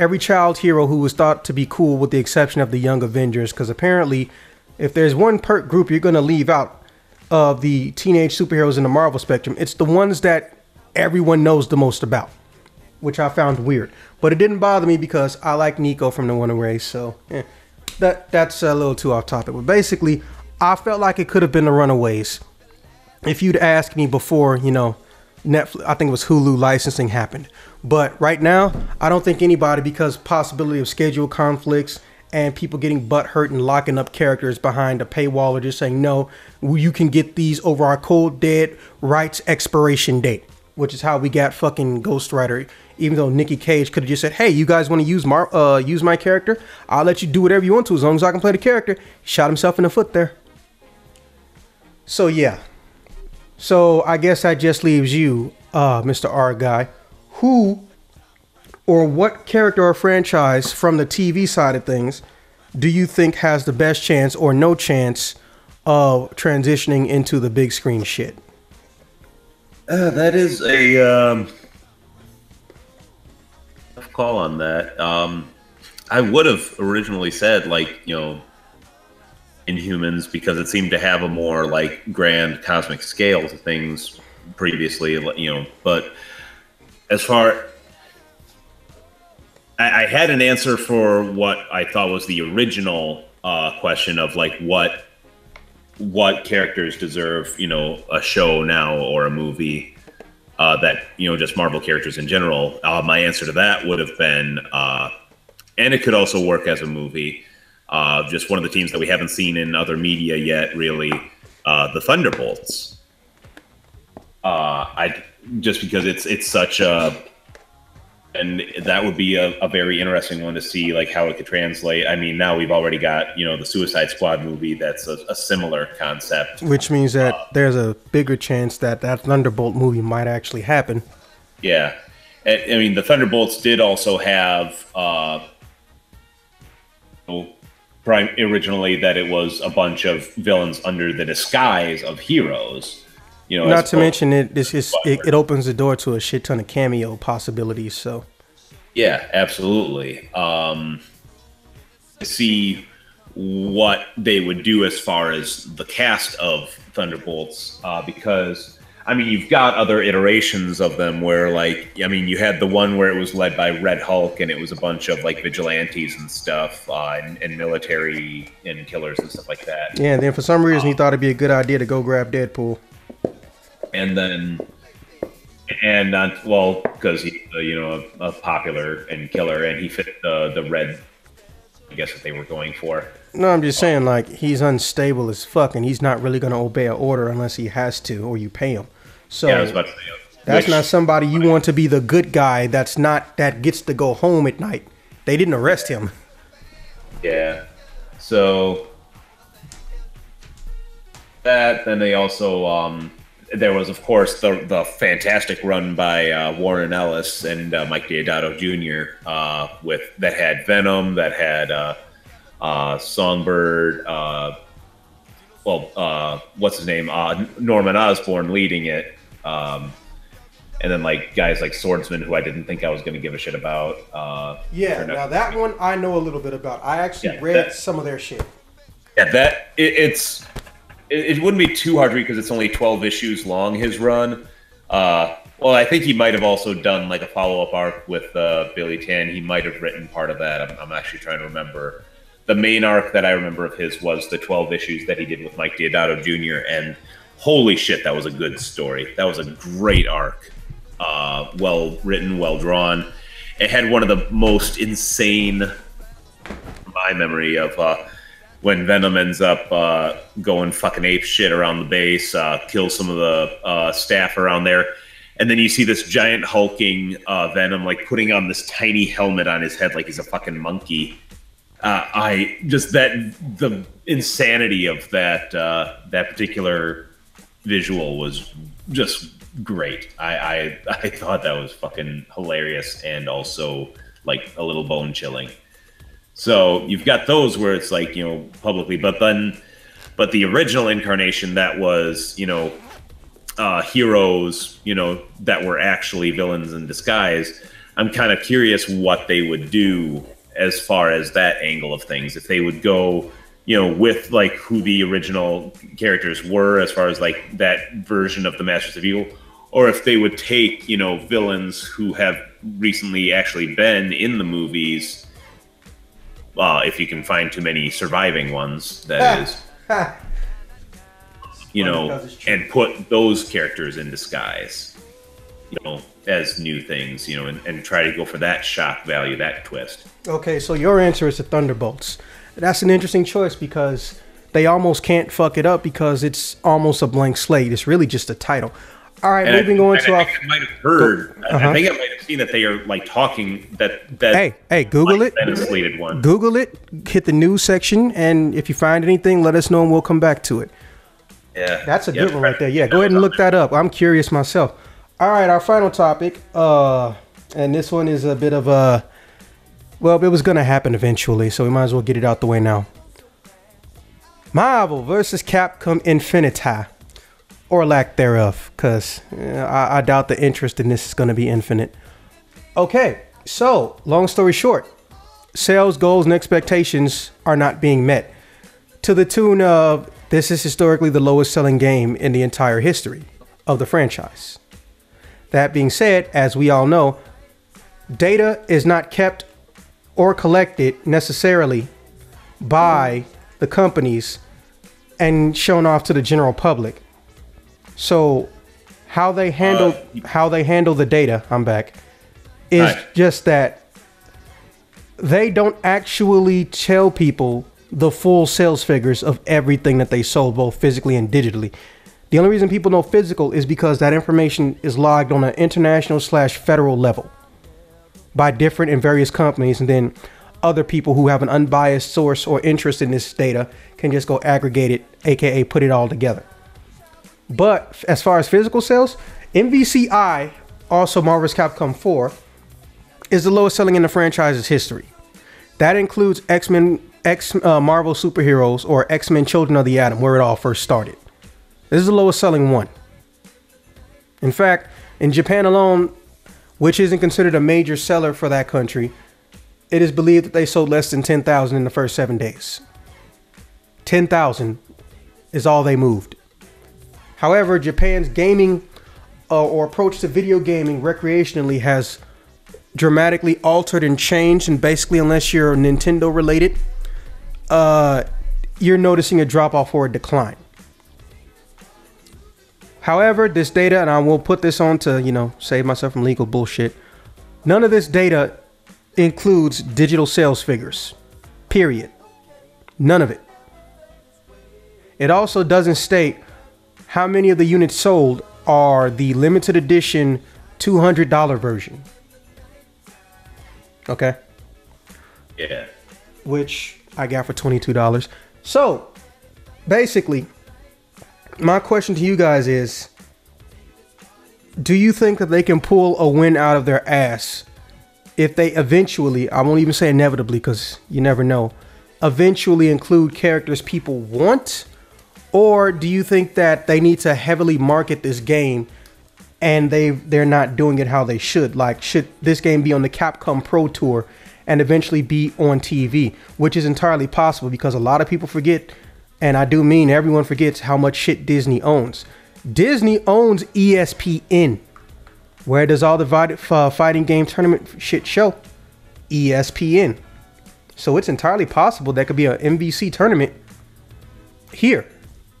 every child hero who was thought to be cool with the exception of the Young Avengers because apparently if there's one perk group you're going to leave out of the teenage superheroes in the Marvel spectrum, it's the ones that everyone knows the most about, which I found weird. But it didn't bother me because I like Nico from the Runaways, so eh, that that's a little too off topic. But basically, I felt like it could have been the Runaways if you'd asked me before, you know, Netflix, I think it was Hulu licensing happened. But right now, I don't think anybody, because possibility of schedule conflicts and people getting butt hurt and locking up characters behind a paywall or just saying, no, you can get these over our cold dead rights expiration date, which is how we got fucking Ghost Rider. Even though Nikki Cage could have just said, hey, you guys want to use, Mar- uh, use my character? I'll let you do whatever you want to as long as I can play the character. Shot himself in the foot there. So, yeah. So I guess that just leaves you, uh, Mr. R guy. Who or what character or franchise from the TV side of things do you think has the best chance or no chance of transitioning into the big screen shit? Uh, that is a um, tough call on that. Um, I would have originally said like you know Inhumans because it seemed to have a more like grand cosmic scale to things previously, you know. But as far I, I had an answer for what I thought was the original uh, question of like what what characters deserve you know a show now or a movie uh, that you know just Marvel characters in general. Uh, my answer to that would have been, uh, and it could also work as a movie. Uh, just one of the teams that we haven't seen in other media yet, really, uh, the Thunderbolts. Uh, I just because it's it's such a and that would be a, a, very interesting one to see like how it could translate. I mean now we've already got you know the suicide squad movie that's a, a similar concept. Which means that uh, there's a bigger chance that that thunderbolt movie might actually happen. Yeah. I mean the thunderbolts did also have uh prime originally that it was a bunch of villains under the disguise of heroes you know, not to mention it. This is it, it, opens the door to a shit ton of cameo possibilities. So, yeah, absolutely. Um, see what they would do as far as the cast of Thunderbolts, uh, because I mean, you've got other iterations of them where, like, I mean, you had the one where it was led by Red Hulk, and it was a bunch of like vigilantes and stuff, uh, and, and, military and killers and stuff like that. Yeah, and then for some reason um, he thought it'd be a good idea to go grab Deadpool and then and not well because he's uh, you know a, a, popular and killer, and he fit the the red. I guess that they were going for. No, I'm just saying like he's unstable as fuck, and he's not really gonna obey an order unless he has to, or you pay him. So yeah, say, that's which, not somebody you want to be the good guy. That's not that gets to go home at night. They didn't arrest him. Yeah. So that then they also um there was, of course, the the fantastic run by uh, Warren Ellis and uh, Mike Deodato Jr. Uh, with that had Venom, that had uh, uh, Songbird. Uh, well, what's his name? Norman Osborn leading it, um, and then like guys like Swordsman, who I didn't think I was going to give a shit about. yeah, now that one I know a little bit about. I actually yeah, read that, some of their shit. Yeah, that it, it's it, it wouldn't be too hard to read because it's only 12 issues long, his run. Uh, well, I think he might have also done like a follow up arc with uh, Billy Tan. He might have written part of that. I'm, I'm, actually trying to remember. The main arc that I remember of his was the 12 issues that he did with Mike Deodato Jr. And holy shit, that was a good story. That was a great arc. Uh, well written, well drawn. It had one of the most insane, my memory of uh, when Venom ends up uh, going fucking ape shit around the base, uh, kills some of the uh, staff around there, and then you see this giant hulking uh, Venom like putting on this tiny helmet on his head like he's a fucking monkey. Uh, I just that the insanity of that uh, that particular visual was just great. I, I I thought that was fucking hilarious and also like a little bone chilling. So you've got those where it's like, you know, publicly, but then, but the original incarnation that was, you know, uh, heroes, you know, that were actually villains in disguise. I'm kind of curious what they would do as far as that angle of things. If they would go, you know, with like who the original characters were, as far as like that version of the Masters of Evil, or if they would take, you know, villains who have recently actually been in the movies uh, if you can find too many surviving ones, that is. you know, and put those characters in disguise, you know, as new things, you know, and, and try to go for that shock value, that twist. Okay, so your answer is the Thunderbolts. That's an interesting choice because they almost can't fuck it up because it's almost a blank slate. It's really just a title. All right, and moving I, on to I, our. I might have heard. Uh-huh. I think I might have seen that they are like talking that that. Hey, hey, Google it. Slated one. Google it. Hit the news section, and if you find anything, let us know, and we'll come back to it. Yeah, that's a good one right there. Yeah, go ahead and look that up. I'm curious myself. All right, our final topic, uh, and this one is a bit of a. Well, it was going to happen eventually, so we might as well get it out the way now. Marvel versus Capcom Infinite or lack thereof, because uh, I, I doubt the interest in this is going to be infinite. Okay, so long story short, sales goals and expectations are not being met to the tune of this is historically the lowest selling game in the entire history of the franchise. That being said, as we all know, data is not kept or collected necessarily by the companies and shown off to the general public. So how they handle uh, how they handle the data, I'm back, is right. just that they don't actually tell people the full sales figures of everything that they sold, both physically and digitally. The only reason people know physical is because that information is logged on an international slash federal level by different and various companies, and then other people who have an unbiased source or interest in this data can just go aggregate it, aka put it all together. But as far as physical sales, MVCI, also Marvel's Capcom 4, is the lowest selling in the franchise's history. That includes X Men, X uh, Marvel superheroes, or X Men Children of the Atom, where it all first started. This is the lowest selling one. In fact, in Japan alone, which isn't considered a major seller for that country, it is believed that they sold less than 10,000 in the first seven days. 10,000 is all they moved. However, Japan's gaming uh, or approach to video gaming recreationally has dramatically altered and changed. And basically, unless you're Nintendo related, uh, you're noticing a drop off or a decline. However, this data, and I will put this on to, you know, save myself from legal bullshit. None of this data includes digital sales figures. Period. None of it. It also doesn't state how many of the units sold are the limited edition $200 version. Okay. Yeah. Which I got for $22. So, basically, my question to you guys is do you think that they can pull a win out of their ass if they eventually, I won't even say inevitably because you never know, eventually include characters people want? Or do you think that they need to heavily market this game and they they're not doing it how they should? Like should this game be on the Capcom Pro Tour and eventually be on TV, which is entirely possible because a lot of people forget and I do mean everyone forgets how much shit Disney owns. Disney owns ESPN. Where does all the fighting game tournament shit show? ESPN. So it's entirely possible that could be an MVC tournament here.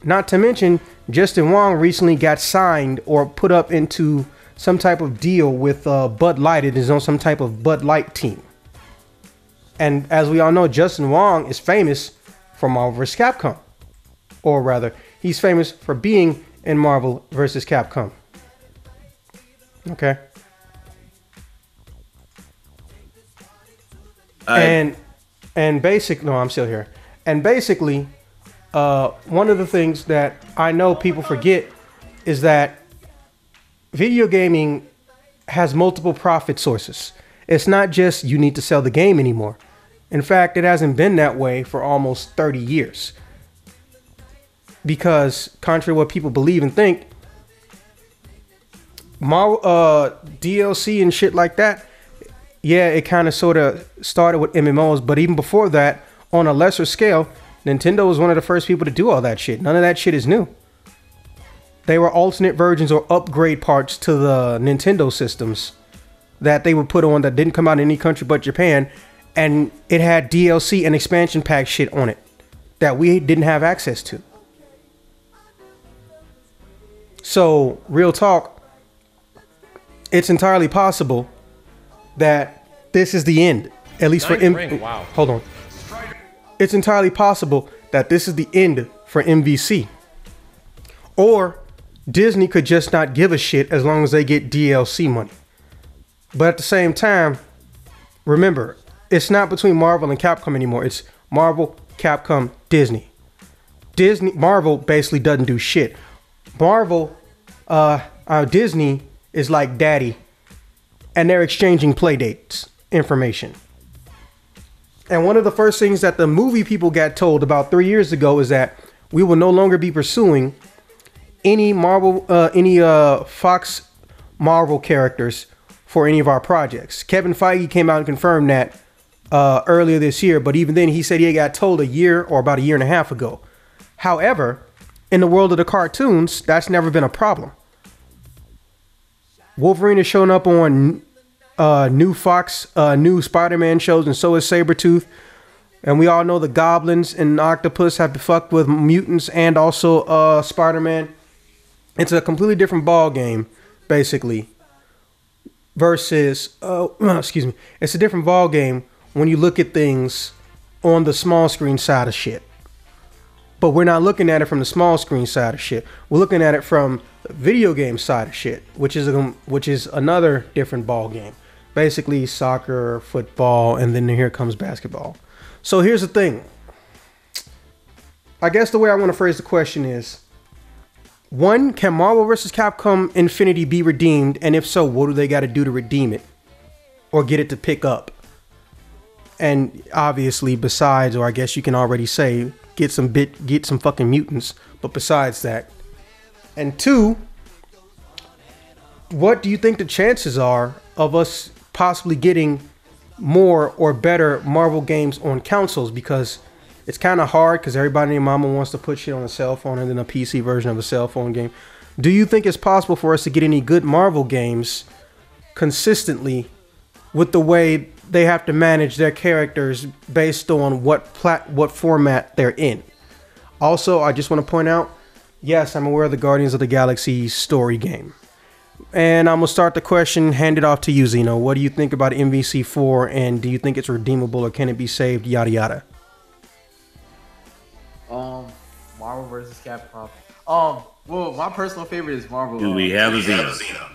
Not to mention, Justin Wong recently got signed or put up into some type of deal with uh, Bud Light. It is on some type of Bud Light team. And as we all know, Justin Wong is famous for Marvel vs. Capcom. Or rather, he's famous for being in Marvel vs. Capcom. Okay. and and basic no, I'm still here. And basically, uh, one of the things that I know people forget is that video gaming has multiple profit sources. It's not just you need to sell the game anymore. In fact, it hasn't been that way for almost 30 years. Because, contrary to what people believe and think, Marvel uh, DLC and shit like that, yeah, it kind of sort of started with MMOs, but even before that, on a lesser scale, Nintendo was one of the first people to do all that shit. None of that shit is new. They were alternate versions or upgrade parts to the Nintendo systems that they would put on that didn't come out in any country but Japan, and it had DLC and expansion pack shit on it that we didn't have access to. So, real talk, it's entirely possible that this is the end, at least for M- wow. Hold on. It's entirely possible that this is the end for MVC. Or Disney could just not give a shit as long as they get DLC money. But at the same time, remember, it's not between Marvel and Capcom anymore. It's Marvel, Capcom, Disney. Disney Marvel basically doesn't do shit. Marvel, uh, uh Disney is like daddy, and they're exchanging play dates information. And one of the first things that the movie people got told about three years ago is that we will no longer be pursuing any Marvel, uh, any uh, Fox Marvel characters for any of our projects. Kevin Feige came out and confirmed that uh, earlier this year, but even then, he said he got told a year or about a year and a half ago. However, in the world of the cartoons, that's never been a problem. Wolverine is showing up on uh, new Fox, uh, new Spider-Man shows, and so is Sabretooth. And we all know the goblins and octopus have fucked with mutants and also uh, Spider-Man. It's a completely different ball game, basically. Versus, uh, excuse me, it's a different ball game when you look at things on the small screen side of shit. But we're not looking at it from the small screen side of shit. We're looking at it from the video game side of shit, which is a, which is another different ball game. Basically, soccer, football, and then here comes basketball. So here's the thing. I guess the way I want to phrase the question is one, can Marvel vs. Capcom Infinite be redeemed? And if so, what do they got to do to redeem it? Or get it to pick up? And obviously, besides, or I guess you can already say, get some bit, get some fucking mutants. But besides that, and two, what do you think the chances are of us possibly getting more or better Marvel games on consoles? Because it's kind of hard because everybody and their mama wants to put shit on a cell phone and then a PC version of a cell phone game. Do you think it's possible for us to get any good Marvel games consistently with the way they have to manage their characters based on what plat what format they're in? Also, I just want to point out, yes, I'm aware of the Guardians of the Galaxy story game. And I'm gonna start the question, hand it off to you, Zeno. What do you think about MVC4 and do you think it's redeemable or can it be saved? Yada yada. Um, Marvel versus Capcom. Um, well, my personal favorite is Marvel. Do we have a Xeno?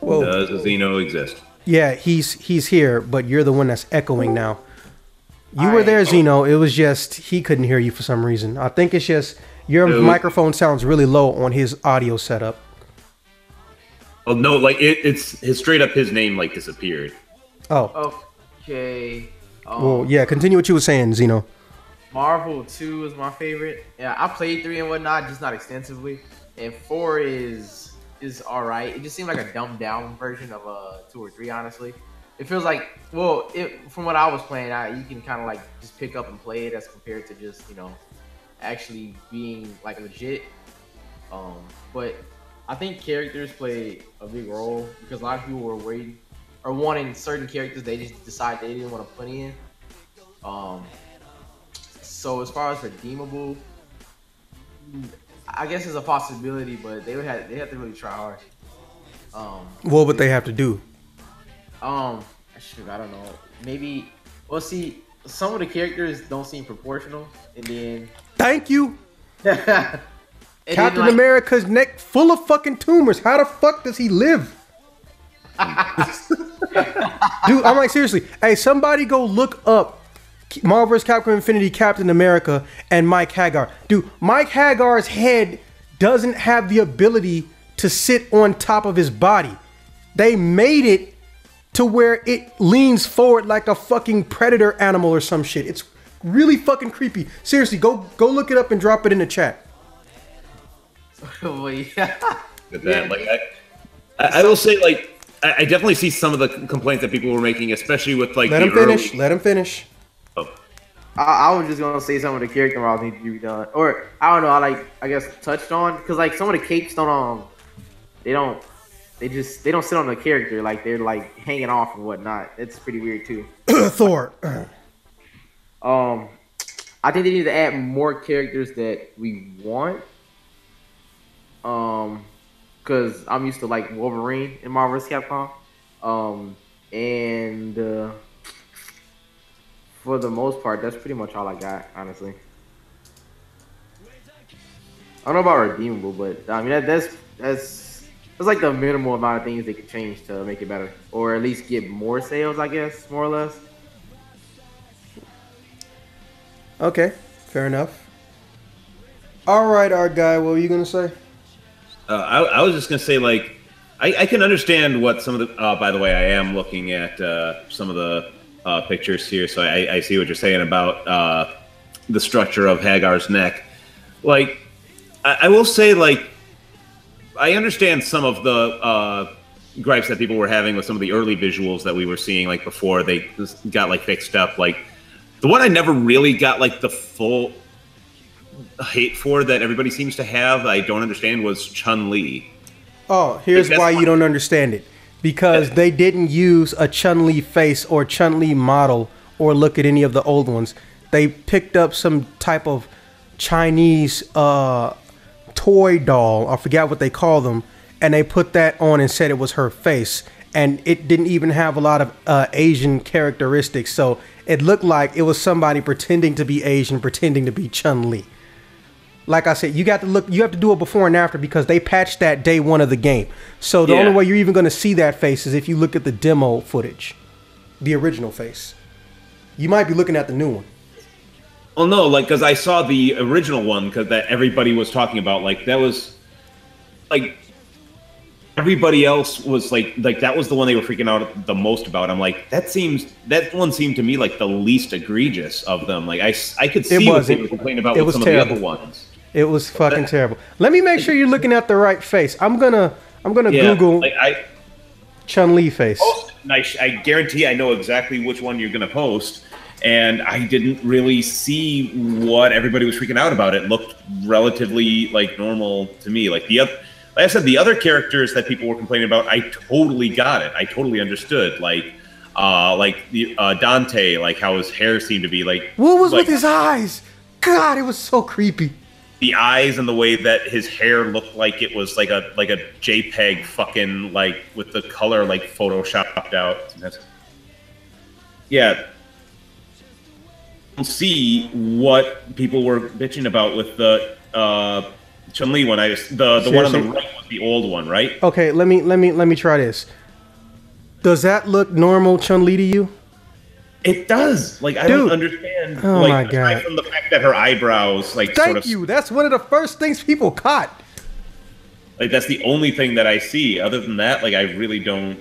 Whoa. Does a Xeno exist? Yeah, he's he's here, but you're the one that's echoing now. You were there, Zeno. It was just he couldn't hear you for some reason. I think it's just your Dude. microphone sounds really low on his audio setup. Oh no, like it, it's his straight up his name like disappeared. Oh, Okay. Um, well, yeah. Continue what you were saying, Zeno. Marvel Two is my favorite. Yeah, I played three and whatnot, just not extensively. And four is is all right. It just seemed like a dumbed down version of uh two or three. Honestly, it feels like well, it from what I was playing, I, you can kind of like just pick up and play it as compared to just you know actually being like legit. Um, but I think characters play a big role because a lot of people were waiting or wanting certain characters they just decide they didn't want to put in. Um, so as far as redeemable, I guess it's a possibility, but they would have they have to really try hard. Um, What would they have to do? um, shoot, I don't know. Maybe well, see, some of the characters don't seem proportional, and then Thank you, Captain like, America's neck full of fucking tumors. How the fuck does he live? Dude, I'm like seriously. Hey, somebody go look up Marvel vs. Capcom Infinite Captain America and Mike Haggar. Dude, Mike Haggar's head doesn't have the ability to sit on top of his body. They made it to where it leans forward like a fucking predator animal or some shit. It's really fucking creepy. Seriously, go go look it up and drop it in the chat. well, yeah. With Yeah. like I, I, I will say, like I, I definitely see some of the complaints that people were making, especially with like Let the him finish. early- Let him finish. Oh, I, I was just gonna say some of the character models need to be done, or I don't know. I like I guess touched on because like some of the capes don't um they don't they just they don't sit on the character like they're like hanging off and whatnot. It's pretty weird too. Thor. Um, I think they need to add more characters that we want. Um, because I'm used to like Wolverine in Marvel vs. Capcom. Um, and uh, for the most part, that's pretty much all I got, honestly. I don't know about redeemable, but I mean that, that's that's that's like the minimal amount of things they could change to make it better, or at least get more sales, I guess, more or less. Okay, fair enough. All right, our guy. What were you gonna say? uh, I, I was just gonna say, like, I, I can understand what some of the. Uh, by the way, I am looking at uh, some of the uh, pictures here, so I, I see what you're saying about uh, the structure of Haggar's neck. Like, I, will say, like, I understand some of the uh, gripes that people were having with some of the early visuals that we were seeing, like before they got like fixed up. Like, the one I never really got like the full hate for that everybody seems to have, I don't understand, was Chun Li. Oh, here's why- you don't understand it. Because they didn't use a Chun Li face or Chun Li model or look at any of the old ones. They picked up some type of Chinese uh, toy doll. I forgot what they call them, and they put that on and said it was her face. And it didn't even have a lot of uh, Asian characteristics. So it looked like it was somebody pretending to be Asian, pretending to be Chun Li. Like I said, you got to look. You have to do it before and after because they patched that day one of the game. So the Yeah. only way you're even going to see that face is if you look at the demo footage, the original face. You might be looking at the new one. Well, no, like because I saw the original one because that everybody was talking about. Like that was like everybody else was like like that was the one they were freaking out the most about. I'm like that seems that one seemed to me like the least egregious of them. Like i i could see what they were complaining about It with was some terrible. of the other ones. It was fucking terrible. Let me make sure you're looking at the right face. I'm gonna I'm gonna Yeah, Google like I Chun Li face. post, I, I guarantee I know exactly which one you're going to post. And I didn't really see what everybody was freaking out about. It looked relatively like normal to me. Like the other, like I said, the other characters that people were complaining about, I totally got it. I totally understood. Like, uh, like the uh, Dante, like how his hair seemed to be like. What was like, with his eyes? God, it was so creepy. the eyes and the way that his hair looked like it was like a like a JPEG fucking like with the color like photoshopped out. Yeah. See what people were bitching about with the uh, Chun Li one. I just, the the one on the right was the old one, right? Okay, let me let me let me try this. Does that look normal, Chun Li to you? It does. Like I Dude. don't understand. Oh like, my aside God. From the fact that her eyebrows like Thank sort of you. That's one of the first things people caught. like that's the only thing that I see. Other than that, like I really don't.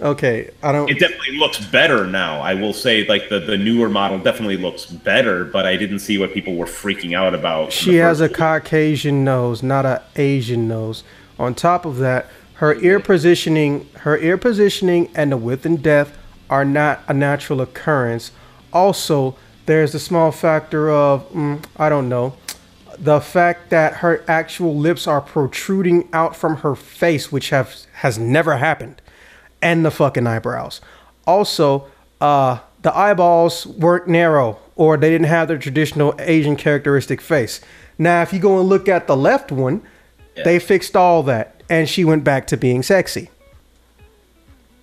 Okay, I don't. It definitely looks better now. I will say, like the the newer model definitely looks better, but I didn't see what people were freaking out about. She has a Caucasian nose, not a Asian nose. On top of that, her ear positioning, her ear positioning, and the width and depth are not a natural occurrence. Also, there's the small factor of mm, I don't know, the fact that her actual lips are protruding out from her face, which have has never happened, and the fucking eyebrows. Also, uh, the eyeballs weren't narrow, or they didn't have their traditional Asian characteristic face. Now, if you go and look at the left one, they fixed all that, and she went back to being sexy.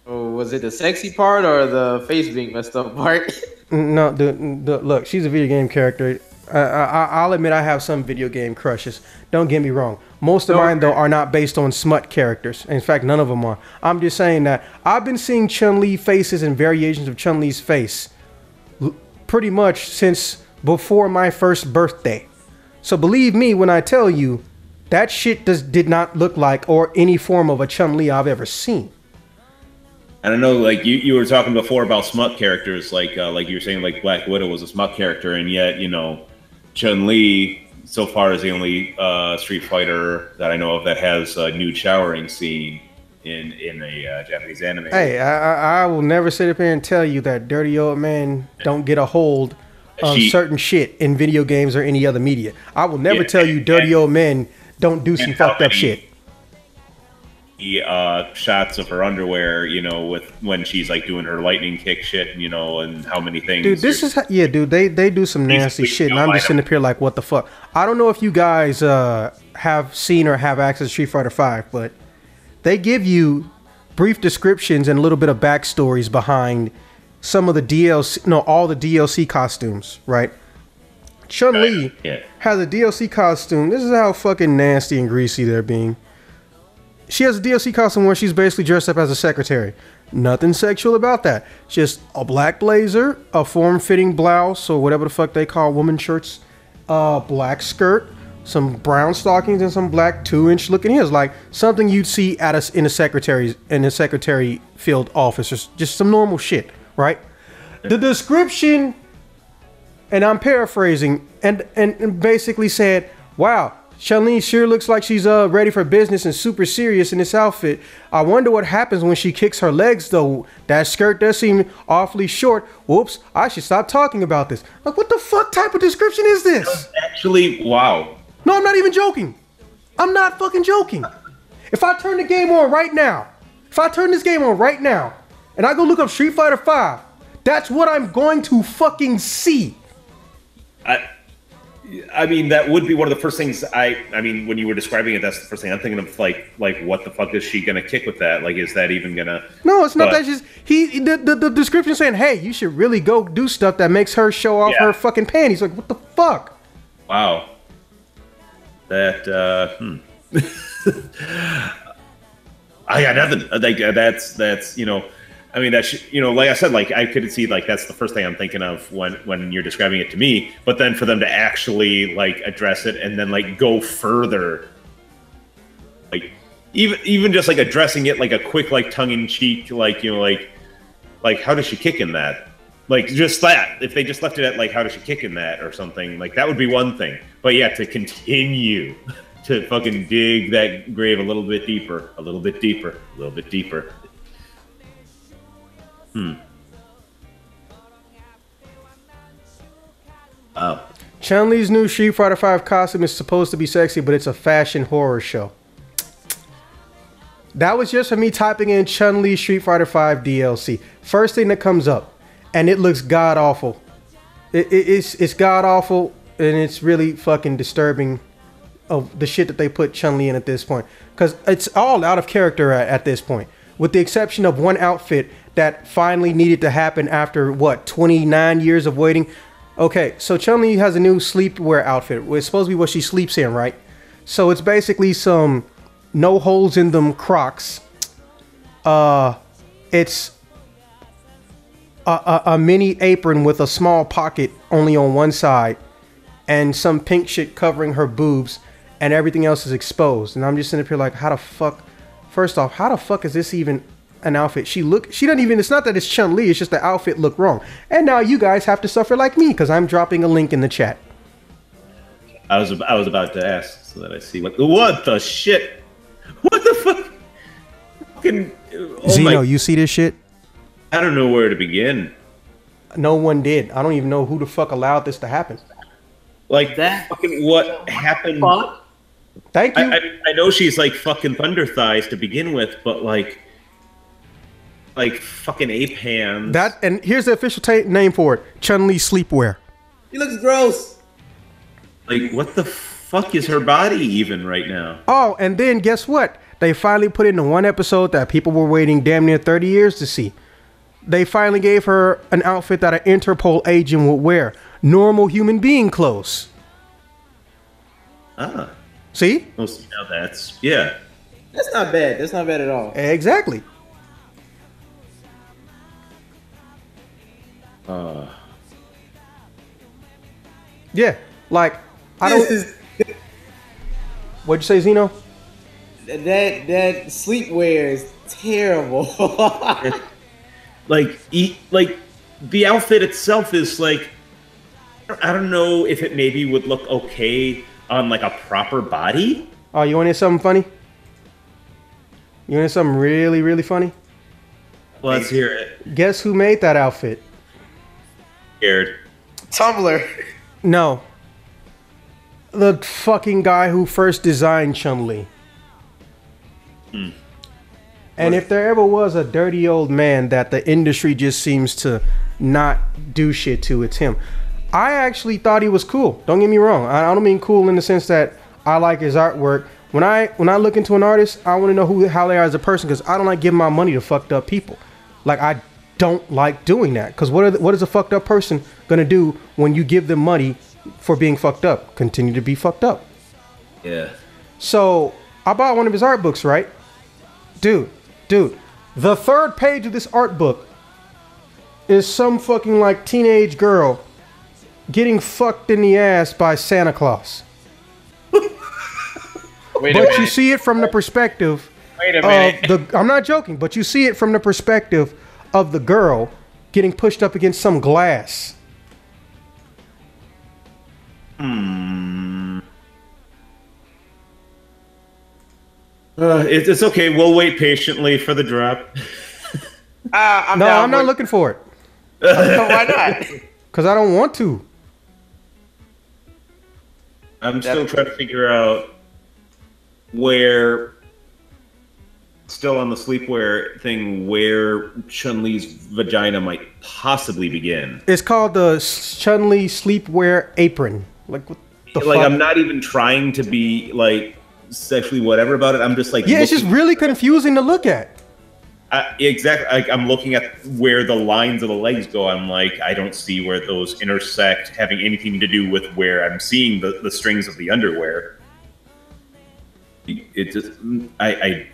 Oh, was it the sexy part or the face being messed up part? No, the, the look, she's a video game character. Uh, I, I'll admit I have some video game crushes. Don't get me wrong. Most of No, mine though are not based on smut characters. In fact, none of them are. I'm just saying that I've been seeing Chun Li faces and variations of Chun Li's face l- pretty much since before my first birthday. So believe me when I tell you that shit does did not look like or any form of a Chun Li I've ever seen. I don't know, like you, you were talking before about smut characters, like uh, like you were saying, like Black Widow was a smut character, and yet you know, Chun Li so far is the only uh, Street Fighter that I know of that has a nude showering scene in in a uh, Japanese anime. Hey, I, I, I will never sit up here and tell you that dirty old men don't get a hold of She- certain shit in video games or any other media. I will never Yeah, tell you dirty old men don't do some fucked up shit. The uh, shots of her underwear, you know, with when she's like doing her lightning kick shit, you know, and how many things. Dude, this is how, yeah, dude. They they do some nasty shit, and I'm just sitting up here like, what the fuck? I don't know if you guys uh, have seen or have access to Street Fighter Five, but they give you brief descriptions and a little bit of backstories behind some of the DLC, no, all the DLC costumes, right? Chun Li Yeah. has a DLC costume. This is how fucking nasty and greasy they're being. She has a DLC costume where she's basically dressed up as a secretary. Nothing sexual about that. Just a black blazer, a form-fitting blouse, or whatever the fuck they call woman shirts, a black skirt, some brown stockings, and some black two-inch looking heels, like something you'd see at us in a secretary's in a secretary field office, s- just some normal shit, right? The description and I'm paraphrasing, and, and, and basically said, "Wow, Chun Li sure looks like she's uh ready for business and super serious in this outfit. I wonder what happens when she kicks her legs, though. That skirt does seem awfully short. Whoops, I should stop talking about this. Like, what the fuck type of description is this? Actually, wow. No, I'm not even joking. I'm not fucking joking. If I turn the game on right now, if I turn this game on right now, and I go look up Street Fighter 5, that's what I'm going to fucking see." I, I mean, that would be one of the first things I. I mean, when you were describing it, that's the first thing I'm thinking of. Like, like what the fuck is she gonna kick with that? Like, is that even gonna? No, it's not But- that. Just he the, the the description saying, "Hey, you should really go do stuff that makes her show off Yeah. her fucking panties." Like, what the fuck? Wow. That. uh hmm. I got nothing. Like uh, that's that's you know. I mean that's you know like I said like I could see like that's the first thing I'm thinking of when when you're describing it to me. But then for them to actually like address it and then like go further, like even even just like addressing it like a quick like tongue in cheek like you know like like how does she kick in that like just that if they just left it at like how does she kick in that or something like that would be one thing but yeah to continue to fucking dig that grave a little bit deeper a little bit deeper a little bit deeper hmm wow Chun Li's new Street Fighter V costume is supposed to be sexy, but it's a fashion horror show. That was just for me typing in Chun Li Street Fighter V DLC. First thing that comes up, and it looks god awful. It, it- it's it's god awful, and it's really fucking disturbing of the shit that they put Chun Li in at this point, because it's all out of character at, at this point, with the exception of one outfit that finally needed to happen after what 29 years of waiting. Okay, so Chun Li has a new sleepwear outfit. It's supposed to be what she sleeps in, right? So it's basically some no holes in them Crocs. Uh, it's a, a, a mini apron with a small pocket only on one side, and some pink shit covering her boobs, and everything else is exposed. And I'm just sitting up here like, how the fuck? First off, how the fuck is this even an outfit? She look. She doesn't even. It's not that it's Chun Li. It's just the outfit look wrong. And now you guys have to suffer like me because I'm dropping a link in the chat. I was I was about to ask so that I see what what the shit what the fuck fucking oh Zeno, my, you see this shit? I don't know where to begin No one did. I don't even know who the fuck allowed this to happen. like That- fucking what happened Fuck. Thank you. I, I, I know she's like fucking thunder thighs to begin with, but like, like fucking ape hands. that and here's the official ta- name for it: Chun Li sleepwear. He looks gross. like, what the fuck is her body even right now? Oh, and then guess what? They finally put in the one episode that people were waiting damn near 30 years to see. They finally gave her an outfit that an Interpol agent would wear. Normal human being clothes. Ah, See? well, see, now that's yeah. That's not bad. That's not bad at all. Exactly. Uh, Yeah. Like, I don't. is What'd you say, Zeno? that that sleepwear is terrible. like, eat like the outfit itself is like, I don't know if it maybe would look okay on like a proper body. Oh, you want to hear something funny? You want to hear something really, really funny? Let's hear it. Guess who made that outfit? Scared. Tumblr. No. The fucking guy who first designed Chun Li. Hmm. And if there ever was a dirty old man that the industry just seems to not do shit to, it's him. I actually thought he was cool. Don't get me wrong. I I don't mean cool in the sense that I like his artwork. When I when I look into an artist, I want to know who how they are as a person because I don't like giving my money to fucked up people. Like I don't like doing that because what the, what is a fucked up person gonna do when you give them money for being fucked up? Continue to be fucked up. Yeah. So I bought one of his art books, right? Dude, dude, the third page of this art book is some fucking like teenage girl getting fucked in the ass by Santa Claus. Wait a But you see it from the perspective Wait a of minute. the I'm not joking, but you see it from the perspective of the girl getting pushed up against some glass. Uh, it, it's okay. We'll wait patiently for the drop. Uh, I'm No, down I'm not with- looking for it Why not? because I don't want to. I'm still trying to figure out where, still on the sleepwear thing, where Chun Li's vagina might possibly begin. It's called the Chun Li sleepwear apron. Like, what, The like fuck? I'm not even trying to be like sexually whatever about it. I'm just like Yeah, it's just really confusing to look at. I, exactly. Like I'm looking at where the lines of the legs go. I'm like, I don't see where those intersect, having anything to do with where I'm seeing the, the strings of the underwear. It just, I, I,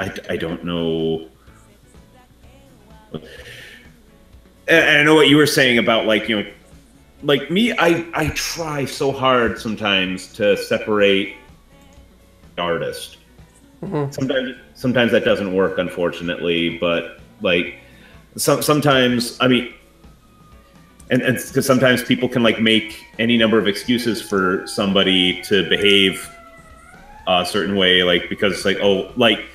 I, I don't know. And I know what you were saying about like you know, like me. I I try so hard sometimes to separate the artist mm-hmm. sometimes sometimes that doesn't work unfortunately but like some sometimes i mean and and because sometimes people can like make any number of excuses for somebody to behave a certain way like because it's like oh like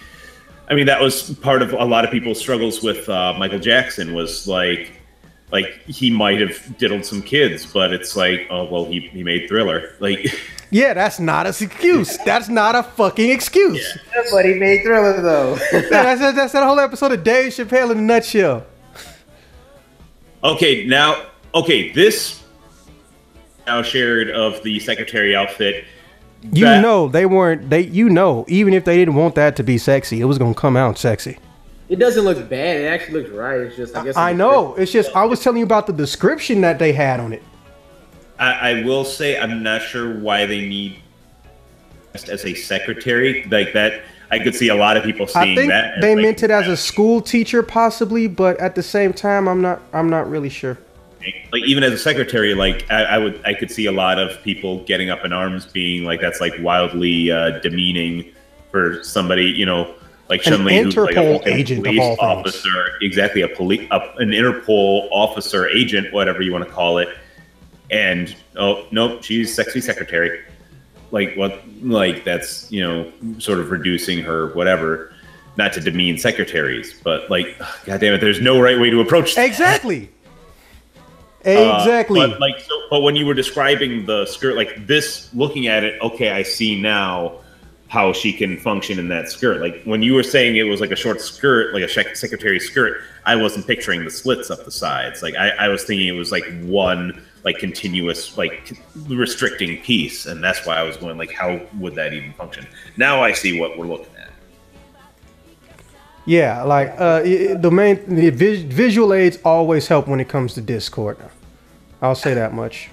i mean that was part of a lot of people's struggles with uh, michael jackson was like like he might have diddled some kids but it's like oh well he, he made thriller like Yeah, that's not an excuse. That's not a fucking excuse. But he made Thriller though. that's, that's, that's that whole episode of Dave Chappelle in a nutshell. Okay, now, okay, this now shared of the secretary outfit. You that- know they weren't they you know, even if they didn't want that to be sexy, it was gonna come out sexy. It doesn't look bad. It actually looks right. It's just I guess I it's know. It's just I was telling you about the description that they had on it. I, I will say I'm not sure why they need just as a secretary like that. I could see a lot of people seeing I think that. they like, meant it as a school teacher possibly, but at the same time I'm not I'm not really sure. Like even as a secretary, like I, I would I could see a lot of people getting up in arms, being like that's like wildly uh, demeaning for somebody, you know, like An Chun Li, who's like a, agent of police all things. officer, exactly a police, an Interpol officer, agent, whatever you want to call it, and oh nope, she's sexy secretary. Like what? Like that's you know sort of reducing her whatever. Not to demean secretaries, but like, God damn it, there's no right way to approach that. Exactly. Uh, Exactly. but like, so, but when you were describing the skirt, like this, looking at it, okay, I see now how she can function in that skirt. Like when you were saying it was like a short skirt, like a secretary skirt, I wasn't picturing the slits up the sides. Like I, I was thinking it was like one like continuous like restricting piece, and that's why I was going like, how would that even function? Now I see what we're looking at. Yeah, like uh, the main the vis- visual aids always help when it comes to Discord. I'll say that much.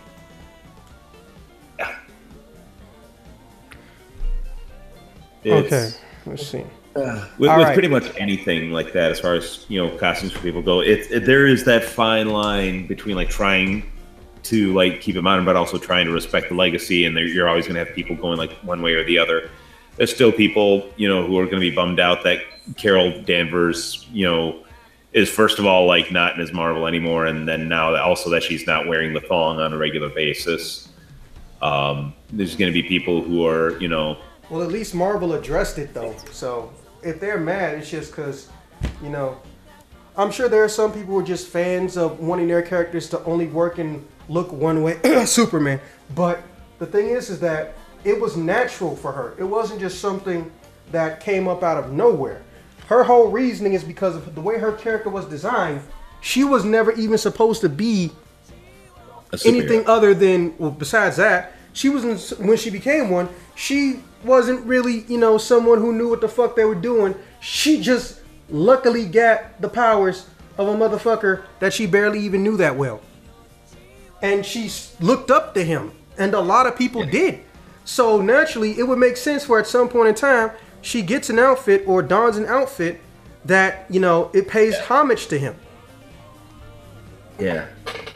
It's- Okay, let's see. with, with right. pretty much anything like that as far as you know costumes for people go it, it there is that fine line between like trying to like keep it modern but also trying to respect the legacy and there, you're always going to have people going like one way or the other there's still people you know who are going to be bummed out that carol danvers you know is first of all like not Ms. Marvel anymore and then now also that she's not wearing the thong on a regular basis um, there's going to be people who are you know Well, at least Marvel addressed it though. So if they're mad, it's just because, you know, I'm sure there are some people who are just fans of wanting their characters to only work and look one way, Superman. But the thing is, is that it was natural for her. It wasn't just something that came up out of nowhere. Her whole reasoning is because of the way her character was designed. She was never even supposed to be anything other than well besides that she wasn't when she became one she wasn't really you know someone who knew what the fuck they were doing. She just luckily got the powers of a motherfucker that she barely even knew that well. And she looked up to him and a lot of people did. So naturally it would make sense for at some point in time she gets an outfit or dons an outfit that you know it pays homage to him Yeah.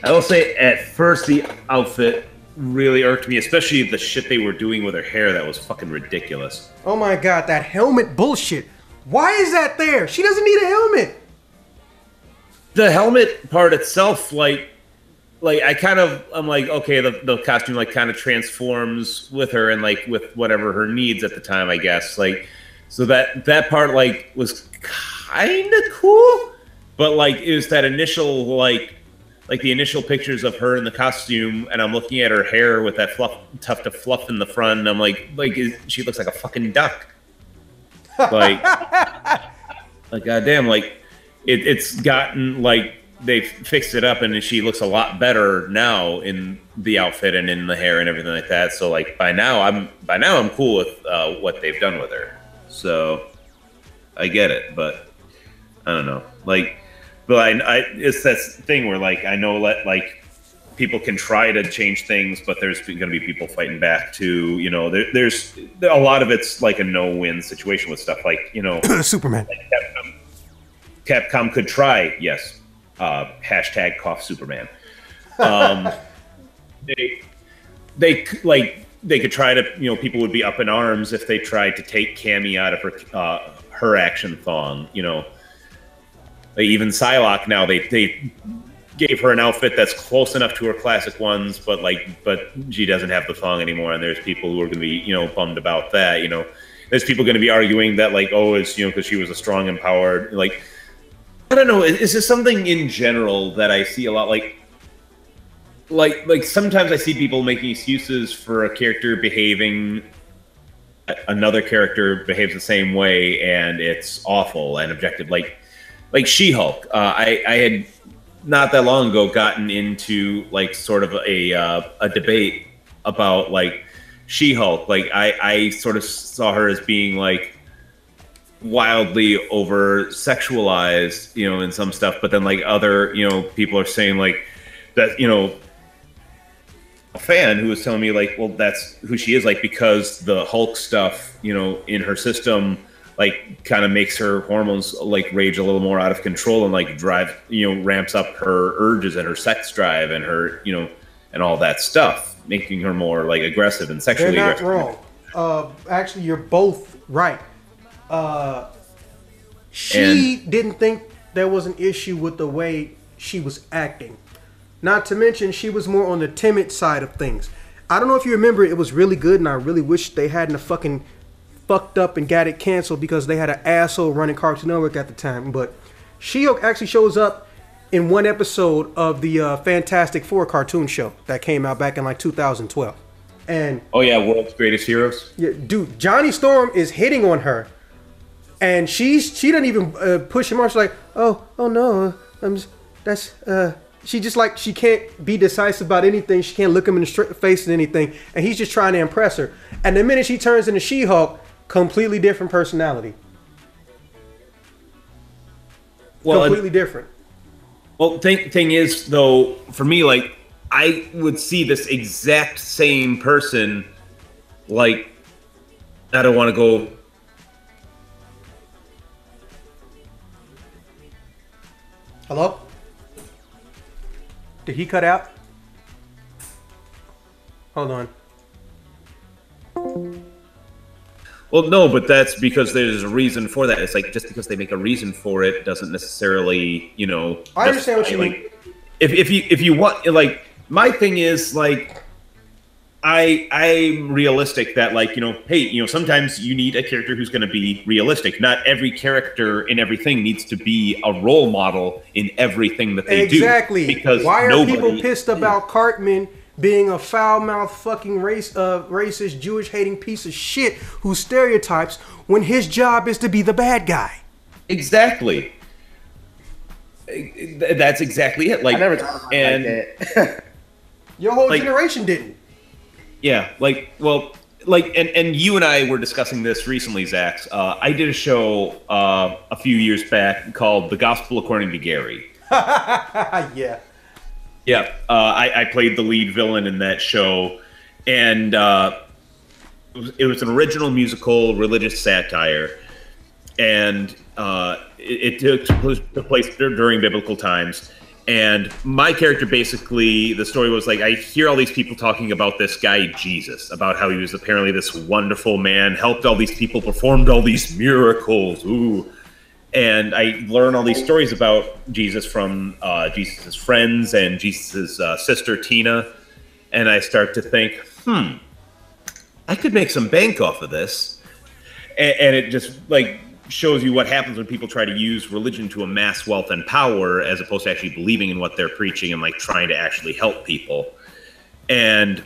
I will say at first the outfit really irked me, especially the shit they were doing with her hair that was fucking ridiculous. Oh my god, that helmet bullshit. Why is that there? She doesn't need a helmet. The helmet part itself, like like I kind of I'm like, okay, the, the costume like kind of transforms with her and like with whatever her needs at the time, I guess. Like so that that part like was kind of cool, but like it was that initial like like the initial pictures of her in the costume, and I'm looking at her hair with that fluff, tuft of fluff in the front, and I'm like, like is, she looks like a fucking duck. Like, like goddamn, like it, it's gotten like they fixed it up and she looks a lot better now in the outfit and in the hair and everything like that. So like by now I'm by now I'm cool with uh, what they've done with her. So I get it, but I don't know. Like, but I, I it's that thing where like I know let like people can try to change things, but there's going to be people fighting back too. You know, there, there's a lot of it's like a no-win situation with stuff like you know Superman. Like Capcom, Capcom could try, yes. Uh, hashtag cough Superman. Um, they they like they could try to you know people would be up in arms if they tried to take Cammy out of her uh, her action thong. You know, like even Psylocke now they they gave her an outfit that's close enough to her classic ones, but like but she doesn't have the thong anymore, and there's people who are going to be you know bummed about that. You know, there's people going to be arguing that like oh it's you know because she was a strong empowered like I don't know. Is this something in general that I see a lot? Like, like, like sometimes I see people making excuses for a character behaving, another character behaves the same way, and it's awful and objective. Like, like She-Hulk. Uh, I I had not that long ago gotten into like sort of a uh, a debate about like She-Hulk. Like, I I sort of saw her as being like wildly over sexualized, you know, in some stuff, but then like other, you know, people are saying like that, you know, a fan who was telling me like, well, that's who she is, like because the Hulk stuff, you know, in her system, like kind of makes her hormones like rage a little more out of control and like drive, you know, ramps up her urges and her sex drive and her, you know, and all that stuff, making her more like aggressive and sexually They're not aggressive. wrong. Uh, actually, you're both right. Uh, she didn't think there was an issue with the way she was acting. Not to mention, she was more on the timid side of things. I don't know if you remember, it was really good, and I really wish they hadn't fucking fucked up and got it canceled because they had an asshole running Cartoon Network at the time. But she actually shows up in one episode of the uh, Fantastic Four cartoon show that came out back in like 2012. And Oh yeah, World's Greatest Heroes. yeah, dude, Johnny Storm is hitting on her, and she's she doesn't even uh, push him off. She's like, oh, oh no, I'm just, that's uh. She just like she can't be decisive about anything. She can't look him in the straight face and anything, and he's just trying to impress her. And the minute she turns into She-Hulk, completely different personality, Well, completely different. Well, thing thing is though, for me, like I would see this exact same person, like I don't want to go. Hello? Did he cut out? Hold on. Well, no, but that's because there's a reason for that. It's like just because they make a reason for it doesn't necessarily, you know. I understand what you like, mean. If if you if you want like my thing is like I I'm realistic that like you know hey you know sometimes you need a character who's going to be realistic. Not every character in everything needs to be a role model in everything that they exactly. do. Because why are nobody, people pissed about Cartman being a foul-mouthed fucking race uh, racist Jewish hating piece of shit who stereotypes when his job is to be the bad guy? Exactly. That's exactly it. Like I never thought about it and like that. Your whole Like- generation didn't. Yeah, like well, like and and you and I were discussing this recently, Zach. Uh, I did a show uh, a few years back called "The Gospel According to Gary." yeah. Yeah, uh, I, I played the lead villain in that show, and uh, it, was, it was an original musical religious satire, and uh, it, it took, took place during biblical times. And my character basically, the story was like, I hear all these people talking about this guy Jesus, about how he was apparently this wonderful man, helped all these people, performed all these miracles. Ooh, and I learn all these stories about Jesus from uh, Jesus' friends and Jesus' uh, sister Tina, and I start to think, hmm, I could make some bank off of this, and, and it just like shows you what happens when people try to use religion to amass wealth and power, as opposed to actually believing in what they're preaching and like trying to actually help people, and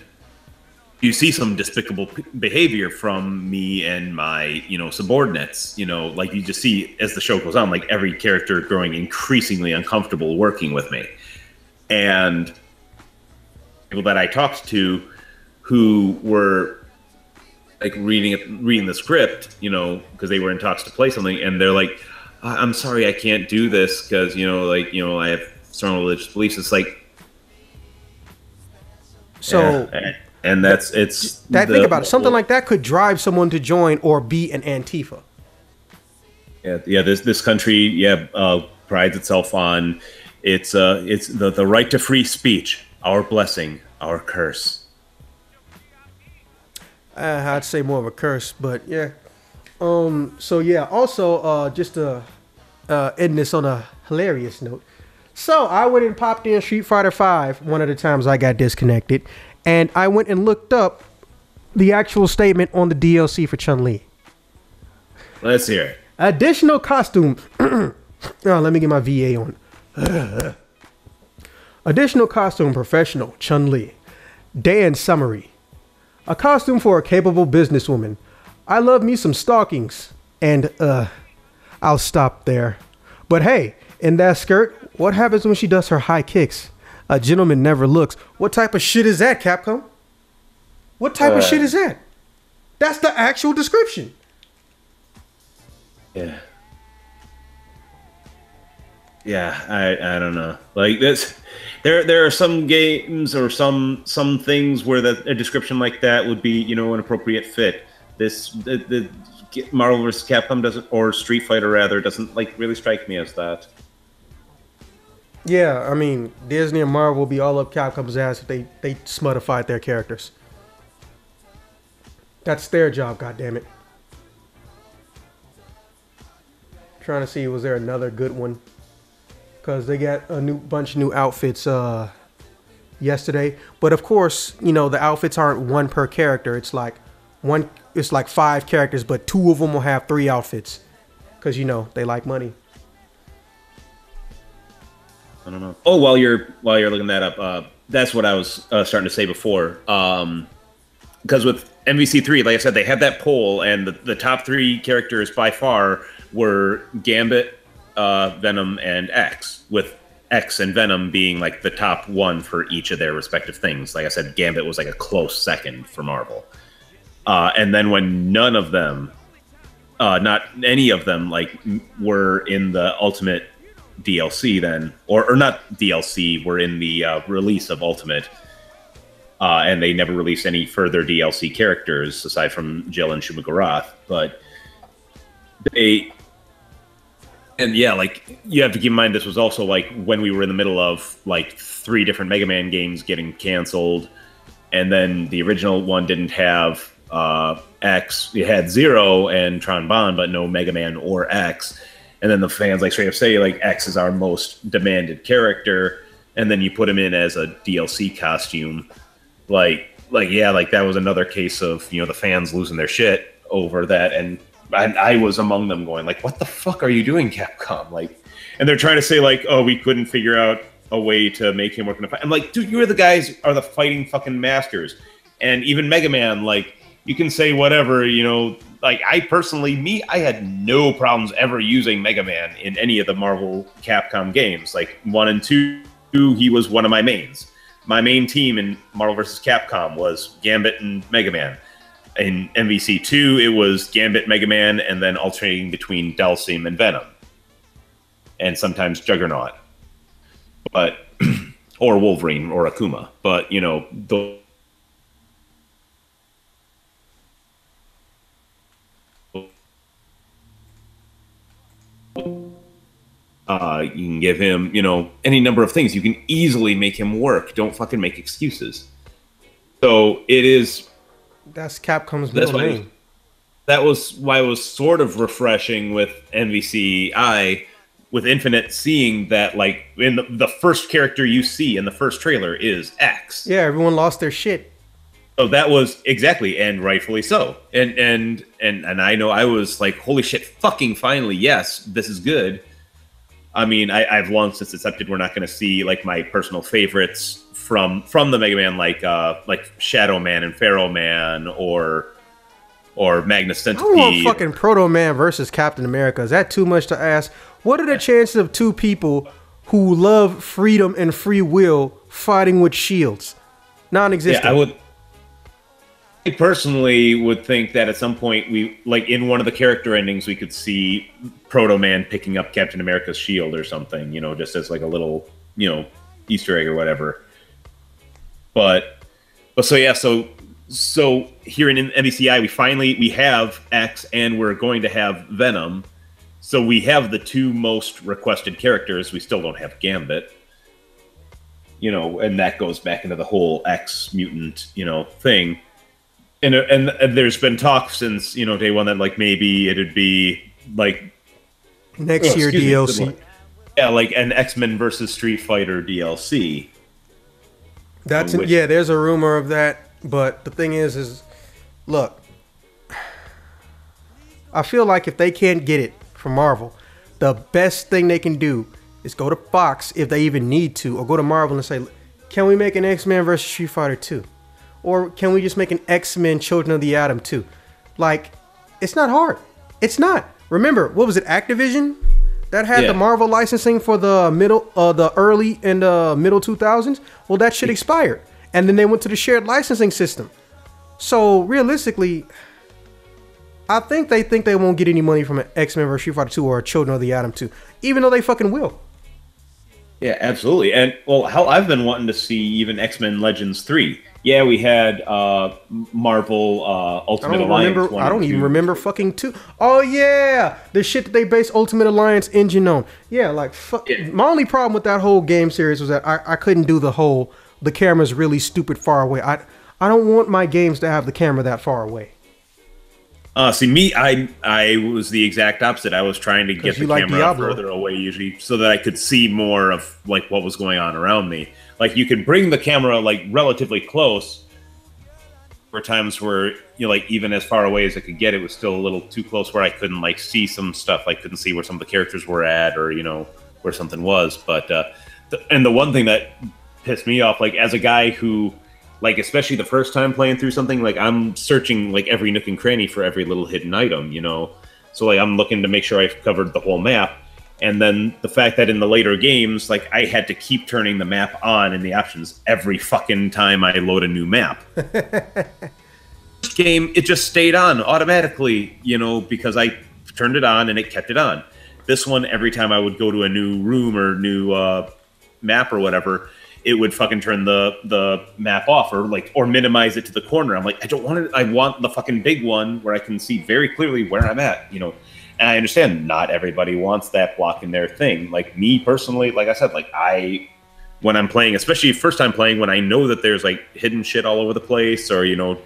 you see some despicable behavior from me and my you know subordinates you know like you just see as the show goes on like every character growing increasingly uncomfortable working with me. And people that i talked to who were like reading it reading the script you know because they were in talks to play something and they're like "I- i'm sorry i can't do this because you know like you know i have strong religious beliefs it's like So yeah, and that's it's that the- think about it. Something like that could drive someone to join or be an Antifa. Yeah, yeah. This this country, yeah, uh, prides itself on it's uh it's the the right to free speech, our blessing, our curse. Uh, I'd say more of a curse, but yeah. Um. So yeah. Also, uh, just to uh, end this on a hilarious note. So I went and popped in Street Fighter Five one of the times I got disconnected, and I went and looked up the actual statement on the DLC for Chun Li. Let's hear it. Additional costume. oh, let me get my VA on. Additional costume professional Chun Li. Dan summary. A costume for a capable businesswoman. I love me some stockings. And, uh, I'll stop there. But hey, in that skirt, what happens when she does her high kicks? A gentleman never looks. What type of shit is that, Capcom? What type of Uh. shit is that? That's the actual description. Yeah. Yeah, I I don't know. Like this, there there are some games or some some things where that a description like that would be you know an appropriate fit. This the, the Marvel vs. Capcom doesn't or Street Fighter rather doesn't like really strike me as that. Yeah, I mean, Disney and Marvel will be all up Capcom's ass if they they smutified their characters. That's their job, goddammit. Trying to see was there another good one? Cause they got a new bunch of new outfits uh yesterday. But of course, you know, the outfits aren't one per character. It's like one it's like five characters, but two of them will have three outfits. Cause you know, they like money. I don't know. Oh, while you're while you're looking that up, uh, that's what I was uh, starting to say before. Um, because with MVC three, like I said, they had that poll, and the, the top three characters by far were Gambit, uh, Venom, and X. With X and Venom being like the top one for each of their respective things. Like I said, Gambit was like a close second for Marvel. Uh, and then when none of them, uh, not any of them, like were in the Ultimate DLC, then or or not DLC, were in the uh, release of Ultimate. Uh, and they never released any further DLC characters aside from Jill and Shuma-Gorath. But they, and yeah, like you have to keep in mind, this was also like when we were in the middle of like three different Mega Man games getting canceled, and then the original one didn't have uh, X. It had Zero and Tron Bonne, but no Mega Man or X. And then the fans like straight up say like X is our most demanded character, and then you put him in as a DLC costume like like yeah like that was another case of you know the fans losing their shit over that and I, I was among them going like what the fuck are you doing capcom like and they're trying to say like oh we couldn't figure out a way to make him work in a fight i'm like dude you're the guys are the fighting fucking masters and even mega man like you can say whatever you know like i personally me i had no problems ever using mega man in any of the marvel capcom games like one and two he was one of my mains my main team in Marvel vs. Capcom was Gambit and Mega Man. In MVC two, it was Gambit, Mega Man, and then alternating between Dhalsim and Venom, and sometimes Juggernaut, but or Wolverine or Akuma. But you know, the Uh, you can give him, you know, any number of things. You can easily make him work. Don't fucking make excuses. So it is. That's Capcom's That's middle why. name. That was why it was sort of refreshing with MVCI, with Infinite, seeing that like in the, the first character you see in the first trailer is X. Yeah, everyone lost their shit. So that was exactly and rightfully so. And and and and I know I was like, holy shit, fucking finally, yes, this is good. I mean, I, I've long since accepted we're not going to see like my personal favorites from from the Mega Man, like uh, like Shadow Man and Pharaoh Man, or or Magnus I don't want fucking Proto Man versus Captain America. Is that too much to ask? What are the chances of two people who love freedom and free will fighting with shields? Non-existent. Yeah, I would. I personally would think that at some point we, like in one of the character endings, we could see Proto Man picking up Captain America's shield or something, you know, just as like a little, you know, Easter egg or whatever. But, but so yeah, so so here in MVCI, we finally we have X and we're going to have Venom. So we have the two most requested characters. We still don't have Gambit you know, and that goes back into the whole X mutant, you know, thing. And, and and there's been talk since you know day one that like maybe it'd be like Next oh, year excuse me, DLC. yeah, like an X Men versus Street Fighter DLC. That's Which- yeah. There's a rumor of that, but the thing is, is look, I feel like if they can't get it from Marvel, the best thing they can do is go to Fox if they even need to, or go to Marvel and say, "Can we make an X Men versus Street Fighter 2? or can we just make an X Men Children of the Atom 2? Like, it's not hard. It's not. Remember, what was it? Activision that had Yeah. the Marvel licensing for the middle, uh, the early and uh, middle 2000s. Well, that shit expired, and then they went to the shared licensing system. So realistically, I think they think they won't get any money from an X Men vs Street Fighter 2 or a Children of the Atom 2, even though they fucking will. Yeah, absolutely. And well, hell, I've been wanting to see even X Men Legends three. Yeah, we had uh, Marvel uh, I Ultimate don't Alliance. remember. I don't even two. remember fucking two. Oh yeah, the shit that they based Ultimate Alliance engine on. Yeah, like fuck. Yeah. My only problem with that whole game series was that I, I couldn't do the whole the camera's really stupid far away. I I don't want my games to have the camera that far away. Uh, see, me, I I was the exact opposite. I was trying to get the like camera Diablo. further away, usually, so that I could see more of like what was going on around me. Like you can bring the camera like relatively close. For times where you know, like even as far away as I could get, it was still a little too close where I couldn't like see some stuff. I couldn't see where some of the characters were at, or you know where something was. But uh, the, and the one thing that pissed me off, like as a guy who like especially the first time playing through something like i'm searching like every nook and cranny for every little hidden item you know so like i'm looking to make sure i've covered the whole map and then the fact that in the later games like i had to keep turning the map on in the options every fucking time i load a new map. Game it just stayed on automatically you know because i turned it on and it kept it on. This one every time i would go to a new room or new uh, map or whatever it would fucking turn the the map off or like or minimize it to the corner. I'm like i don't want it i want the fucking big one where i can see very clearly where i'm at you know and i understand not everybody wants that block in their thing. Like me personally like i said like i when i'm playing especially first time playing when i know that there's like hidden shit all over the place or you know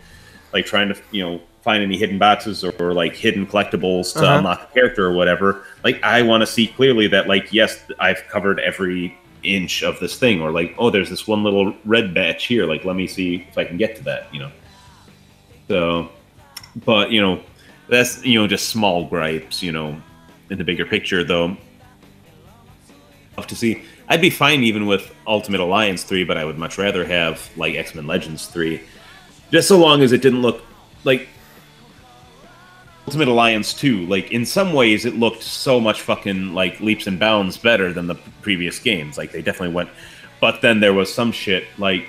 like trying to you know find any hidden boxes or, or like hidden collectibles to Uh-huh. unlock a character or whatever like i want to see clearly that like yes i've covered every inch of this thing or like oh there's this one little red batch here. Like let me see if i can get to that you know? So but you know that's you know just small gripes you know in the bigger picture though tough to see i'd be fine even with ultimate alliance 3 but i would much rather have like x-men legends 3 just so long as it didn't look like Ultimate Alliance 2, like in some ways it looked so much fucking like leaps and bounds better than the previous games. Like they definitely went but then there was some shit like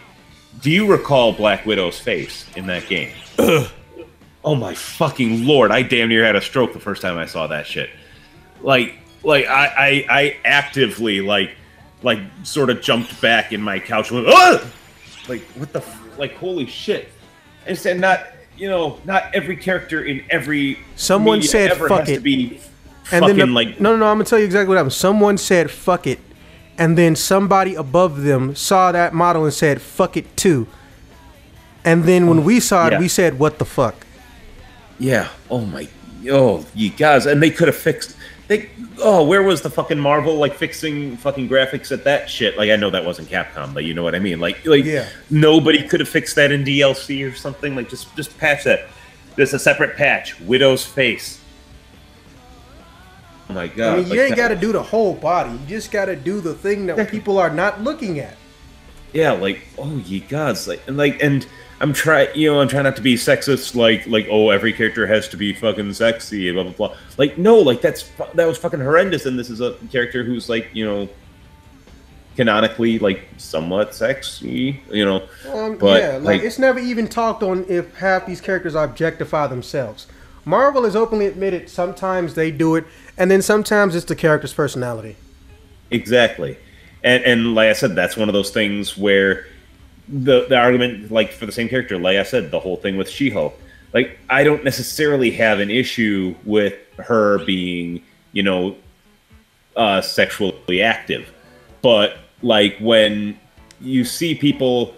do you recall Black Widow's face in that game? Oh my fucking lord, I damn near had a stroke the first time I saw that shit. Like like I I, I actively like like sort of jumped back in my couch and went, "Ah!" like what the f- like holy shit. And said not you know, not every character in every Someone said, "Fuck has it." to be And fucking then the, like no, no, no. I'm gonna tell you exactly what happened. Someone said "fuck it," and then somebody above them saw that model and said "fuck it" too. And then when we saw it, yeah. we said "what the fuck." Yeah. Oh my. Oh, you guys, and they could have fixed. They. Oh, where was the fucking Marvel like fixing fucking graphics at that shit? Like, I know that wasn't Capcom, but you know what I mean. Like, like Yeah. nobody could have fixed that in DLC or something. Like, just just patch that. There's a separate patch. Widow's face. Oh my god. I mean, you like ain't got to do the whole body. You just got to do the thing that people are not looking at. yeah, like oh ye gods, like and like and I'm trying, you know, I'm trying not to be sexist, like like oh every character has to be fucking sexy, blah blah blah. Like no, like that's that was fucking horrendous, and this is a character who's like you know canonically like somewhat sexy, you know. Um, but yeah, like, like it's never even talked on if half these characters objectify themselves. Marvel has openly admitted sometimes they do it, and then sometimes it's the character's personality. Exactly, and and like I said, that's one of those things where the the argument, like for the same character, like I said, the whole thing with She Hulk, like I don't necessarily have an issue with her being, you know, uh, sexually active, but like when you see people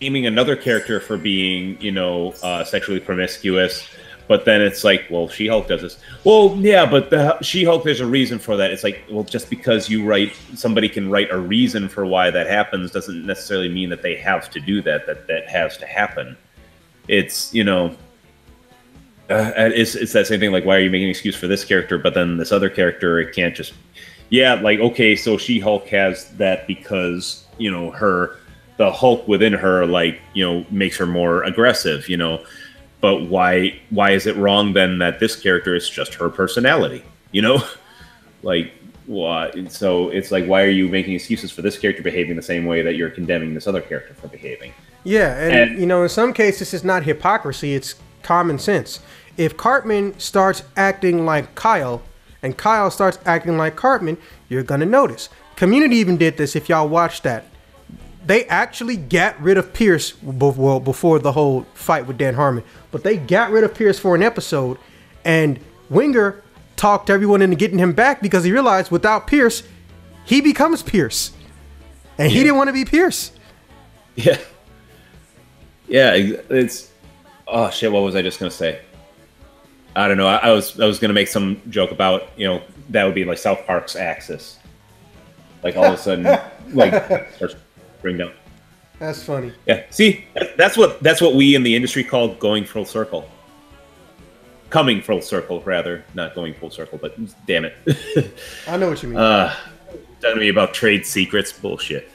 aiming another character for being, you know, uh, sexually promiscuous but then it's like, well, She Hulk does this. Well, yeah, but the She Hulk, there's a reason for that. It's like, well, just because you write, somebody can write a reason for why that happens doesn't necessarily mean that they have to do that. That that has to happen. It's you know, uh, it's it's that same thing. Like, why are you making an excuse for this character, but then this other character, it can't just, yeah, like okay, so She Hulk has that because you know her, the Hulk within her, like you know, makes her more aggressive. You know but why why is it wrong then that this character is just her personality you know like what so it's like why are you making excuses for this character behaving the same way that you're condemning this other character for behaving Yeah, and, And- you know, in some cases, it's not hypocrisy; it's common sense. If Cartman starts acting like Kyle, and Kyle starts acting like Cartman, you're gonna notice. Community even did this. If y'all watched that, they actually got rid of Pierce. Well, before the whole fight with Dan Harmon, but they got rid of Pierce for an episode, and Winger talked everyone into getting him back because he realized without Pierce, he becomes Pierce, and he didn't want to be Pierce. yeah. Yeah it's oh shit what was i just gonna say? I don't know i, I was i was gonna make some joke about you know that would be like south park's axis. Like all of a sudden like starts bring down That's funny. Yeah. See, that's what that's what we in the industry call going full circle. Coming full circle, rather, not going full circle. But damn it, I know what you mean. uh, talking to me about trade secrets, bullshit.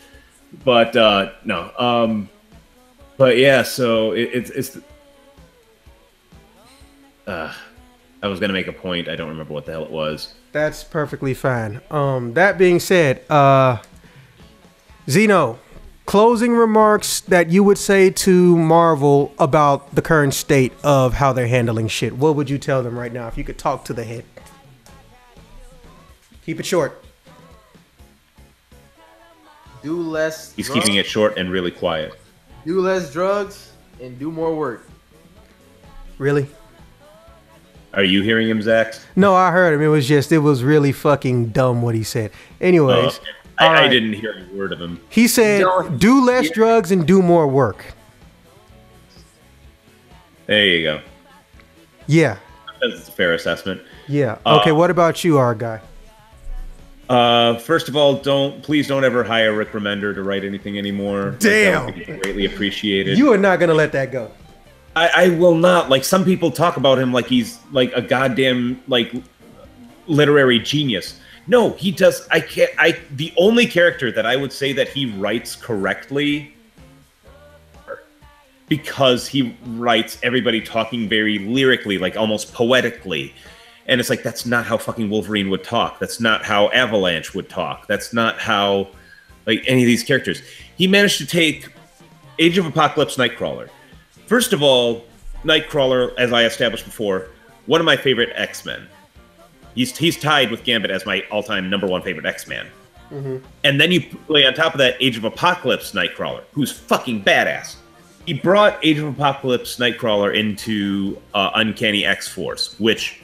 But uh, no, um, but yeah. So it, it's it's. Uh, I was gonna make a point. I don't remember what the hell it was. That's perfectly fine. Um, that being said, uh, Zeno, closing remarks that you would say to Marvel about the current state of how they're handling shit. What would you tell them right now if you could talk to the head? Keep it short. Do less. He's drugs, keeping it short and really quiet. Do less drugs and do more work. Really? Are you hearing him, Zach? No, I heard him. It was just, it was really fucking dumb what he said. Anyways, Uh, I, all I didn't hear a word of him. he said, No. do less drugs and do more work. There you go. Yeah. That's a fair assessment. Yeah. Uh, Okay, what about you, our guy? Uh, first of all, don't please don't ever hire Rick Remender to write anything anymore. Like, that Damn. would be greatly appreciated. You are not going to let that go. I, I will not. Like some people talk about him like he's like a goddamn like literary genius. No, he does. I can't. I the only character that I would say that he writes correctly because he writes everybody talking very lyrically, like almost poetically. And it's like that's not how fucking Wolverine would talk. That's not how Avalanche would talk. That's not how like any of these characters. He managed to take Age of Apocalypse Nightcrawler. First of all, Nightcrawler, as I established before, one of my favorite X-Men. He's he's tied with Gambit as my all-time number one favorite X-Man. And then you lay on top of that Age of Apocalypse Nightcrawler, who's fucking badass. He brought Age of Apocalypse Nightcrawler into uh, Uncanny X Force, which,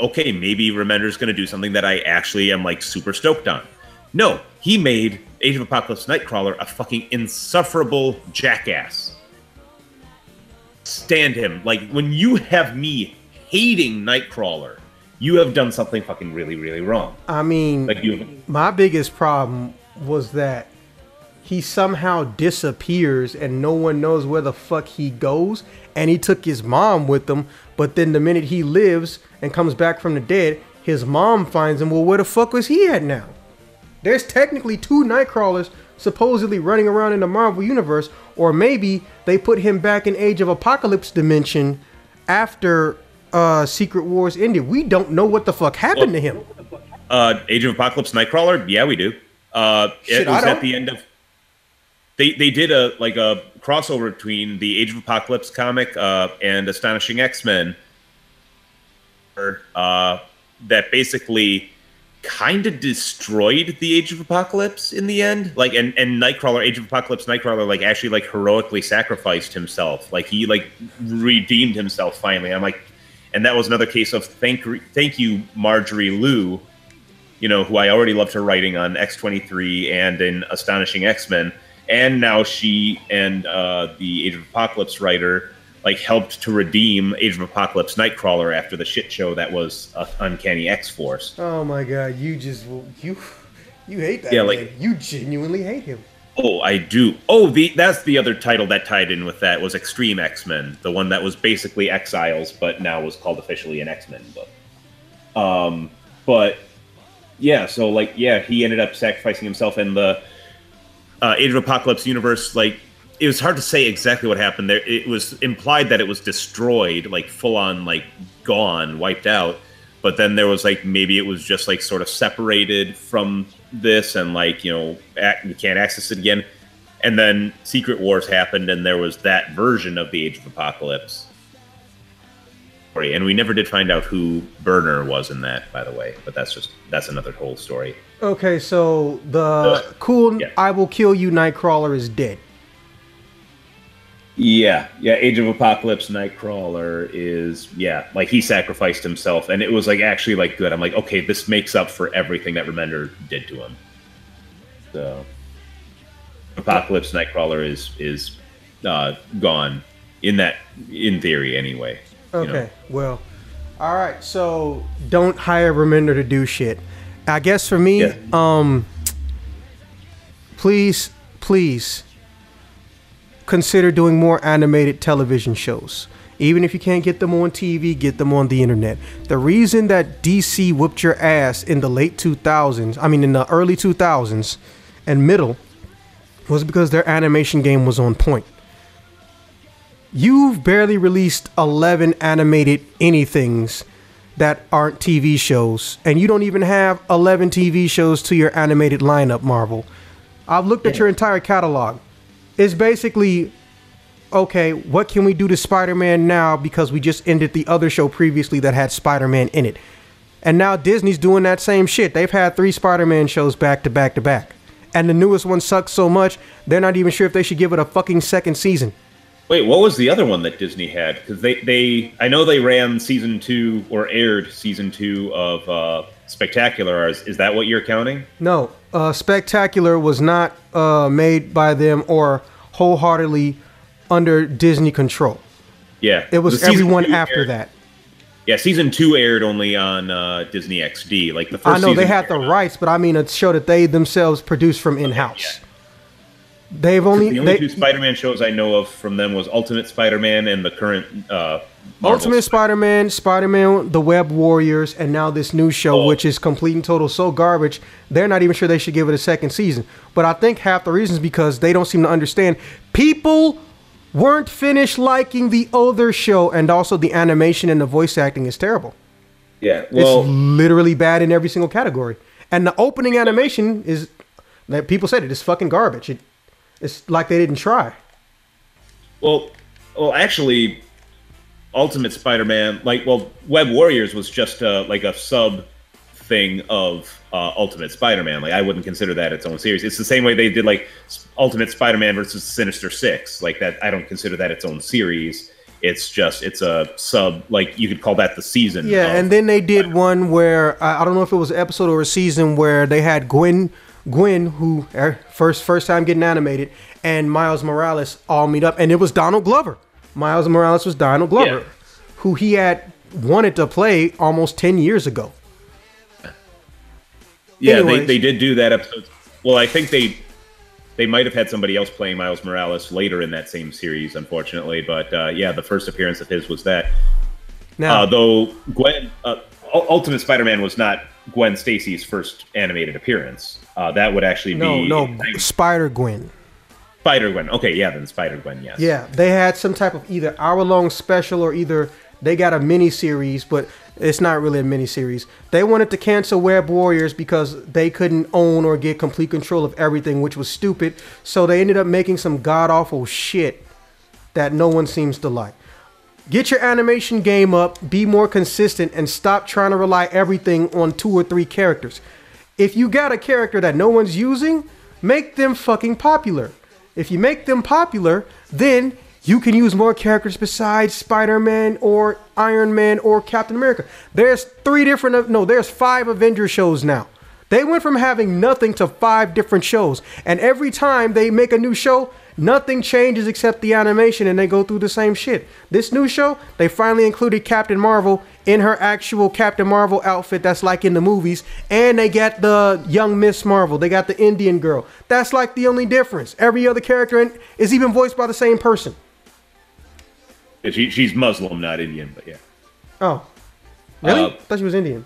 okay, maybe Remender's going to do something that I actually am like super stoked on. No, he made Age of Apocalypse Nightcrawler a fucking insufferable jackass. Stand him. Like, when you have me hating Nightcrawler, you have done something fucking really, really wrong. I mean, Like, you. my biggest problem was that he somehow disappears and no one knows where the fuck he goes. And he took his mom with him, but then the minute he lives and comes back from the dead, his mom finds him. Well, where the fuck was he at now? There's technically two Nightcrawlers supposedly running around in the Marvel universe, or maybe they put him back in Age of Apocalypse dimension after uh, Secret Wars ended. We don't know what the fuck happened to him. Uh, Age of Apocalypse Nightcrawler. Yeah, we do. Uh, Shit, it was at the end of. They they did a like a crossover between the Age of Apocalypse comic uh, and Astonishing X Men. Uh, that basically kind of destroyed the Age of Apocalypse in the end. Like and and Nightcrawler, Age of Apocalypse, Nightcrawler, like actually like heroically sacrificed himself. Like he like redeemed himself finally. I'm like, and that was another case of thank thank you Marjorie Liu, you know, who I already loved her writing on X23 and in Astonishing X-Men, and now she and uh, the Age of Apocalypse writer like helped to redeem Age of Apocalypse Nightcrawler after the shit show that was uh, Uncanny X-Force. Oh my god, you just you you hate that. Yeah, man. like- you genuinely hate him. Oh, I do. Oh, the that's the other title that tied in with that was Extreme X-Men, the one that was basically Exiles, but now was called officially an X-Men book. Um, but yeah, so like yeah, he ended up sacrificing himself in the uh, Age of Apocalypse universe. Like it was hard to say exactly what happened there. It was implied that it was destroyed, like full on, like gone, wiped out. But then there was like maybe it was just like sort of separated from this, and like you know you can't access it again. And then Secret Wars happened, and there was that version of the Age of Apocalypse. And we never did find out who Burner was in that, by the way. But that's just that's another whole story. Okay, so the Uh, cool yeah. "I will kill you" Nightcrawler is dead. Yeah, yeah. Age of Apocalypse Nightcrawler is yeah, like he sacrificed himself, and it was like actually like good. I'm like, okay, this makes up for everything that Remender did to him. So, Apocalypse Nightcrawler is is uh, gone in that in theory anyway. you know. Okay, well, all right. So don't hire Remender to do shit. I guess for me, Yeah. um, please, please consider doing more animated television shows. Even if you can't get them on TV, get them on the internet. The reason that DC whooped your ass in the late 2000s, I mean in the early 2000s and middle, was because their animation game was on point. You've barely released 11 animated anythings that aren't TV shows, and you don't even have 11 TV shows to your animated lineup, Marvel. I've looked at your entire catalog. It's basically okay, what can we do to Spider Man now because we just ended the other show previously that had Spider Man in it? And now Disney's doing that same shit. They've had three Spider Man shows back to back to back. And the newest one sucks so much, they're not even sure if they should give it a fucking second season. Wait, what was the other one that Disney had? Because they, they, I know they ran season two or aired season two of uh, Spectacular. Is, is that what you're counting? No, uh, Spectacular was not uh, made by them or wholeheartedly under Disney control. Yeah, It was The everyone after aired- that. Yeah, season two aired only on uh, Disney XD. Like the first. I know they had the rights, but I mean a show that they themselves produced from in house. They've only, The only they, two Spider-Man shows I know of from them was Ultimate Spider-Man and the current uh, Marvel Ultimate Spider-Man, Spider-Man, The Web Warriors, and now this new show, Oh. which is complete and total so garbage. They're not even sure they should give it a second season. But I think half the reason is because they don't seem to understand people weren't finished liking the other show, and also the animation and the voice acting is terrible. Yeah, well, It's literally bad in every single category. And the opening animation is that people said it is fucking garbage. It, it's like they didn't try. well, well, actually, Ultimate Spider-Man, like, well, Web Warriors was just uh, like a sub thing of uh, Ultimate Spider-Man. Like, I wouldn't consider that its own series. It's the same way they did like Ultimate Spider-Man versus Sinister Six. Like that, I don't consider that its own series. It's just it's a sub. Like you could call that the season. Yeah, and then they did one where I I don't know if it was an episode or a season where they had Gwen, Gwen, who er, first first time getting animated, and Miles Morales all meet up, and it was Donald Glover. Miles Morales was Donald Glover, Yeah. who he had wanted to play almost ten years ago. Yeah, they, Anyways. they did do that episode. Well, I think they they might have had somebody else playing Miles Morales later in that same series, unfortunately. But uh, yeah, the first appearance of his was that. Now, Uh, though Gwen, uh, Ultimate Spider-Man was not Gwen Stacy's first animated appearance. Uh, that would actually No, be no, Spider Gwen. Spider Gwen. Okay, yeah, then Spider Gwen. Yes. Yeah, they had some type of either hour long special or either they got a mini series, but it's not really a mini series. They wanted to cancel Web Warriors because they couldn't own or get complete control of everything, which was stupid. So they ended up making some god awful shit that no one seems to like. Get your animation game up, be more consistent, and stop trying to rely everything on two or three characters. If you got a character that no one's using, make them fucking popular. If you make them popular, then you can use more characters besides Spider-Man or Iron Man or Captain America. There's three different no, there's five Avenger shows now. They went from having nothing to five different shows. And every time they make a new show, nothing changes except the animation and they go through the same shit. This new show, they finally included Captain Marvel in her actual Captain Marvel outfit that's like in the movies. And they got the young Miss Marvel. They got the Indian girl. That's like the only difference. Every other character in, is even voiced by the same person. She, she's Muslim, not Indian, but yeah. Oh. Really? Uh, I thought she was Indian.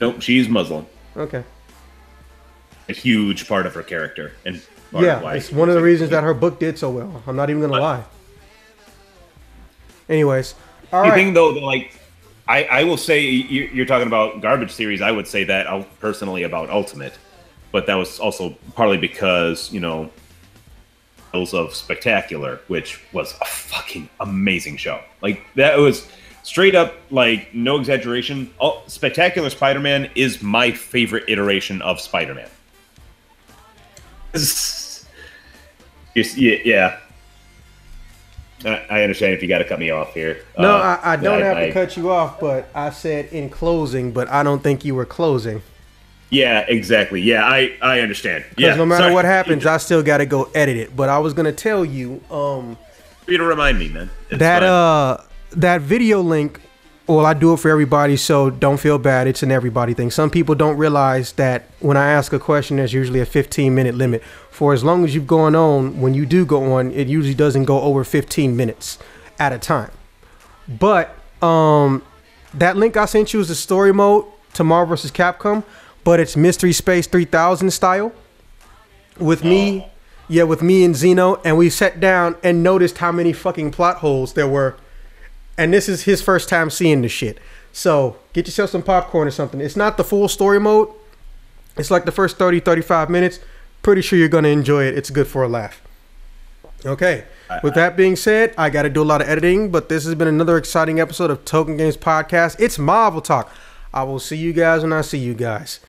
Nope, she's Muslim. Okay. A huge part of her character, and Yeah, it's one of the reasons that her book did so well. I'm not even gonna lie. Anyways, all You right. think though, that, like, I I will say you- you're talking about garbage series. I would say that out- personally about Ultimate, but that was also partly because you know, of Spectacular, which was a fucking amazing show. Like that was straight up like no exaggeration. Oh, Spectacular Spider-Man is my favorite iteration of Spider-Man. Yeah. I understand if you got to cut me off here. no, Uh, I, I don't have I- to cut you off, but I said in closing, but I don't think you were closing. Yeah, exactly. Yeah, I I understand. Because Yeah, no matter sorry. what happens, I still got to go edit it. But I was gonna tell you, um, For you to remind me, man. It's that fine. uh, that video link. Well, I do it for everybody, so don't feel bad. It's an everybody thing. Some people don't realize that when I ask a question, there's usually a 15 minute limit. For as long as you've gone on, when you do go on, it usually doesn't go over 15 minutes at a time. But um, that link I sent you is the story mode to Marvel vs. Capcom, but it's Mystery Space 3000 style. With me, yeah, with me and Zeno, and we sat down and noticed how many fucking plot holes there were. And this is his first time seeing the shit. So get yourself some popcorn or something. It's not the full story mode. It's like the first 30, 35 minutes. Pretty sure you're going to enjoy it. It's good for a laugh. Okay. With that being said, I got to do a lot of editing, but this has been another exciting episode of Token Games Podcast. It's Marvel Talk. I will see you guys when I see you guys.